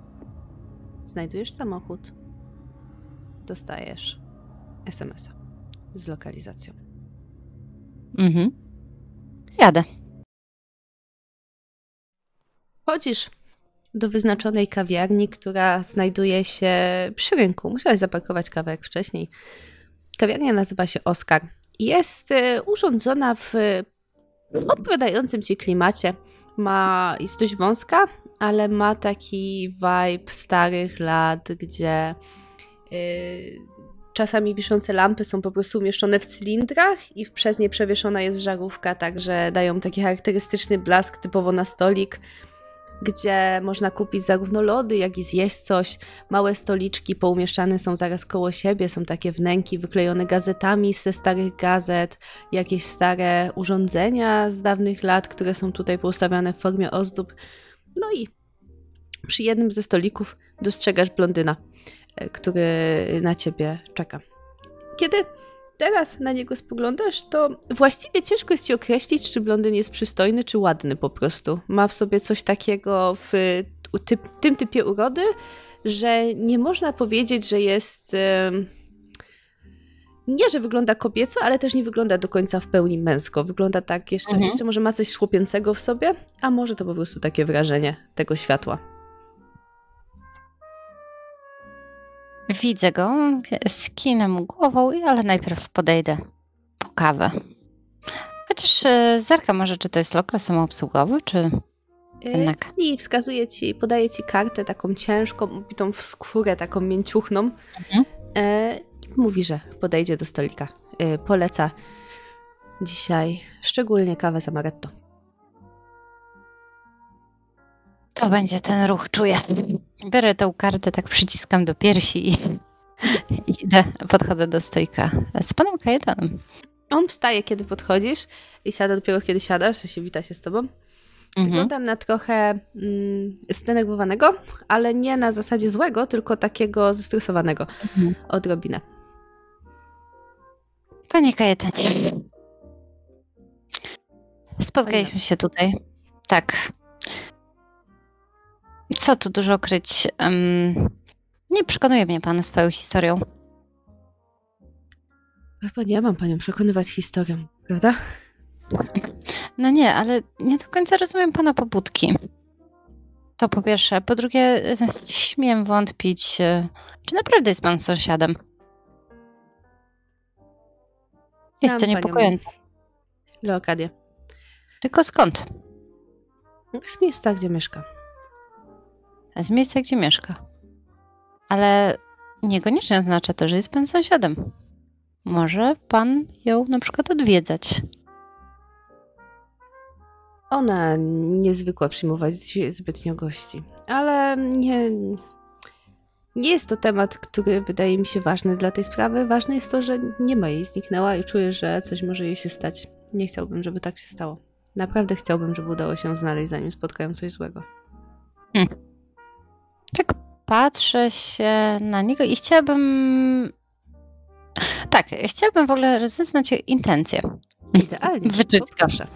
Znajdujesz samochód. Dostajesz SMS-a z lokalizacją. Mhm. Jadę. Chodzisz do wyznaczonej kawiarni, która znajduje się przy rynku. Musiałeś zaparkować kawałek wcześniej. Kawiarnia nazywa się Oskar jest e, urządzona w odpowiadającym ci klimacie. Ma, jest dość wąska, ale ma taki vibe starych lat, gdzie y, czasami wiszące lampy są po prostu umieszczone w cylindrach i przez nie przewieszona jest żarówka, także dają taki charakterystyczny blask typowo na stolik gdzie można kupić zarówno lody, jak i zjeść coś. Małe stoliczki poumieszczane są zaraz koło siebie, są takie wnęki wyklejone gazetami ze starych gazet, jakieś stare urządzenia z dawnych lat, które są tutaj poustawiane w formie ozdób. No i przy jednym ze stolików dostrzegasz blondyna, e, który na ciebie czeka. Kiedy teraz na niego spoglądasz, to właściwie ciężko jest ci określić, czy blondyn jest przystojny, czy ładny po prostu. Ma w sobie coś takiego w typ, tym typie urody, że nie można powiedzieć, że jest. Nie, że wygląda kobieco, ale też nie wygląda do końca w pełni męsko. Wygląda tak jeszcze, mhm. jeszcze może ma coś chłopięcego w sobie, a może to po prostu takie wrażenie tego światła. Widzę go, skinę mu głową, ale najpierw podejdę po kawę. Chociaż e, zerka może, czy to jest lokal samoobsługowy, czy e, jednak... I wskazuje ci, podaje ci kartę taką ciężką, ubitą w skórę, taką mięciuchną. Mhm. E, mówi, że podejdzie do stolika. Poleca dzisiaj szczególnie kawę z amaretto. To będzie ten ruch, czuję. Biorę tą kartę, tak przyciskam do piersi i, idę, podchodzę do stoika z panem Kajetanem. On wstaje, kiedy podchodzisz i siada dopiero, kiedy siadasz, w się wita się z tobą. Mhm. Wygląda na trochę mm, zdenerwowanego, ale nie na zasadzie złego, tylko takiego zestresowanego mhm. odrobinę. Panie Kajetanie, spotkaliśmy się tutaj. Tak, co tu dużo kryć? Um, nie przekonuje mnie pan swoją historią. Chyba nie mam panią przekonywać historią, prawda? No nie, ale nie do końca rozumiem pana pobudki. To po pierwsze. Po drugie, śmiem wątpić, e, czy naprawdę jest pan sąsiadem. Jest to niepokojące. Leokadia. Tylko skąd? Z miejsca, gdzie mieszka z miejsca, gdzie mieszka. Ale niekoniecznie oznacza to, że jest pan sąsiadem. Może pan ją na przykład odwiedzać. Ona niezwykła przyjmować zbytnio gości, ale nie, nie jest to temat, który wydaje mi się ważny dla tej sprawy. Ważne jest to, że nie ma jej, zniknęła i czuję, że coś może jej się stać. Nie chciałbym, żeby tak się stało. Naprawdę chciałbym, żeby udało się znaleźć, zanim spotkają coś złego. Hmm. Tak patrzę się na niego i chciałabym. Tak, chciałabym w ogóle rozeznać intencje. Idealnie. Wyczytka. Poproszę.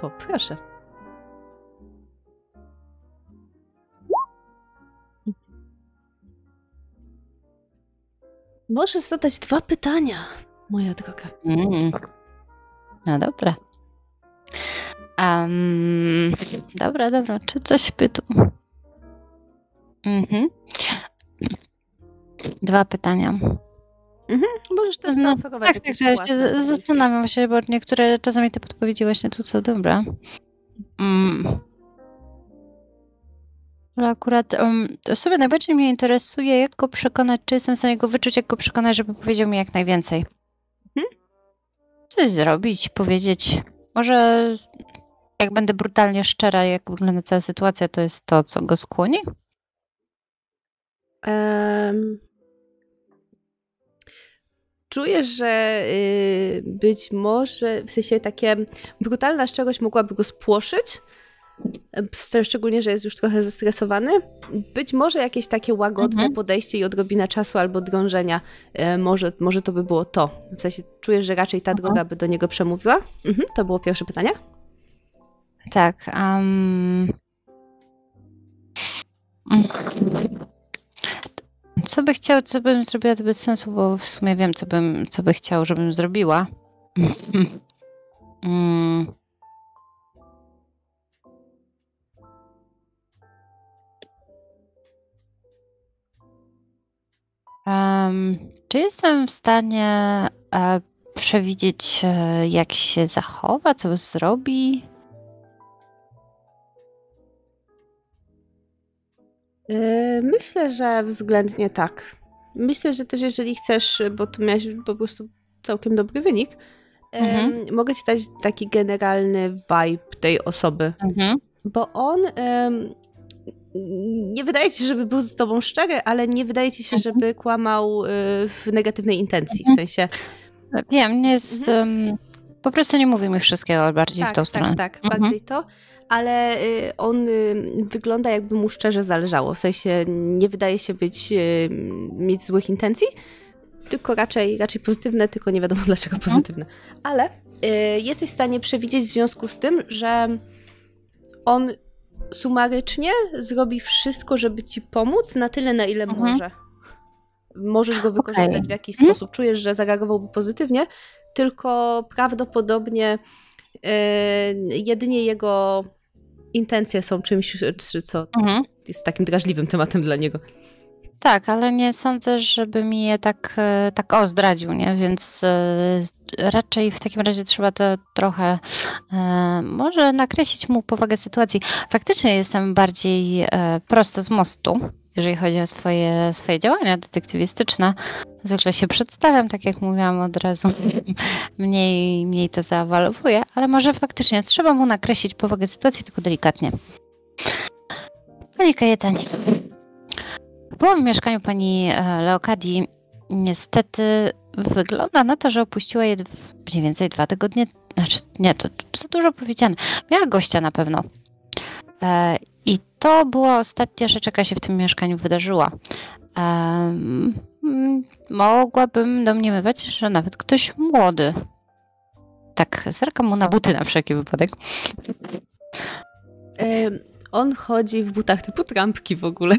Poproszę. Możesz zadać dwa pytania, moja droga. Mm. No dobra. Um, dobra, dobra. Czy coś by tu... Mhm. Dwa pytania. Mhm. Możesz też no, zaoferować tak, jakieś tak, się Zastanawiam się, bo niektóre czasami te podpowiedzi właśnie tu co dobra. Mm. Ale akurat um, sobie najbardziej mnie interesuje, jak go przekonać, czy jestem w stanie go wyczuć, jak go przekonać, żeby powiedział mi jak najwięcej. Mhm. Coś zrobić, powiedzieć. Może jak będę brutalnie szczera, jak wygląda cała sytuacja, to jest to, co go skłoni? Um, czujesz, że y, być może, w sensie takie brutalna szczerość mogłaby go spłoszyć, szczególnie, że jest już trochę zestresowany. Być może jakieś takie łagodne mhm. podejście i odrobina czasu albo drążenia, y, może, może to by było to. W sensie czujesz, że raczej ta mhm. droga by do niego przemówiła? Mhm, to było pierwsze pytanie? Tak. Um... Co by chciał, co bym zrobiła, to bez sensu, bo w sumie wiem, co, bym, co by chciał, żebym zrobiła. mm. Um, czy jestem w stanie e, przewidzieć, e, jak się zachowa, co zrobi? Myślę, że względnie tak. Myślę, że też jeżeli chcesz, bo tu miałeś po prostu całkiem dobry wynik, mhm. mogę ci dać taki generalny vibe tej osoby. Mhm. Bo on nie wydaje ci się, żeby był z tobą szczery, ale nie wydaje ci się, mhm. żeby kłamał y, w negatywnej intencji, w mhm. sensie... Wiem, nie jest... Um, po prostu nie mówi mi wszystkiego bardziej tak, w tą tak, stronę. Tak, tak, bardziej to ale y, on y, wygląda jakby mu szczerze zależało. W sensie nie wydaje się być, y, mieć złych intencji. tylko raczej, raczej pozytywne, tylko nie wiadomo dlaczego mhm. pozytywne. Ale y, jesteś w stanie przewidzieć w związku z tym, że on sumarycznie zrobi wszystko, żeby ci pomóc na tyle, na ile mhm. może. Możesz go wykorzystać okay. w jakiś mhm. sposób. Czujesz, że zareagowałby pozytywnie, tylko prawdopodobnie y, jedynie jego intencje są czymś, co mhm. jest takim drażliwym tematem dla niego. Tak, ale nie sądzę, żeby mi je tak, e, tak o nie? Więc e, raczej w takim razie trzeba to trochę e, może nakreślić mu powagę sytuacji. Faktycznie jestem bardziej prosto z mostu, jeżeli chodzi o swoje, swoje działania detektywistyczne. Zwykle się przedstawiam, tak jak mówiłam od razu. Mniej, mniej to zaawalowuję, ale może faktycznie trzeba mu nakreślić powagę sytuacji, tylko delikatnie. Panie Kajetanie, byłam w mieszkaniu pani e, Leokadii. Niestety wygląda na to, że opuściła je mniej więcej dwa tygodnie. Znaczy, nie, to za dużo powiedziane. Miała gościa na pewno. E, I to była ostatnia rzecz, jaka się w tym mieszkaniu wydarzyła. E, mogłabym domniemywać, że nawet ktoś młody. Tak, zerkam mu na buty na wszelki wypadek. on chodzi w butach typu trampki w ogóle.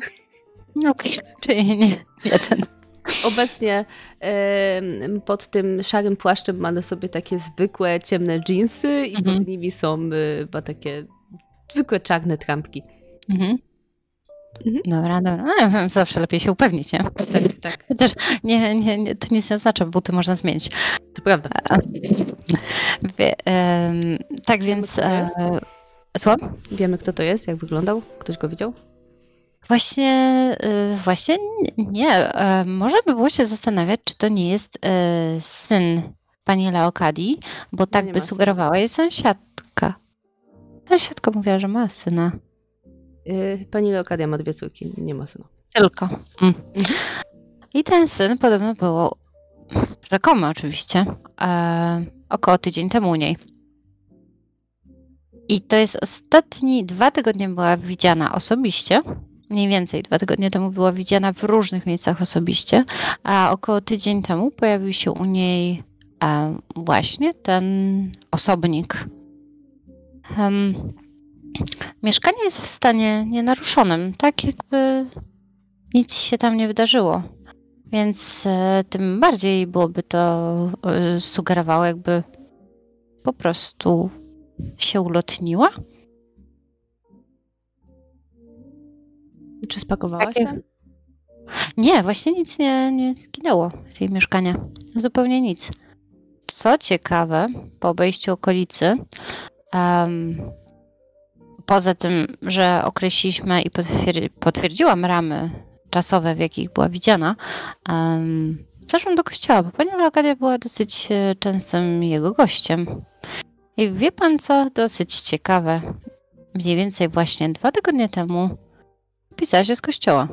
Okej, okay. czyli nie, ten. Obecnie y, pod tym szarym płaszczem ma na sobie takie zwykłe, ciemne dżinsy i mhm. pod nimi są y, takie zwykłe czarne trampki. Mhm. Mhm. Dobra, dobra. No, zawsze lepiej się upewnić, nie? Tak, tak. Chociaż nie, nie, nie, to nic nie oznacza, buty można zmienić. To prawda. Wie, tak Wiemy, więc... E, Słucham? Wiemy, kto to jest, jak wyglądał? Ktoś go widział? Właśnie, y, właśnie nie. E, może by było się zastanawiać, czy to nie jest e, syn pani Leokadii, bo tak by sugerowała jej sąsiadka. Sąsiadka mówiła, że ma syna. Y, pani Leokadia ma dwie córki, nie ma syna. Tylko. Mm. Mhm. I ten syn podobno było, rzekomo oczywiście, e, około tydzień temu u niej. I to jest ostatni, dwa tygodnie była widziana osobiście mniej więcej dwa tygodnie temu była widziana w różnych miejscach osobiście, a około tydzień temu pojawił się u niej właśnie ten osobnik. Mieszkanie jest w stanie nienaruszonym, tak jakby nic się tam nie wydarzyło. Więc e, tym bardziej byłoby to e, sugerowało, jakby po prostu się ulotniła Czy spakowałaś Takie... się? Nie, właśnie nic nie, nie zginęło z jej mieszkania. Zupełnie nic. Co ciekawe, po obejściu okolicy, um, poza tym, że określiliśmy i potwier potwierdziłam ramy czasowe, w jakich była widziana, um, zeszłam do kościoła, bo pani Leokadia była dosyć e, częstym jego gościem. I wie pan co? Dosyć ciekawe. Mniej więcej właśnie dwa tygodnie temu Się z kościoła.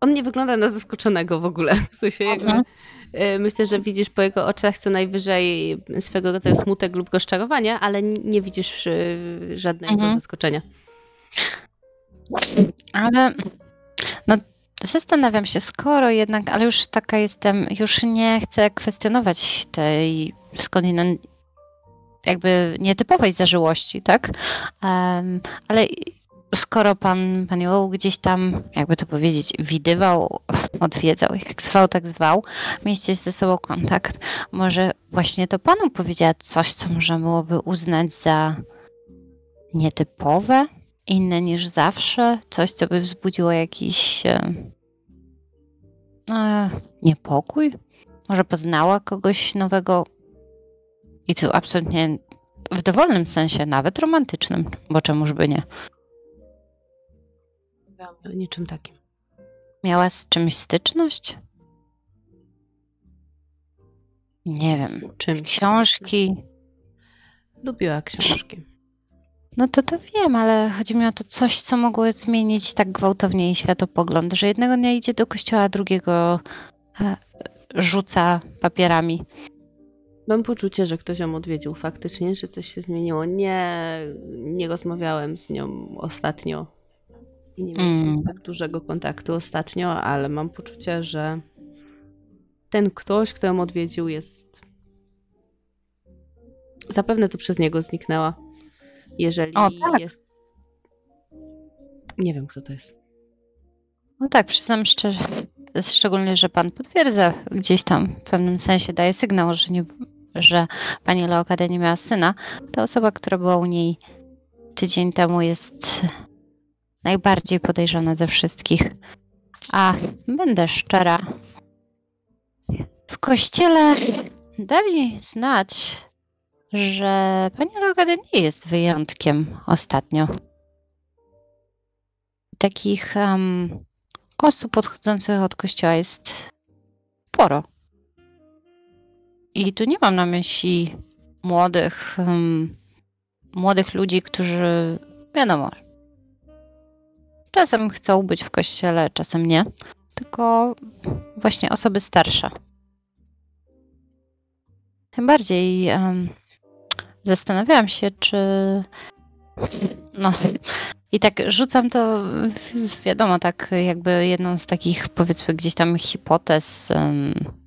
On nie wygląda na zaskoczonego w ogóle. W sensie jakby, y, myślę, że widzisz po jego oczach co najwyżej swego rodzaju smutek lub rozczarowanie, ale nie widzisz y, żadnego mhm. zaskoczenia. Ale no, zastanawiam się, skoro jednak, ale już taka jestem, już nie chcę kwestionować tej skądinąd jakby nietypowej zażyłości, tak? Ale skoro pan, pan ją gdzieś tam, jakby to powiedzieć, widywał, odwiedzał, jak zwał, tak zwał, mieliście ze sobą kontakt, może właśnie to panu powiedziała coś, co można byłoby uznać za nietypowe, inne niż zawsze, coś, co by wzbudziło jakiś e niepokój? Może poznała kogoś nowego, i to absolutnie w dowolnym sensie, nawet romantycznym, bo czemuż by nie. O niczym takim. Miała z czymś styczność? Nie wiem. Z czymś. Książki. Lubiła książki. No to to wiem, ale chodzi mi o to coś, co mogło zmienić tak gwałtownie jej światopogląd, że jednego dnia idzie do kościoła, a drugiego e, rzuca papierami. Mam poczucie, że ktoś ją odwiedził faktycznie, że coś się zmieniło. Nie, nie rozmawiałem z nią ostatnio. I nie mieliśmy mm. zbyt dużego kontaktu ostatnio, ale mam poczucie, że ten ktoś, kto ją odwiedził, jest. Zapewne to przez niego zniknęła. Jeżeli o, tak. jest. Nie wiem, kto to jest. No tak, przyznam szczerze, szczególnie, że pan potwierdza gdzieś tam w pewnym sensie, daje sygnał, że, nie, że pani Leokada nie miała syna. Ta osoba, która była u niej tydzień temu, jest najbardziej podejrzana ze wszystkich. A będę szczera. W kościele dali znać, że pani Leokada nie jest wyjątkiem ostatnio. Takich um, osób odchodzących od kościoła jest sporo. I tu nie mam na myśli młodych, um, młodych ludzi, którzy, wiadomo, czasem chcą być w kościele, czasem nie, tylko właśnie osoby starsze. Tym bardziej um, zastanawiałam się, czy no, i tak rzucam to, wiadomo, tak jakby jedną z takich powiedzmy gdzieś tam hipotez, um,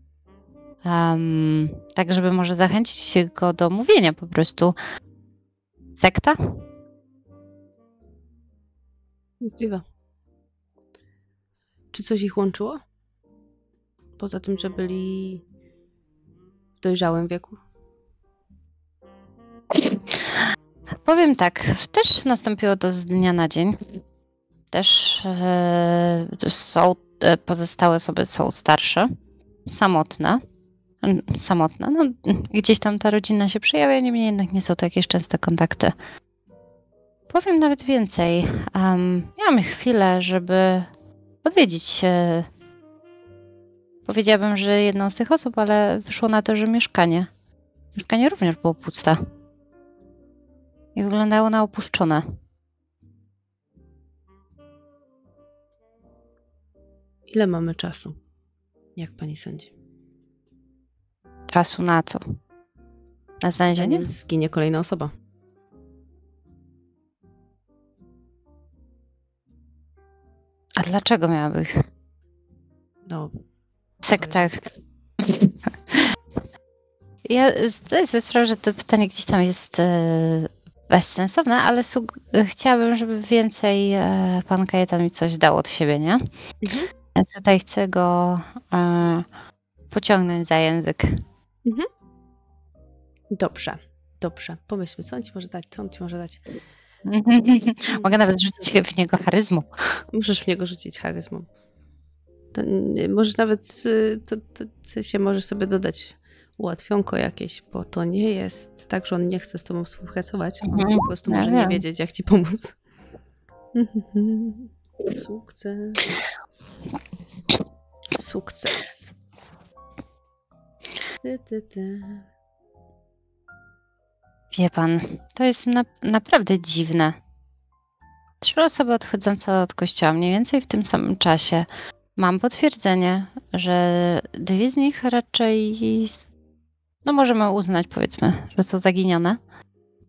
um, tak żeby może zachęcić go do mówienia po prostu. Sekta? Możliwe. Czy coś ich łączyło? Poza tym, że byli w dojrzałym wieku? Powiem tak, też nastąpiło to z dnia na dzień. Też e, są, e, pozostałe osoby są starsze, samotne. Samotne, no gdzieś tam ta rodzina się przejawia, niemniej jednak nie są to jakieś częste kontakty. Powiem nawet więcej. Um, miałam chwilę, żeby odwiedzić Powiedziałabym, że jedną z tych osób, ale wyszło na to, że mieszkanie. Mieszkanie również było puste i wyglądało na opuszczone. Ile mamy czasu? Jak pani sądzi? Czasu na co? Na znalezienie? Zginie kolejna osoba. A dlaczego miałaby? No. Sektach. Ja zdaję sobie sprawę, że to pytanie gdzieś tam jest e, bezsensowne, ale chciałabym, żeby więcej e, pan Kajetan mi coś dał od siebie, nie? Mhm. Więc tutaj chcę go e, pociągnąć za język. Mhm. Dobrze, dobrze. Pomyślmy, co on ci może dać, co on ci może dać. Mogę nawet rzucić w niego charyzmą. Musisz w niego rzucić charyzmą. To, możesz nawet, y, to, to, to się możesz sobie dodać ułatwionko jakieś, bo to nie jest tak, że on nie chce z tobą współpracować, on mhm. po prostu może nie wiedzieć, jak ci pomóc. Sukces. Sukces. Ty, ty, ty. Wie pan, to jest na, naprawdę dziwne. Trzy osoby odchodzące od kościoła mniej więcej w tym samym czasie. Mam potwierdzenie, że dwie z nich raczej no możemy uznać, powiedzmy, że są zaginione.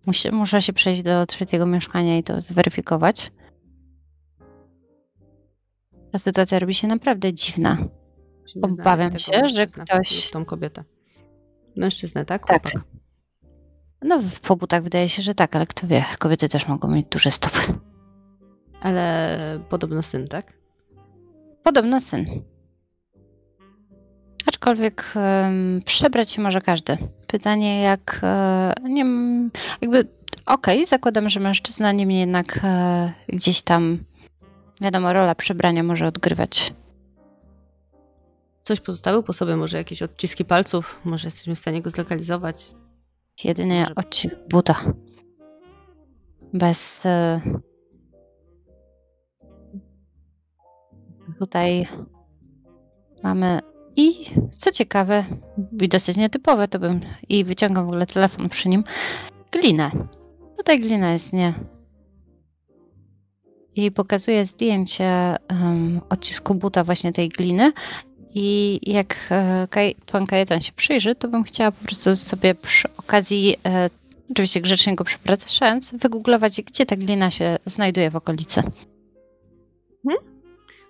Muszę, muszę się przejść do trzeciego mieszkania i to zweryfikować. Ta sytuacja robi się naprawdę dziwna. Obawiam się, że ktoś. Tą kobietę. Mężczyznę, tak? tak? Chłopak. No, po butach wydaje się, że tak, ale kto wie, kobiety też mogą mieć duże stopy. Ale podobno syn, tak? Podobno syn. Aczkolwiek um, przebrać się może każdy. Pytanie jak, e, nie jakby, okej, okay, zakładam, że mężczyzna, niemniej jednak e, gdzieś tam, wiadomo, rola przebrania może odgrywać. Coś pozostały po sobie, może jakieś odciski palców, może jesteśmy w stanie go zlokalizować. Jedynie może... odcisk buta. Bez... E, tutaj mamy i co ciekawe, i dosyć nietypowe, to bym i wyciągam w ogóle telefon przy nim, glinę. Tutaj glina jest nie. I pokazuje zdjęcie um, odcisku buta właśnie tej gliny. I jak e, pan Kajetan się przyjrzy, to bym chciała po prostu sobie przy okazji, e, oczywiście grzecznie go przepraszając, wygooglować, gdzie ta glina się znajduje w okolicy.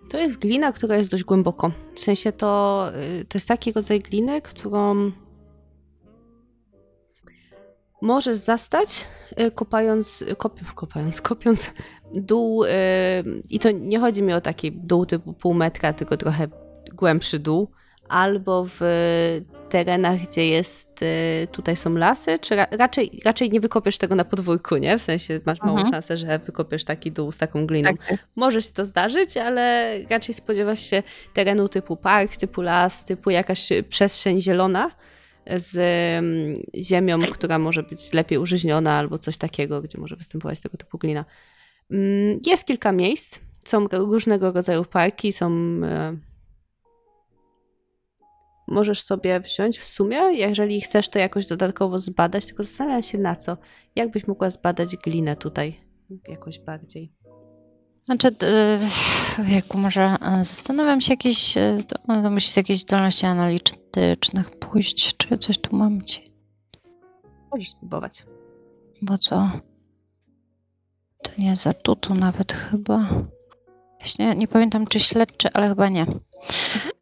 To jest glina, która jest dość głęboko. W sensie to, y, to jest taki rodzaj gliny, którą możesz zastać, y, kopając, kop, kopając, kopiąc dół. Y, I to nie chodzi mi o taki dół typu pół metra, tylko trochę głębszy dół. Albo w terenach, gdzie jest, tutaj są lasy, czy ra, raczej, raczej nie wykopiesz tego na podwórku, nie? W sensie masz małą mhm. szansę, że wykopiesz taki dół z taką gliną. Tak. Może się to zdarzyć, ale raczej spodziewasz się terenu typu park, typu las, typu jakaś przestrzeń zielona z mm, ziemią, która może być lepiej użyźniona albo coś takiego, gdzie może występować tego typu glina. Mm, jest kilka miejsc, są różnego rodzaju parki, są e, możesz sobie wziąć w sumie, jeżeli chcesz to jakoś dodatkowo zbadać, tylko zastanawiam się na co. Jak byś mogła zbadać glinę tutaj jakoś bardziej? Znaczy, wieku, może e, zastanawiam się jakieś, e, to musisz jakieś zdolności analitycznych pójść, czy coś tu mam ci. Możesz spróbować. Bo co? To nie za tutu nawet chyba. Właśnie nie pamiętam, czy śledczy, ale chyba nie. Mhm.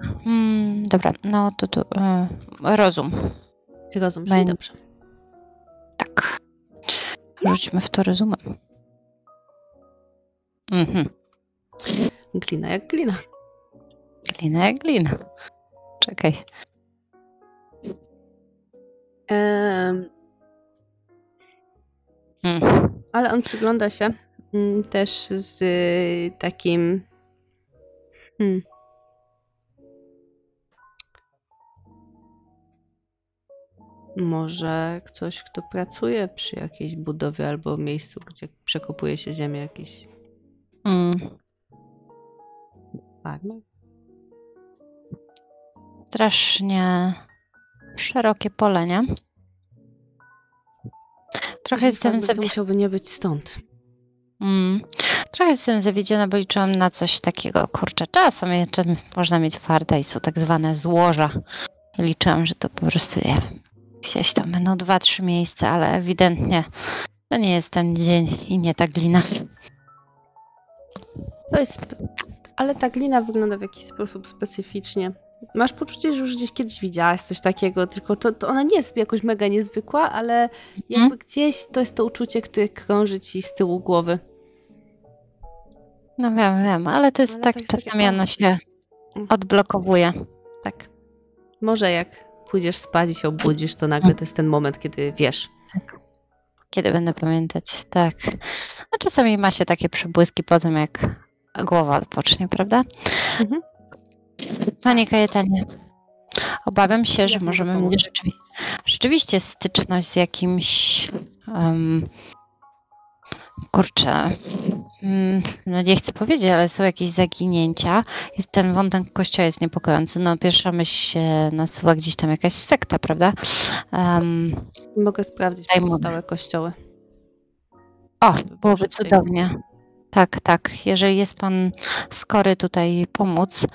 Hmm, dobra, no to, to e, rozum. Rozum, czyli dobrze. Tak. Rzućmy w to rozumem. Mhm. Glina jak glina. Glina jak glina. Czekaj. Um, Ale on przygląda się mm, też z takim. Hmm. Może ktoś, kto pracuje przy jakiejś budowie albo miejscu, gdzie przekopuje się ziemię jakiś. Mm. Farmer? Strasznie szerokie pole, nie? Trochę jestem zawiedziona. To musiałby nie być stąd. Mm. Trochę jestem zawiedziona, bo liczyłam na coś takiego. Kurczę, czasem jeszcze można mieć farta i są tak zwane złoża. Liczyłam, że to po prostu je Gdzieś tam będą dwa, trzy miejsca, ale ewidentnie to nie jest ten dzień i nie ta glina. To jest. Ale ta glina wygląda w jakiś sposób specyficznie. Masz poczucie, że już gdzieś kiedyś widziałaś coś takiego, tylko to, to ona nie jest jakoś mega niezwykła, ale jakby hmm? gdzieś to jest to uczucie, które krąży ci z tyłu głowy. No wiem, wiem, ale to jest ale tak, to jest czasami ona się mm. odblokowuje. Tak. Może jak pójdziesz spać i się obudzisz, to nagle to jest ten moment, kiedy wiesz. Tak. Kiedy będę pamiętać, tak. A czasami ma się takie przebłyski po tym, jak głowa odpocznie, prawda? Mhm. Panie Kajetanie, obawiam się, że możemy mieć rzeczywi rzeczywiście styczność z jakimś um, kurczę, no nie chcę powiedzieć, ale są jakieś zaginięcia. Jest ten wątek kościoła jest niepokojący. No pierwsza myśl się nasuwa gdzieś tam jakaś sekta, prawda? Um, Mogę sprawdzić pozostałe kościoły. O, byłoby cudownie. Tak, tak. Jeżeli jest pan skory tutaj pomóc,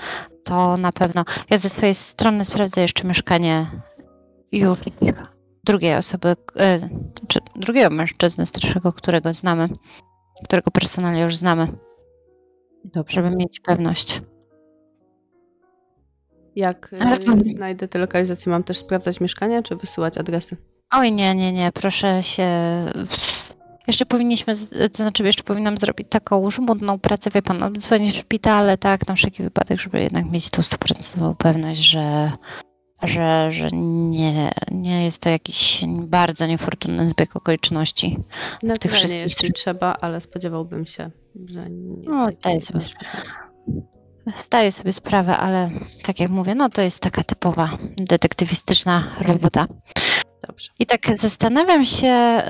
to na pewno. Ja ze swojej strony sprawdzę jeszcze mieszkanie już drugiej osoby, e, czy drugiego mężczyzny starszego, którego znamy, którego personalnie już znamy. Dobrze. Żeby mieć pewność. Jak Ale... E, znajdę te lokalizacje, mam też sprawdzać mieszkania, czy wysyłać adresy? Oj, nie, nie, nie, proszę się. Jeszcze powinniśmy, to znaczy jeszcze powinnam zrobić taką żmudną pracę, wie pan, odzwonić w szpitale, tak, na wszelki wypadek, żeby jednak mieć tą stuprocentową pewność, że że, że nie, nie jest to jakiś bardzo niefortunny zbieg okoliczności. Na tych wszystkich... jeśli trzeba, ale spodziewałbym się, że nie no, zdaję sobie, zdaję sobie sprawę, ale tak jak mówię, no to jest taka typowa detektywistyczna robota. Dobrze. I tak zastanawiam się,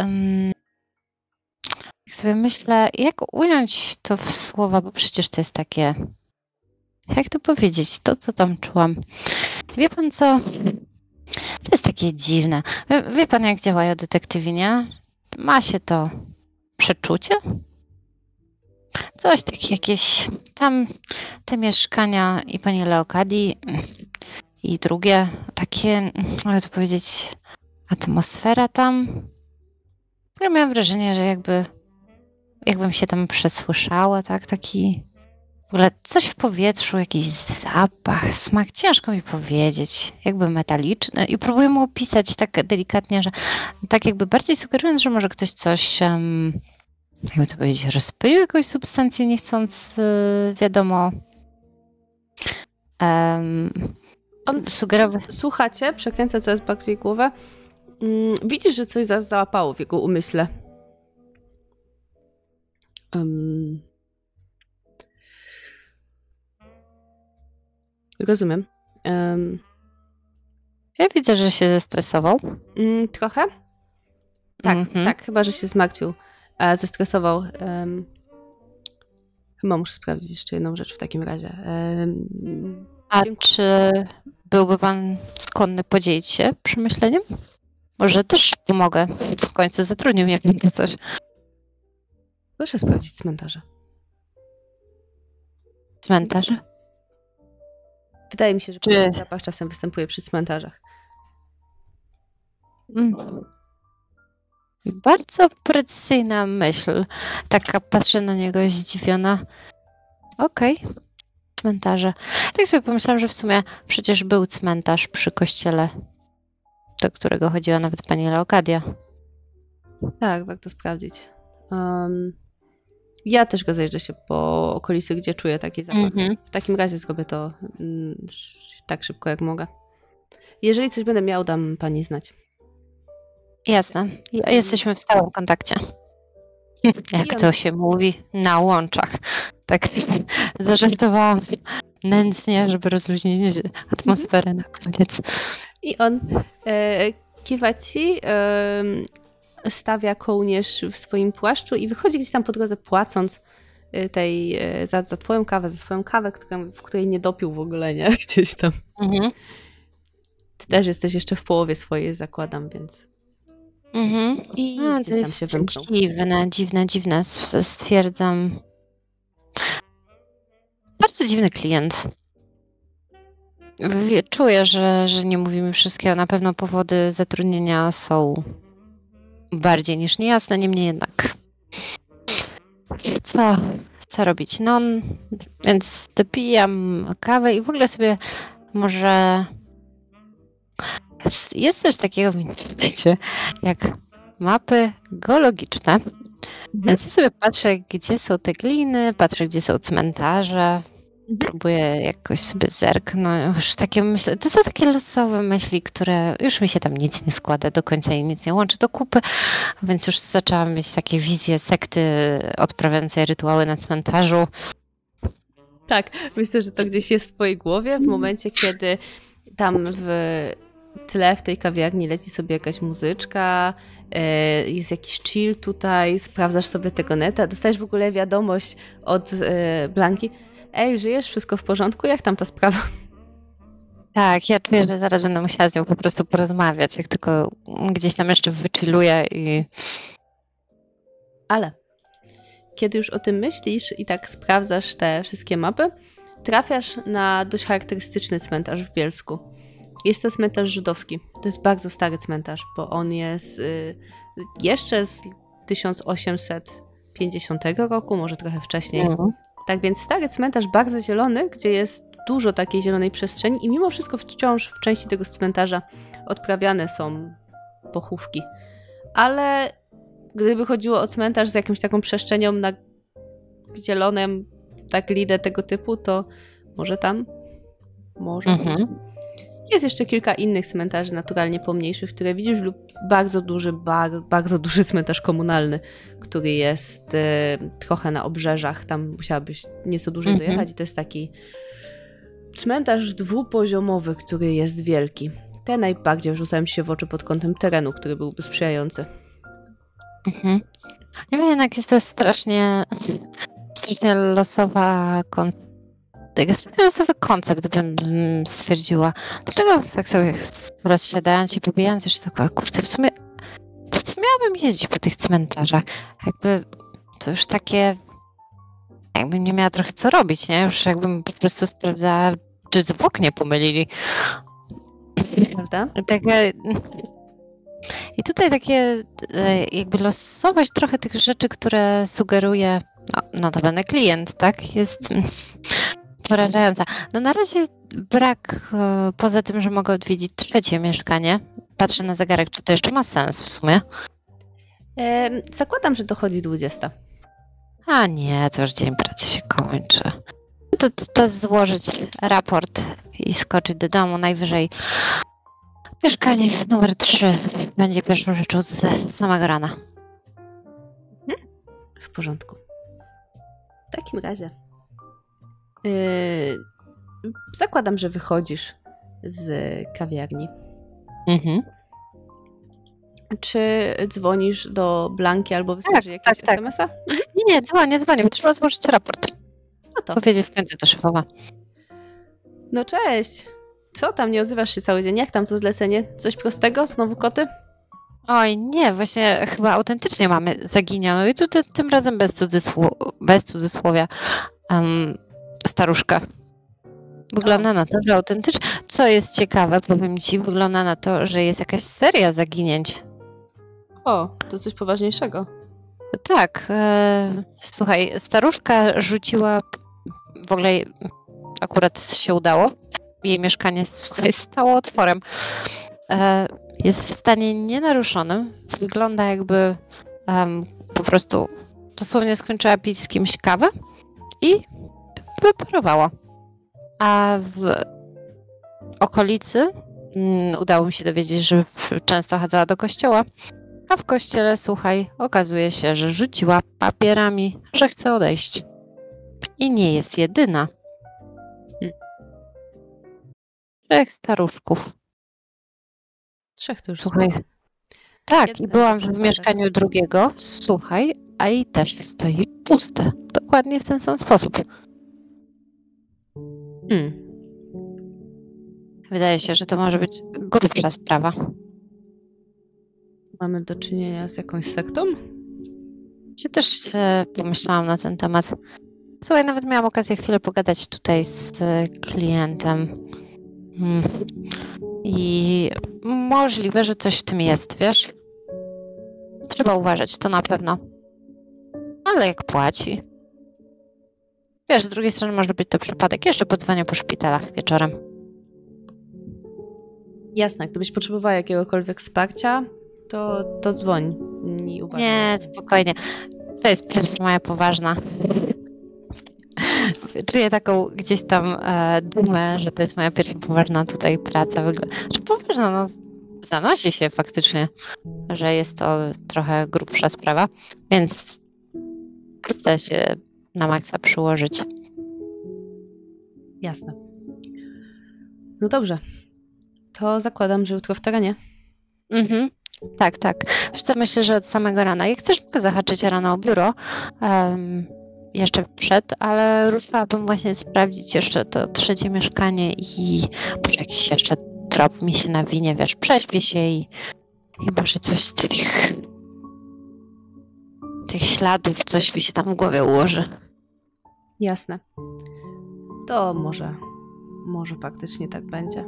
jak sobie myślę, jak ująć to w słowa, bo przecież to jest takie jak to powiedzieć, to co tam czułam. Wie pan co? To jest takie dziwne. Wie, wie pan, jak działają detektywi, nie? Ma się to przeczucie? Coś takiego, jakieś tam te mieszkania i pani Leokadii i drugie, takie, mogę to powiedzieć, atmosfera tam. Ja miałam wrażenie, że jakby, jakbym się tam przesłyszała, tak, taki W ogóle coś w powietrzu, jakiś zapach, smak, ciężko mi powiedzieć. Jakby metaliczny. I próbuję mu opisać tak delikatnie, że tak jakby bardziej sugerując, że może ktoś coś, jakby to powiedzieć, rozpylił jakąś substancję, nie chcąc, yy, wiadomo, um, On sugerować. Słuchacie, przekręca coraz bardziej głowę. Mm, widzisz, że coś za załapało w jego umyśle. Um, Rozumiem. Um, ja widzę, że się zestresował. Mm, trochę? Tak, mm-hmm. tak, chyba, że się zmartwił. E, zestresował. Um, chyba muszę sprawdzić jeszcze jedną rzecz w takim razie. Um, A dziękuję. czy byłby pan skłonny podzielić się przemyśleniem? Może też pomogę. W końcu zatrudnił mnie w coś. Proszę sprawdzić cmentarze. Cmentarze? Wydaje mi się, że Czy... zapach czasem występuje przy cmentarzach. Mm. Bardzo precyzyjna myśl. Taka patrzę na niego zdziwiona. Okej, okay. cmentarze. Tak sobie pomyślałam, że w sumie przecież był cmentarz przy kościele, do którego chodziła nawet pani Leokadia. Tak, warto sprawdzić. Um, ja też go zajrzę się po okolicy, gdzie czuję taki zapach. Mm -hmm. W takim razie zrobię to mm, tak szybko, jak mogę. Jeżeli coś będę miał, dam pani znać. Jasne. Jesteśmy w stałym kontakcie. Jak to się mówi? Na łączach. Tak zażartowałam nędznie, żeby rozluźnić atmosferę na koniec. I on e, kiwa ci, e, stawia kołnierz w swoim płaszczu i wychodzi gdzieś tam po drodze płacąc y, tej, y, za, za twoją kawę, za swoją kawę, którą, w której nie dopił w ogóle, nie? Gdzieś tam. Mhm. Ty też jesteś jeszcze w połowie swojej, zakładam, więc... Mhm. I A, gdzieś tam się wymknął. Dziwne, dziwne, dziwne, stwierdzam. Bardzo dziwny klient. Czuję, że, że nie mówimy wszystkiego. Na pewno powody zatrudnienia są bardziej niż niejasne, niemniej jednak. Co, co robić? No, więc dopijam kawę i w ogóle sobie może jest coś takiego w internecie jak mapy geologiczne. Mhm. Więc ja sobie patrzę, gdzie są te gliny, patrzę, gdzie są cmentarze, próbuję jakoś sobie zerknąć. Już takie myśli, to są takie losowe myśli, które już mi się tam nic nie składa do końca i nic nie łączy do kupy, więc już zaczęłam mieć takie wizje sekty odprawiającej rytuały na cmentarzu. Tak, myślę, że to gdzieś jest w twojej głowie w momencie, kiedy tam w tle w tej kawiarni leci sobie jakaś muzyczka, e, jest jakiś chill tutaj, sprawdzasz sobie tego neta, dostajesz w ogóle wiadomość od e, Blanki, ej, żyjesz, wszystko w porządku, jak tam ta sprawa? Tak, ja czuję, że zaraz będę musiała z nią po prostu porozmawiać, jak tylko gdzieś tam jeszcze wychilluję i... Ale kiedy już o tym myślisz i tak sprawdzasz te wszystkie mapy, trafiasz na dość charakterystyczny cmentarz w Bielsku. Jest to cmentarz żydowski. To jest bardzo stary cmentarz, bo on jest y, jeszcze z 1850 roku, może trochę wcześniej. Mhm. Tak więc stary cmentarz bardzo zielony, gdzie jest dużo takiej zielonej przestrzeni i mimo wszystko wciąż w części tego cmentarza odprawiane są pochówki. Ale gdyby chodziło o cmentarz z jakąś taką przestrzenią na zielonym, tak lidę tego typu, to może tam? Może. Mhm. Jest jeszcze kilka innych cmentarzy naturalnie pomniejszych, które widzisz, lub bardzo duży, bar, bardzo duży cmentarz komunalny, który jest e, trochę na obrzeżach. Tam musiałabyś nieco dłużej mhm. dojechać i to jest taki cmentarz dwupoziomowy, który jest wielki. Te najbardziej rzucają się w oczy pod kątem terenu, który byłby sprzyjający. Mhm. Nie wiem, jednak jest to strasznie, strasznie losowa koncepcja jest losowy koncept, bym stwierdziła. Dlaczego tak sobie rozsiadając i pobijając jeszcze tylko, kurde, w sumie po co miałabym jeździć po tych cmentarzach? Jakby to już takie, jakbym nie miała trochę co robić, nie? Już jakbym po prostu sprawdzała, czy zwłok nie pomylili. Prawda? Takie, i tutaj takie e, jakby losowość trochę tych rzeczy, które sugeruje no, notabene klient, tak? Jest porażająca. No na razie brak, e, poza tym, że mogę odwiedzić trzecie mieszkanie. Patrzę na zegarek, czy to jeszcze ma sens w sumie. E, zakładam, że dochodzi 20. A nie, to już dzień pracy się kończy. To, to, to złożyć raport i skoczyć do domu najwyżej. Mieszkanie numer 3 będzie pierwszą rzeczą z samego rana. W porządku. W takim razie. Yy, zakładam, że wychodzisz z kawiarni. Mhm. Czy dzwonisz do Blanki albo wysyłasz Tak, jakieś tak, tak. SMS-a? Nie, nie, dzwonię, dzwonię, bo trzeba złożyć raport. No to. Powiedzieć w końcu do szefowa. No cześć. Co tam, nie odzywasz się cały dzień? Jak tam to zlecenie? Coś prostego? Znowu koty? Oj, nie, właśnie chyba autentycznie mamy zaginioną i tu ty, tym razem bez, cudzysło- bez cudzysłowia um, staruszka. Wygląda na to, że autentycznie. Co jest ciekawe, powiem ci, wygląda na to, że jest jakaś seria zaginięć. O, to coś poważniejszego. Tak, e, słuchaj, staruszka rzuciła, w ogóle akurat się udało, jej mieszkanie słuchaj, stało otworem. E, jest w stanie nienaruszonym, wygląda jakby em, po prostu dosłownie skończyła pić z kimś kawę i wyparowała. A w okolicy mm, udało mi się dowiedzieć, że często chodzała do kościoła, a w kościele, słuchaj, okazuje się, że rzuciła papierami, że chce odejść. I nie jest jedyna. Trzech staruszków. Trzech to już Słuchaj. sporo. Tak, Jedna i byłam w mieszkaniu drugiego, słuchaj, a i też stoi puste. Dokładnie w ten sam sposób. Hmm. Wydaje się, że to może być grubsza sprawa. Mamy do czynienia z jakąś sektą? Czy też e, pomyślałam na ten temat. Słuchaj, nawet miałam okazję chwilę pogadać tutaj z e, klientem. Mm. I możliwe, że coś w tym jest, wiesz? Trzeba uważać, to na pewno. Ale jak płaci. Wiesz, z drugiej strony może być to przypadek. Jeszcze podzwonię po szpitalach wieczorem. Jasne, gdybyś potrzebowała jakiegokolwiek wsparcia, to, to dzwoń i uważaj. Nie, spokojnie. To jest pierwsza moja poważna. Czuję taką gdzieś tam e, dumę, że to jest moja pierwsza poważna tutaj praca. Wygl- że poważna, no zanosi się faktycznie, że jest to trochę grubsza sprawa, więc chcę się na maksa przyłożyć. Jasne. No dobrze. To zakładam, że jutro w terenie. Mhm. Tak, tak. Wiesz co, myślę, że od samego rana. Jak chcesz, mogę zahaczyć rano o biuro. em, jeszcze przed, ale ruszyłabym właśnie sprawdzić jeszcze to trzecie mieszkanie i może jakiś jeszcze trop mi się nawinie, wiesz, prześpię się i, i może coś z tych tych śladów, coś mi się tam w głowie ułoży. Jasne. To może, może faktycznie tak będzie.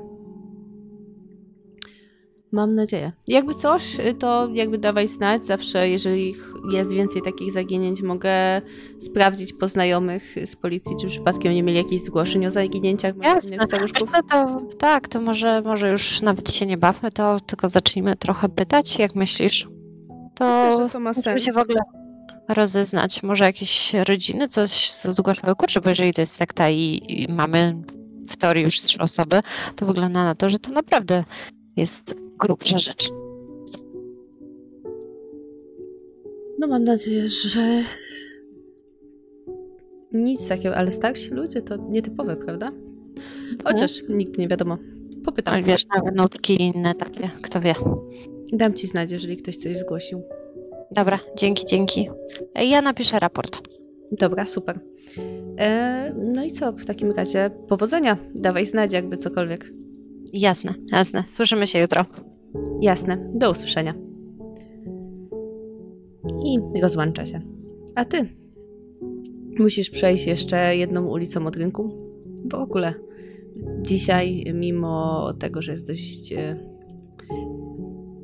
Mam nadzieję. Jakby coś, to jakby dawaj znać. Zawsze, jeżeli jest więcej takich zaginięć, mogę sprawdzić po znajomych z policji, czy przypadkiem nie mieli jakichś zgłoszeń o zaginięciach innych staruszków. co, to, tak, to może, może już nawet się nie bawmy, to tylko zacznijmy trochę pytać, jak myślisz? To Myślę, że to ma sens. się w ogóle rozeznać. Może jakieś rodziny coś zgłaszały. Kurczę, bo jeżeli to jest sekta i, i mamy w teorii już trzy osoby, to wygląda na to, że to naprawdę jest grubsza rzecz. No mam nadzieję, że nic takiego, ale starsi ludzie to nietypowe, prawda? Chociaż nigdy nie wiadomo. Popytam. Ale wiesz, nawet nutki inne takie, kto wie. Dam ci znać, jeżeli ktoś coś zgłosił. Dobra, dzięki, dzięki. Ja napiszę raport. Dobra, super. E, no i co, w takim razie powodzenia. Dawaj znać, jakby cokolwiek. Jasne, jasne. Słyszymy się jutro. Jasne, do usłyszenia. I rozłącza się. A ty musisz przejść jeszcze jedną ulicą od rynku. W ogóle dzisiaj, mimo tego, że jest dość.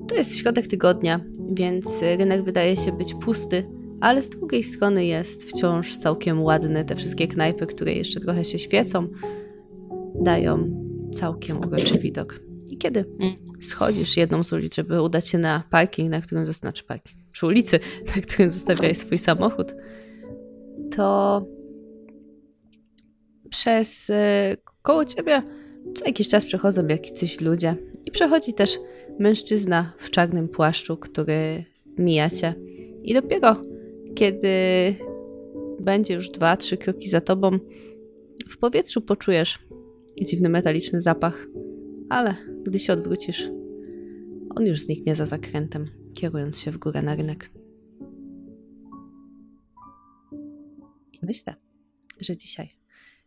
E, To jest środek tygodnia, więc rynek wydaje się być pusty, ale z drugiej strony jest wciąż całkiem ładny. Te wszystkie knajpy, które jeszcze trochę się świecą, dają całkiem uroczy widok. I kiedy mm. schodzisz jedną z ulic, żeby udać się na parking, na którym znaczy parking, przy ulicy, na którym zostawiałeś swój samochód, to przez y, koło ciebie co jakiś czas przechodzą jakiś ludzie i przechodzi też mężczyzna w czarnym płaszczu, który mija cię. I dopiero kiedy będzie już dwa, trzy kroki za tobą, w powietrzu poczujesz dziwny metaliczny zapach, ale gdy się odwrócisz, on już zniknie za zakrętem, kierując się w górę na rynek. I myślę, że dzisiaj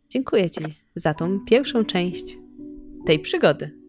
dziękuję Ci za tą pierwszą część tej przygody.